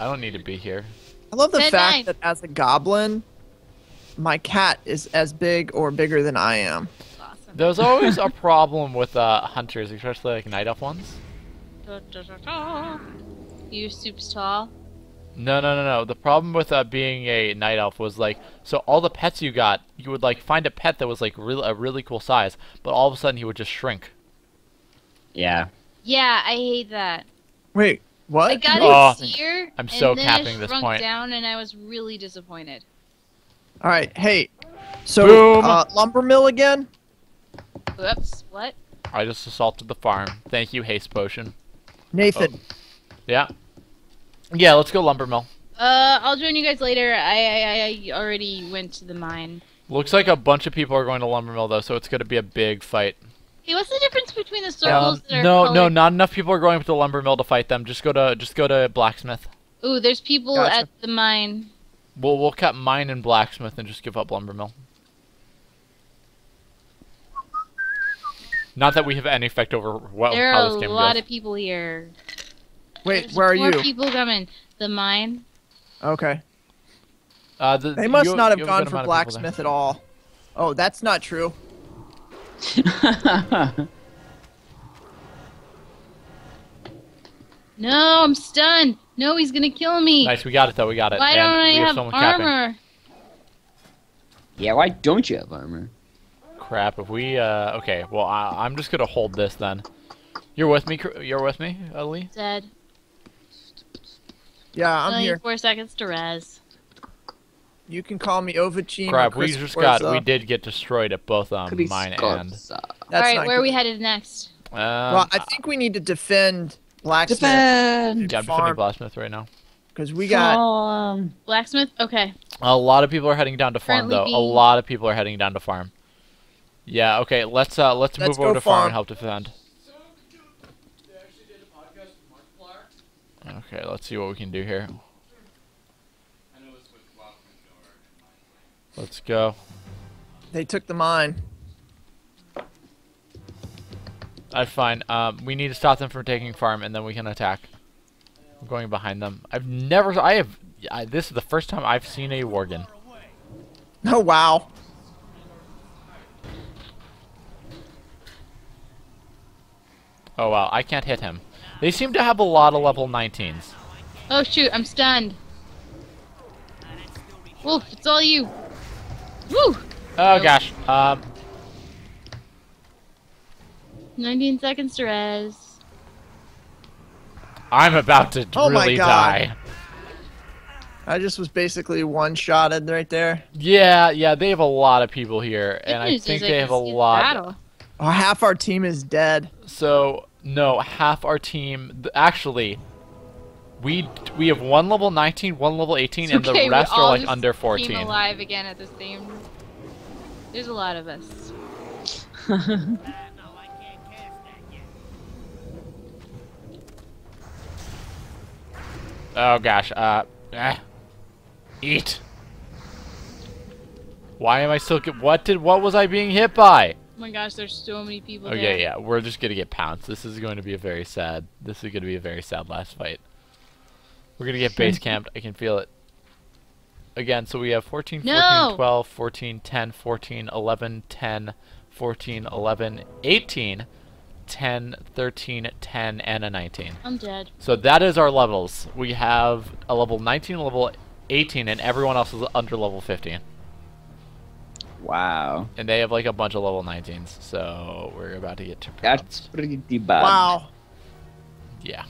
S1: I don't need to be here.
S4: I love the
S2: Said
S4: fact
S2: nine.
S4: that as a goblin, my cat is as big or bigger than I am.
S2: Awesome.
S1: There's always a problem with uh, hunters, especially like night elf ones.
S2: Da, da, da, da. You soup's tall.
S1: No, no, no, no. The problem with uh, being a night elf was like, so all the pets you got, you would like find a pet that was like real, a really cool size, but all of a sudden he would just shrink.
S5: Yeah.
S2: Yeah, I hate that.
S4: Wait, what?
S2: I got
S1: Oh,
S2: his ear,
S1: I'm
S2: and
S1: so
S2: then
S1: capping
S2: it
S1: this
S2: shrunk
S1: point.
S2: down, and I was really disappointed.
S4: All right, hey. So,
S1: Boom.
S4: uh, lumber mill again?
S2: Whoops, what?
S1: I just assaulted the farm. Thank you, haste potion.
S4: Nathan.
S1: Yeah. Yeah, let's go lumber mill.
S2: Uh, I'll join you guys later. I, I, I already went to the mine.
S1: Looks like a bunch of people are going to lumber mill though, so it's going to be a big fight.
S2: Hey, what's the difference between the circles
S1: Um,
S2: that are
S1: no, no, not enough people are going to the lumber mill to fight them. Just go to just go to blacksmith.
S2: Ooh, there's people
S4: Gotcha.
S2: at the mine.
S1: We'll we'll cut mine and blacksmith and just give up lumber mill. Not that we have any effect over what,
S2: there
S1: how
S2: are a lot
S1: goes.
S2: of people here.
S4: Wait,
S2: There's
S4: where are
S2: more
S4: you?
S2: people coming. The mine.
S4: Okay.
S1: Uh, the,
S4: They must
S1: you-
S4: not have
S1: you
S4: gone for
S1: amount of people there.
S4: blacksmith at all. Oh, that's not true. (laughs)
S2: No, I'm stunned. No, he's gonna kill me.
S1: Nice, we got it though. We got it.
S2: Why
S1: and
S2: don't I
S1: we have,
S2: have
S1: someone capping.
S2: armor?
S5: Yeah, why don't you have armor?
S1: Crap. If we uh, okay. Well, I, I'm just gonna hold this then. You're with me. You're with me, uh, Lee.
S2: Dead.
S4: Yeah, I'm
S2: Only
S4: here.
S2: four seconds to res.
S4: You can call me Ovachine.
S1: Crap. We just got, we did get destroyed at both um mine and.
S4: That's
S2: Alright,
S4: not
S2: where are we headed next?
S1: Um,
S4: Well, I think we need to defend Blacksmith
S5: Defend.
S1: yeah, I'm defending Blacksmith right now.
S4: because we got.
S5: Um,
S2: Blacksmith? Okay.
S1: A lot of people are heading down to farm
S2: Currently
S1: though. A lot of people are heading down to farm. Yeah. Okay. Let's uh let's,
S4: Let's
S1: move over to farm
S4: farm.
S1: and help defend. Okay. Let's see what we can do here. Let's go.
S4: They took the mine.
S1: That's fine. Um, we need to stop them from taking farm, and then we can attack. I'm going behind them. I've never. I have. I, this is the first time I've seen a Worgen. (laughs)
S4: Oh wow.
S1: Oh wow, I can't hit him. They seem to have a lot of level 19s.
S2: Oh shoot, I'm stunned. Wolf, it's all you. Woo!
S1: Oh
S2: Nope.
S1: gosh. Um,
S2: 19 seconds to res.
S1: I'm about to
S4: Oh my
S1: really
S4: God.
S1: die.
S4: I just was basically one shotted right there.
S1: Yeah, yeah, they have a lot of people here,
S2: Good
S1: and I think they
S2: I
S1: have a lot.
S2: Battle.
S4: Oh, half our team is dead.
S1: So no, half our team. Actually, we we have one level 19, one level 18,
S2: It's
S1: and
S2: okay,
S1: the rest are like under
S2: Came
S1: 14.
S2: alive again at the same. There's a lot of us. (laughs)
S1: Oh gosh. Uh, eh. eat. Why am I still? What did? What was I being hit by?
S2: Oh my gosh, there's so many people
S1: Oh
S2: there.
S1: yeah, yeah. We're just gonna get pounced. This is going to be a very sad. This is gonna be a very sad last fight. We're gonna get base (laughs) camped. I can feel it. Again, so we have 14, 14, 12, 14, 10, 14, 11, 10, 14, 11, 18, 10, 13, 10, and a 19.
S2: I'm dead.
S1: So that is our levels. We have a level 19, a level 18, and everyone else is under level 15.
S5: Wow.
S1: And they have like a bunch of level 19s. So we're about to get to
S5: That's pretty bad.
S4: Wow.
S1: Yeah.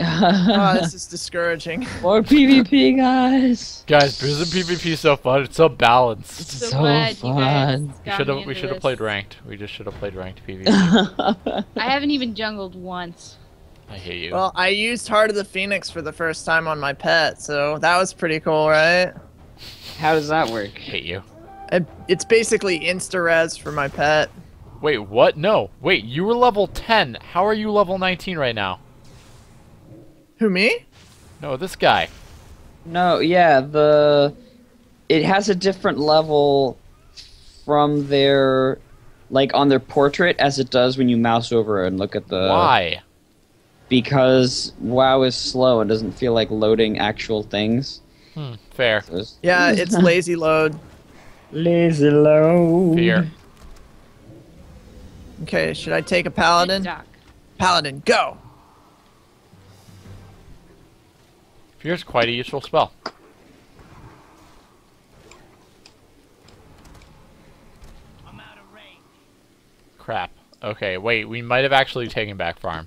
S4: Oh, (laughs) this is discouraging. (laughs)
S5: More PvP, guys.
S1: Guys, Prison PvP is so fun. It's so balanced.
S2: So,
S5: So
S2: glad you guys
S5: fun.
S1: We should have we should have played ranked. We just should have played ranked PvP. (laughs)
S2: I haven't even jungled once.
S1: I hate you.
S4: Well, I used Heart of the Phoenix for the first time on my pet, so that was pretty cool, right?
S5: How does that work?
S1: I hate you.
S4: It, it's basically insta res for my pet.
S1: Wait, what? No. Wait, you were level 10. How are you level 19 right now?
S4: Who me?
S1: No, this guy.
S5: No, yeah, the it has a different level from their like on their portrait as it does when you mouse over and look at the
S1: Why?
S5: because WoW is slow and doesn't feel like loading actual things.
S1: Hmm, fair.
S5: So it's
S4: Yeah, it's (laughs) lazy load.
S5: Lazy load.
S1: Fear.
S4: Okay, should I take a paladin? Paladin, go!
S1: Fear's quite a useful spell.
S3: I'm out of range.
S1: Crap. Okay, wait, we might have actually taken back farm.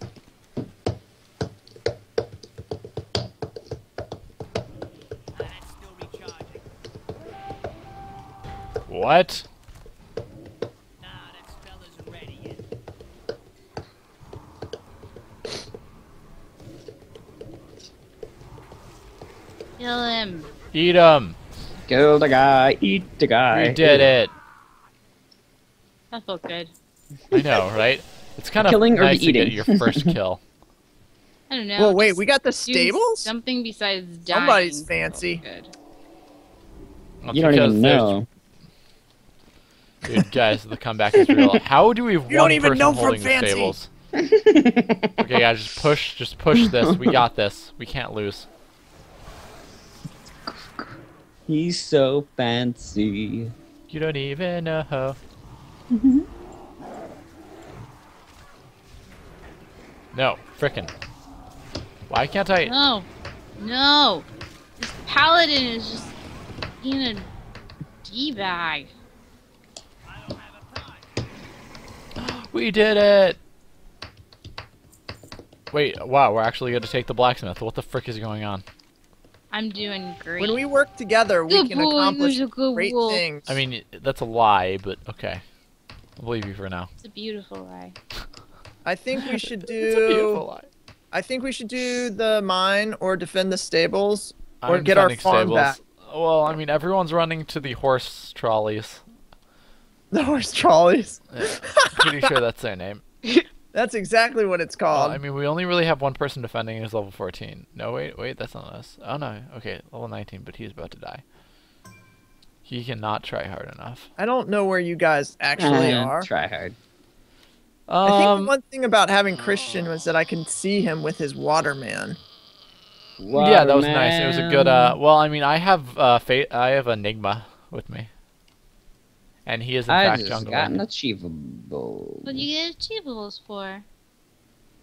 S1: What?
S3: Nah, that spell isn't ready yet.
S2: Kill him.
S1: Eat him.
S5: Kill the guy, eat the guy.
S1: We did it.
S2: That felt good.
S1: I know, right? It's kind of
S5: Killing or
S1: nice to get
S5: eating?
S1: your first (laughs) kill.
S2: I don't know.
S4: Well, wait, we got the stables?
S2: Something besides dying.
S4: Somebody's fancy.
S2: Good.
S1: That's
S5: You don't
S1: because
S5: even
S1: there's-
S5: know.
S1: Dude, guys, the comeback is real. How do we have
S4: You
S1: one
S4: don't even
S1: person
S4: know from
S1: holding the
S4: fancy.
S1: stables? (laughs) okay, guys, just push, just push this. We got this. We can't lose.
S5: He's so fancy.
S1: You don't even know. Mm-hmm. no, frickin'. Why can't I?
S2: No. No! This paladin is just being a d-bag.
S1: We did it! Wait, wow, we're actually going to take the blacksmith. What the frick is going on?
S2: I'm doing great.
S4: When we work together, we
S2: Good
S4: can
S2: boy,
S4: accomplish
S2: you're a good
S4: great
S2: wolf.
S4: things.
S1: I mean, that's a lie, but okay. I'll believe you for now.
S2: It's a beautiful lie.
S4: I think we (laughs) should do...
S1: It's a beautiful
S4: do.
S1: lie.
S4: I think we should do the mine or defend the stables or
S1: I'm
S4: get our farm
S1: stables.
S4: back.
S1: Well, I mean, everyone's running to the horse trolleys. (laughs)
S4: The horse trolleys.
S1: Pretty sure that's their name. (laughs)
S4: That's exactly what it's
S1: Well,
S4: called.
S1: I mean, we only really have one person defending who's level 14. No, wait, wait, that's not us. Oh, no. Okay, level 19, but he's about to die. He cannot try hard enough.
S4: I don't know where you guys actually are.
S5: Try hard.
S4: I think
S1: Um,
S4: one thing about having Christian was that I can see him with his waterman.
S1: yeah, that was nice. It was a good, uh, well, I mean, I have, uh, fate, I have Enigma with me. And he is, in
S5: I
S1: fact,
S5: just
S1: Jungle
S5: got an achievable.
S2: What do you get achievables for?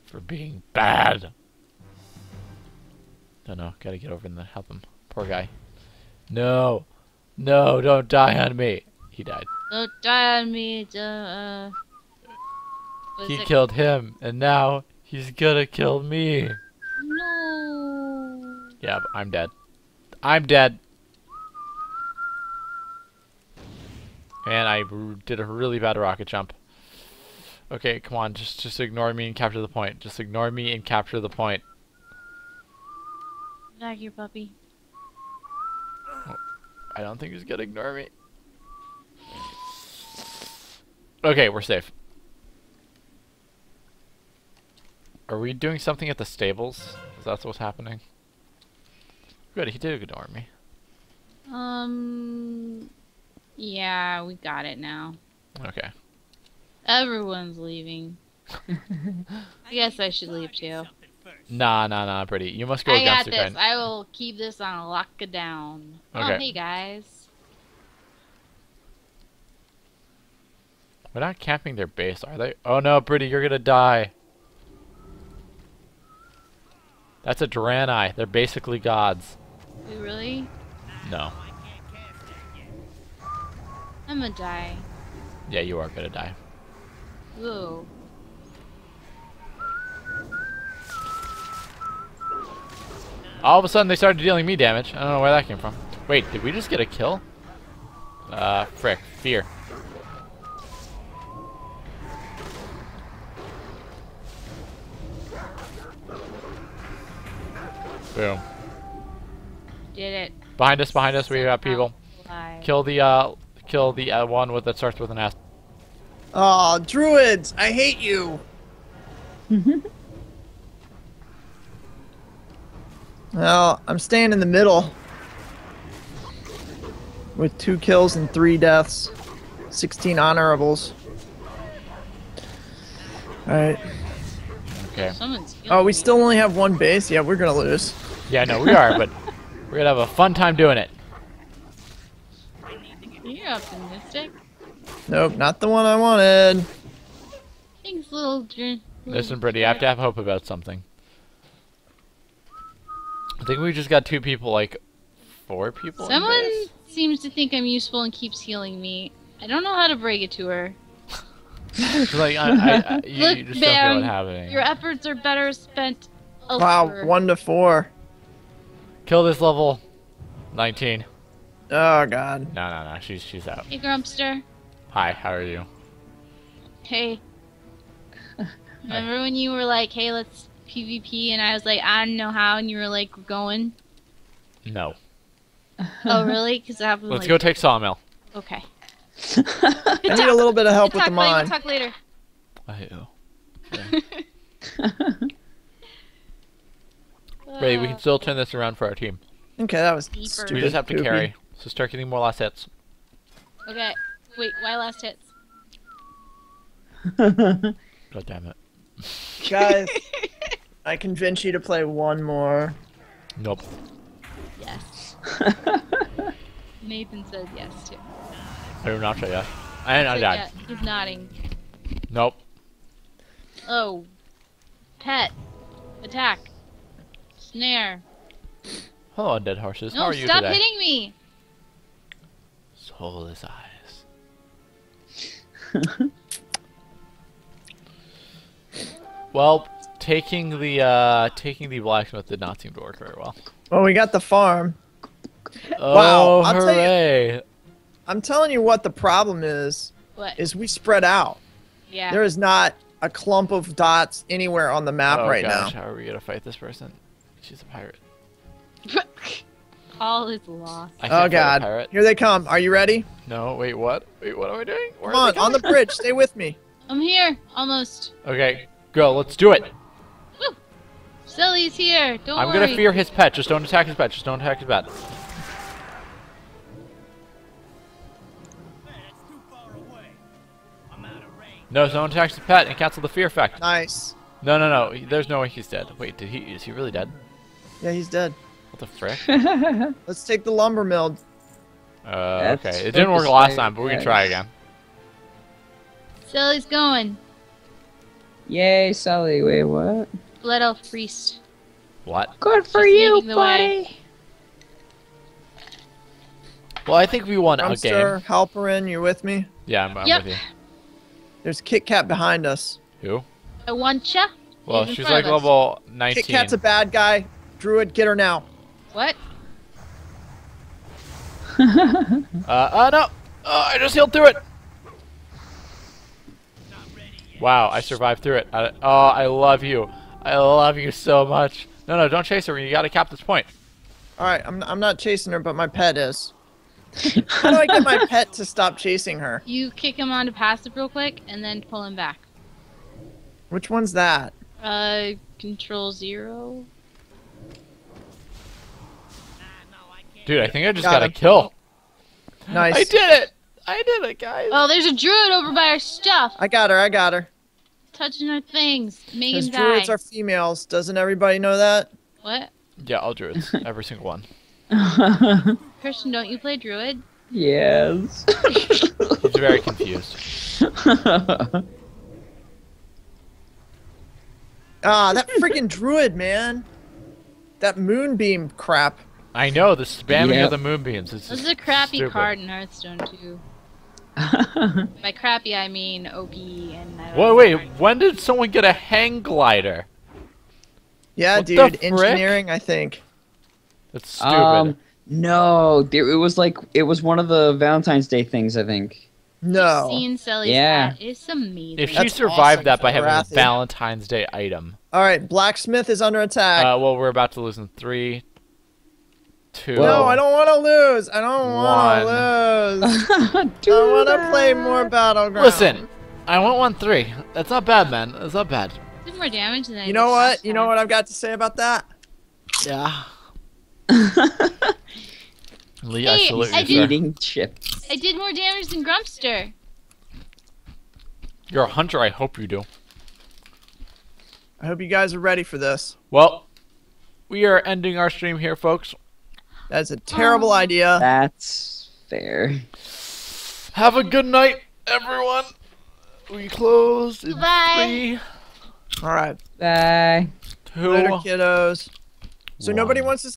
S1: for being bad. No, no. Gotta get over and help him. Poor guy. No. No, don't die on me. He died.
S2: Don't die on me, duh, uh...
S1: He killed him, and now he's gonna kill me.
S2: No.
S1: Yeah, I'm dead. I'm dead. And I r- did a really bad rocket jump. Okay, come on, just just ignore me and capture the point. Just ignore me and capture the point.
S2: Back here, puppy.
S1: I don't think he's gonna ignore me. Okay, we're safe. Are we doing something at the stables? Is that what's happening? Good, he did ignore me.
S2: Um... Yeah, we got it now.
S1: Okay.
S2: Everyone's leaving. (laughs) I guess I should leave too.
S1: Nah, nah, nah, pretty. You must go
S2: I got
S1: against the
S2: this.
S1: grind.
S2: I will keep this on lockdown. Oh,
S1: Okay.
S2: hey guys.
S1: We're not camping their base, are they? Oh no, Pretty, you're gonna die. That's a Draenei. They're basically gods.
S2: We really?
S1: No.
S2: I'm gonna die.
S1: Yeah, you are gonna die.
S2: Ooh.
S1: All of a sudden, they started dealing me damage. I don't know where that came from. Wait, did we just get a kill? Uh, frick. Fear. Boom.
S2: Did it.
S1: Behind us, behind us, we got people. Kill the, uh, kill the uh, one with that starts with an S.
S4: Oh, druids! I hate you. (laughs) well, I'm staying in the middle with two kills and three deaths, 16 honorables. All right.
S1: Okay.
S4: Oh, we still only have one base. Yeah, we're gonna lose.
S1: Yeah, no, we are, but (laughs) we're gonna have a fun time doing it.
S2: You're optimistic.
S4: Nope, not the one I wanted.
S2: Thanks, little dr-
S1: Listen, Brittany, I have to have hope about something. I think we just got two people, like four people. in
S2: Someone seems to think I'm useful and keeps healing me. I don't know how to break it to her.
S1: It's (laughs) like I, I, I, (laughs) you,
S2: Look,
S1: you just don't
S2: Bam,
S1: feel it happening.
S2: Your efforts are better spent
S4: Wow, one to four.
S1: Kill this level. 19.
S4: Oh god.
S1: No, no, no. She's she's out.
S2: Hey, Grumpster.
S1: Hi, how are you?
S2: Hey. Remember when you were like, hey, let's PvP, and I was like, I don't know how, and you were like, we're going?
S1: No.
S2: oh, really? Because it happened
S1: Let's
S2: like...
S1: go take Sawmill.
S2: Okay. (laughs)
S4: I need a little bit of help
S2: We'll
S4: with the
S2: talk later.
S4: mine.
S2: We'll talk
S1: I
S2: later.
S1: Ready, we
S2: Uh,
S1: can still turn this around for our team.
S4: Okay, that was
S2: Deeper.
S4: stupid.
S1: We just have to
S4: poopy.
S1: carry. So start getting more last hits.
S2: Okay. Wait, why last hits? (laughs)
S1: God damn it.
S4: Guys, (laughs) I convince you to play one more.
S1: Nope.
S2: Yes. (laughs) Nathan says yes, too.
S1: I do not say yes. And I
S2: So,
S1: died.
S2: yeah, he's nodding.
S1: Nope.
S2: Oh. Pet. Attack. Snare.
S1: Hello, undead horses. How are you
S2: stop
S1: today?
S2: hitting me.
S1: Soulless eyes. (laughs) well, taking the uh, taking the blacksmith did not seem to work very well.
S4: Well, we got the farm.
S1: Oh,
S4: I'll tell you-
S1: hooray!
S4: I'm telling you what the problem is.
S2: What?
S4: Is we spread out.
S2: yeah.
S4: There is not a clump of dots anywhere on the map
S1: oh
S4: right
S1: gosh,
S4: now.
S1: how are we gonna fight this person? She's a pirate. (laughs)
S2: All is lost.
S4: Oh
S1: can't fight a
S4: god. Here they come. Are you ready?
S1: No, wait, what? Wait, what am I doing? Where
S4: Come on, on the bridge. Stay with me.
S2: I'm here, almost.
S1: Okay, go. Let's do it.
S2: Silly's here. Don't
S1: I'm
S2: worry.
S1: gonna fear his pet. Just don't attack his pet. Just don't attack his pet.
S3: Man, it's too far away. I'm out of range.
S1: No, don't attack his pet and cancel the fear effect.
S4: Nice.
S1: No, no, no. There's no way he's dead. Wait, did he? Is he really dead?
S4: Yeah, he's dead.
S1: What the frick? (laughs)
S4: Let's take the lumber mill.
S1: Uh, okay. It didn't work last time, but we can try again.
S2: Silly's going.
S5: Yay, Sully. Wait, what?
S2: Blood elf priest.
S1: What?
S5: Good for
S2: She's
S5: you,
S2: leading the way.
S5: buddy.
S1: Well, I think we won a
S4: Drumster,
S1: game.
S4: Halperin, you're with me?
S1: Yeah, I'm, I'm
S2: Yep.
S1: with you.
S4: There's Kit Kat behind us.
S1: Who?
S2: I want ya.
S1: Well, she's like
S2: of us.
S1: level 19.
S4: Kit Kat's a bad guy. Druid, get her now.
S2: What? (laughs)
S1: Uh, uh, no! Uh, I just healed through it! Wow, I survived through it. I, oh, I love you. I love you so much. No, no, don't chase her. You gotta cap this point.
S4: All right, I'm, I'm not chasing her, but my pet is. (laughs) How do I get my pet to stop chasing her?
S2: You kick him onto passive real quick and then pull him back.
S4: Which one's that?
S2: Uh, control zero.
S1: Dude, I think I just
S4: Got
S1: got, a kill.
S4: Nice.
S1: I did it! I did it, guys!
S2: Oh, there's a druid over by our stuff,
S4: I got her. I got her.
S2: touching our things, making
S4: Because
S2: him die.
S4: druids are females. Doesn't everybody know that?
S2: What?
S1: Yeah, all druids. (laughs) Every single one. (laughs)
S2: Christian, don't you play druid?
S5: yes.
S1: He's very confused. (laughs)
S4: Ah, that freaking druid, man. That moonbeam crap.
S1: I know, the spamming
S5: Yep.
S1: of the moonbeams.
S2: This is a crappy
S1: stupid.
S2: card in Hearthstone too. (laughs) By crappy, I mean OP and. I don't
S1: Wait,
S2: know
S1: wait, when did someone get a hang glider?
S4: Yeah,
S1: What
S4: dude. Engineering, I think.
S1: That's stupid.
S5: um, no, there, it was like it was one of the Valentine's Day things. I think.
S4: No.
S2: Seen Sally's
S5: Yeah.
S2: hat. It's amazing.
S1: if she
S4: That's
S1: survived
S4: awesome,
S1: that by having a Valentine's Day item,
S4: All right, blacksmith is under attack.
S1: uh, well, we're about to lose in three, two.
S4: no, I don't want to lose. I don't want to lose. (laughs) I want to play more battleground.
S1: Listen, I went one three. That's not bad, man. That's not bad.
S2: did more damage than I
S4: You know what?
S2: last
S4: You know what I've got to say about that?
S1: Yeah. (laughs) Lee, I
S2: Hey,
S1: salute
S2: I
S1: you,
S2: did-
S1: sir.
S5: Eating chips.
S2: I did more damage than Grumpster.
S1: You're a hunter. I hope you do.
S4: I hope you guys are ready for this.
S1: Well, we are ending our stream here, folks.
S4: That's a terrible
S2: Oh.
S4: idea.
S5: That's fair.
S1: Have a good night, everyone. We close in
S2: Bye.
S1: three,
S4: All right.
S5: Bye.
S1: two,
S4: Later, kiddos. So nobody wants to